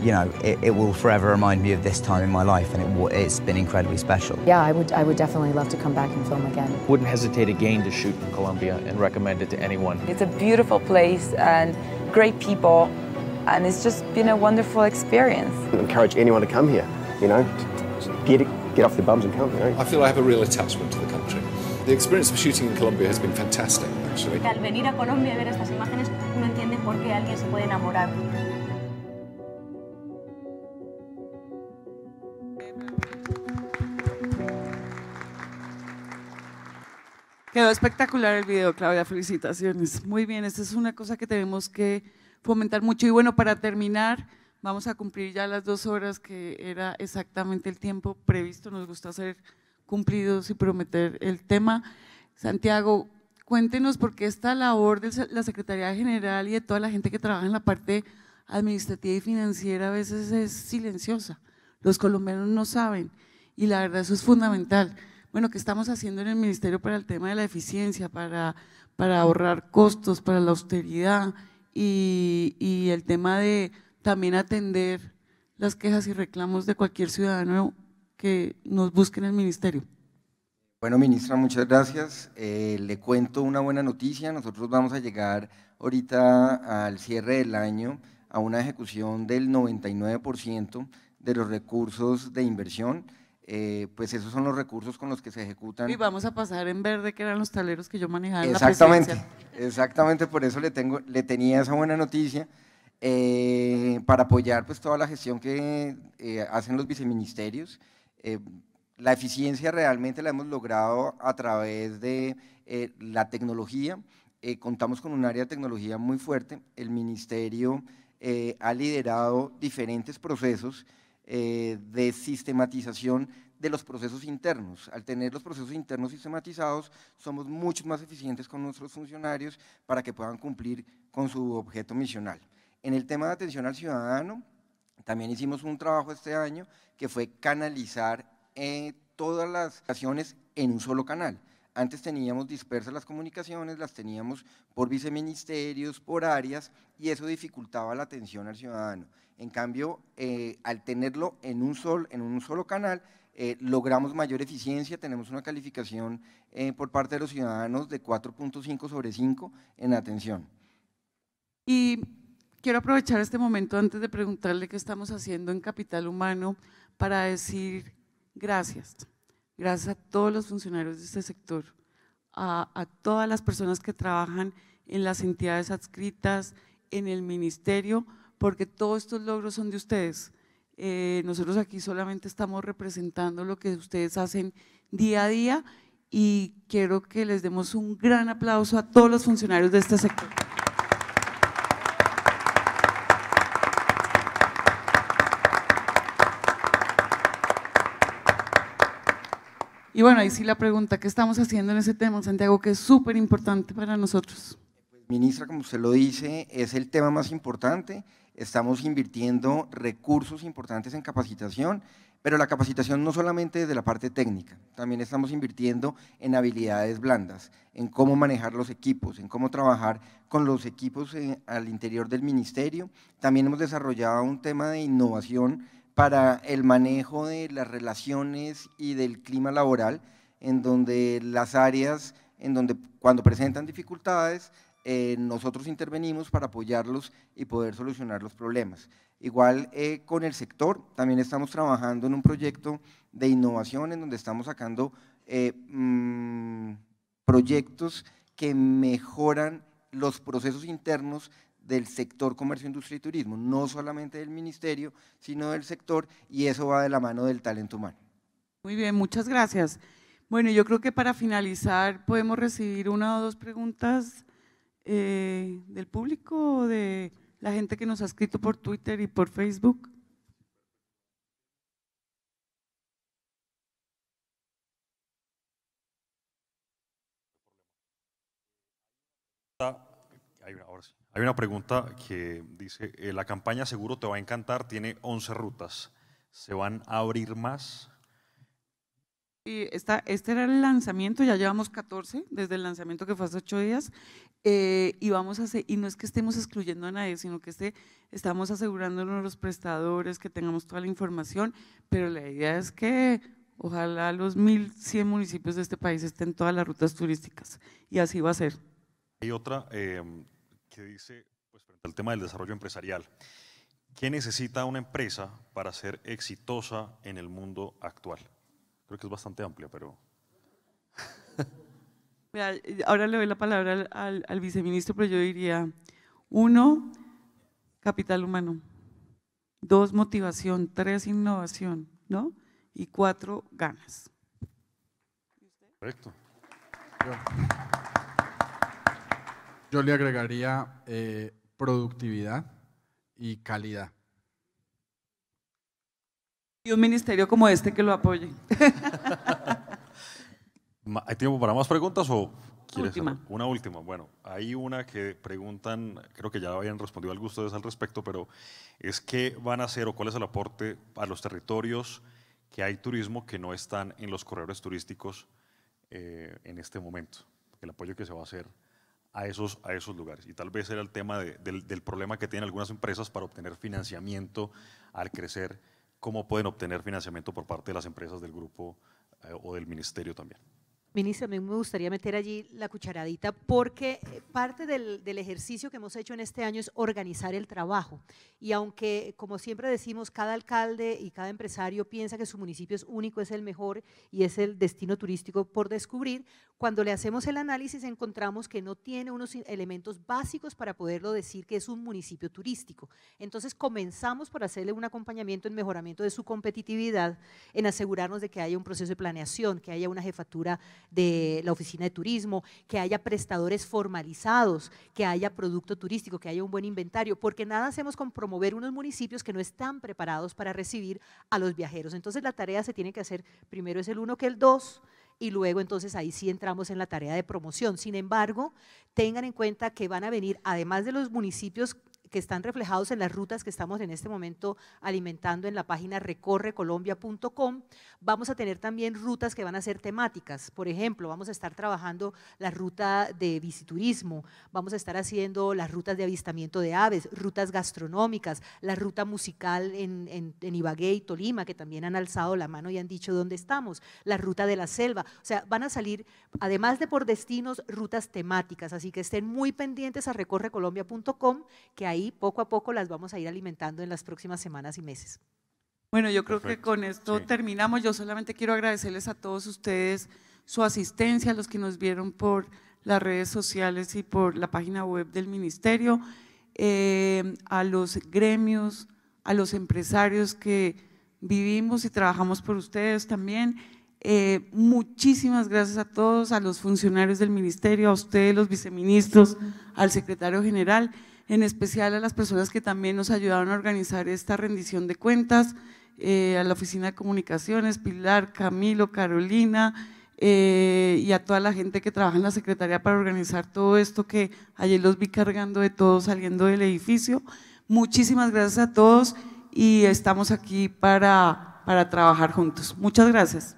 you know, it, it will forever remind me of this time in my life and it, it's been incredibly special. Yeah, I would, I would definitely love to come back and film again. Wouldn't hesitate again to shoot in Colombia and recommend it to anyone. It's a beautiful place and great people and it's just been a wonderful experience. I encourage anyone to come here, you know, get, it, get off their bums and come. You know? I feel I have a real attachment to the country. The experience of shooting in Colombia has been fantastic, actually. Al venir a Colombia y ver estas imágenes, uno entiende por qué alguien se puede enamorar. Quedó espectacular el video, Claudia, felicitaciones. Muy bien, esta es una cosa que tenemos que fomentar mucho. Y bueno, para terminar, vamos a cumplir ya las dos horas, que era exactamente el tiempo previsto. Nos gusta ser cumplidos y prometer el tema. Santiago, cuéntenos por qué esta labor de la Secretaría General y de toda la gente que trabaja en la parte administrativa y financiera a veces es silenciosa. Los colombianos no saben y la verdad eso es fundamental. Bueno, ¿qué estamos haciendo en el Ministerio para el tema de la eficiencia, para, para ahorrar costos, para la austeridad y, el tema de también atender las quejas y reclamos de cualquier ciudadano que nos busque en el ministerio? Bueno, ministra, muchas gracias. Eh, le cuento una buena noticia. Nosotros vamos a llegar ahorita al cierre del año a una ejecución del 99% de los recursos de inversión. Eh, pues esos son los recursos con los que se ejecutan. Y vamos a pasar en verde, que eran los taleros que yo manejaba en exactamente, la. Exactamente, por eso le, tengo, le tenía esa buena noticia, eh, para apoyar pues toda la gestión que eh, hacen los viceministerios. La eficiencia realmente la hemos logrado a través de la tecnología. Contamos con un área de tecnología muy fuerte. El ministerio ha liderado diferentes procesos eh, de sistematización de los procesos internos. Al tener los procesos internos sistematizados, somos mucho más eficientes con nuestros funcionarios para que puedan cumplir con su objeto misional. En el tema de atención al ciudadano, también hicimos un trabajo este año que fue canalizar eh, todas las acciones en un solo canal. Antes teníamos dispersas las comunicaciones, las teníamos por viceministerios, por áreas, y eso dificultaba la atención al ciudadano. En cambio, eh, al tenerlo en un, sol, en un solo canal, eh, logramos mayor eficiencia, tenemos una calificación eh, por parte de los ciudadanos de 4.5 sobre 5 en atención. Y quiero aprovechar este momento antes de preguntarle qué estamos haciendo en Capital Humano para decir gracias. Gracias a todos los funcionarios de este sector, a, a todas las personas que trabajan en las entidades adscritas, en el ministerio, porque todos estos logros son de ustedes. Eh, nosotros aquí solamente estamos representando lo que ustedes hacen día a día y quiero que les demos un gran aplauso a todos los funcionarios de este sector. Y bueno, ahí sí la pregunta, ¿qué estamos haciendo en ese tema, Santiago, que es súper importante para nosotros? Ministra, como usted lo dice, es el tema más importante. Estamos invirtiendo recursos importantes en capacitación, pero la capacitación no solamente desde la parte técnica, también estamos invirtiendo en habilidades blandas, en cómo manejar los equipos, en cómo trabajar con los equipos eh, al interior del ministerio. También hemos desarrollado un tema de innovación para el manejo de las relaciones y del clima laboral, en donde las áreas, en donde cuando presentan dificultades, eh, nosotros intervenimos para apoyarlos y poder solucionar los problemas. Igual eh, con el sector, también estamos trabajando en un proyecto de innovación en donde estamos sacando eh, mm, proyectos que mejoran los procesos internos del sector comercio, industria y turismo, no solamente del ministerio, sino del sector, y eso va de la mano del talento humano. Muy bien, muchas gracias. Bueno, yo creo que para finalizar podemos recibir una o dos preguntas eh, del público de la gente que nos ha escrito por Twitter y por Facebook. Hay una pregunta que dice, eh, la campaña Seguro te va a encantar, tiene 11 rutas, ¿se van a abrir más? Y esta, este era el lanzamiento, ya llevamos 14 desde el lanzamiento que fue hace 8 días eh, y vamos a hacer, y no es que estemos excluyendo a nadie, sino que este, estamos asegurándonos los prestadores, que tengamos toda la información, pero la idea es que ojalá los 1.100 municipios de este país estén todas las rutas turísticas y así va a ser. Hay otra, eh, que dice, pues tema del desarrollo empresarial, ¿qué necesita una empresa para ser exitosa en el mundo actual? Creo que es bastante amplia, pero... ahora le doy la palabra al, al viceministro, pero yo diría, uno, capital humano, dos, motivación, tres, innovación, ¿no? Y cuatro, ganas. Correcto. Yo le agregaría eh, productividad y calidad. Y un ministerio como este que lo apoye. ¿Hay tiempo para más preguntas o quieres una última? Bueno, hay una que preguntan, creo que ya habían respondido algo ustedes al respecto, pero es qué van a hacer o cuál es el aporte a los territorios que hay turismo que no están en los corredores turísticos eh, en este momento. El apoyo que se va a hacer a esos, a esos lugares. Y tal vez era el tema del, del, problema que tienen algunas empresas para obtener financiamiento al crecer, cómo pueden obtener financiamiento por parte de las empresas del grupo eh, o del ministerio también. Ministra, a mí me gustaría meter allí la cucharadita porque eh, parte del, ejercicio que hemos hecho en este año es organizar el trabajo. Y aunque, como siempre decimos, cada alcalde y cada empresario piensa que su municipio es único, es el mejor y es el destino turístico por descubrir, cuando le hacemos el análisis encontramos que no tiene unos elementos básicos para poderlo decir que es un municipio turístico. Entonces comenzamos por hacerle un acompañamiento en mejoramiento de su competitividad, en asegurarnos de que haya un proceso de planeación, que haya una jefatura de la oficina de turismo, que haya prestadores formalizados, que haya producto turístico, que haya un buen inventario, porque nada hacemos con promover unos municipios que no están preparados para recibir a los viajeros. Entonces la tarea se tiene que hacer, primero es el uno que el dos, y luego entonces ahí sí entramos en la tarea de promoción. Sin embargo, tengan en cuenta que van a venir, además de los municipios que están reflejados en las rutas que estamos en este momento alimentando en la página recorrecolombia.com. Vamos a tener también rutas que van a ser temáticas. Por ejemplo, vamos a estar trabajando la ruta de visiturismo, vamos a estar haciendo las rutas de avistamiento de aves, rutas gastronómicas, la ruta musical en, en, Ibagué y Tolima, que también han alzado la mano y han dicho dónde estamos, la ruta de la selva. O sea, van a salir, además de por destinos, rutas temáticas. Así que estén muy pendientes a recorrecolombia.com, que ahí poco a poco las vamos a ir alimentando en las próximas semanas y meses. Bueno, yo creo que con esto terminamos. Yo solamente quiero agradecerles a todos ustedes su asistencia, a los que nos vieron por las redes sociales y por la página web del ministerio, eh, a los gremios, a los empresarios que vivimos y trabajamos por ustedes también. Eh, muchísimas gracias a todos, a los funcionarios del ministerio, a ustedes, los viceministros, al secretario general, en especial a las personas que también nos ayudaron a organizar esta rendición de cuentas, eh, a la Oficina de Comunicaciones, Pilar, Camilo, Carolina, eh, y a toda la gente que trabaja en la Secretaría para organizar todo esto que ayer los vi cargando de todo saliendo del edificio. Muchísimas gracias a todos y estamos aquí para, para trabajar juntos. Muchas gracias.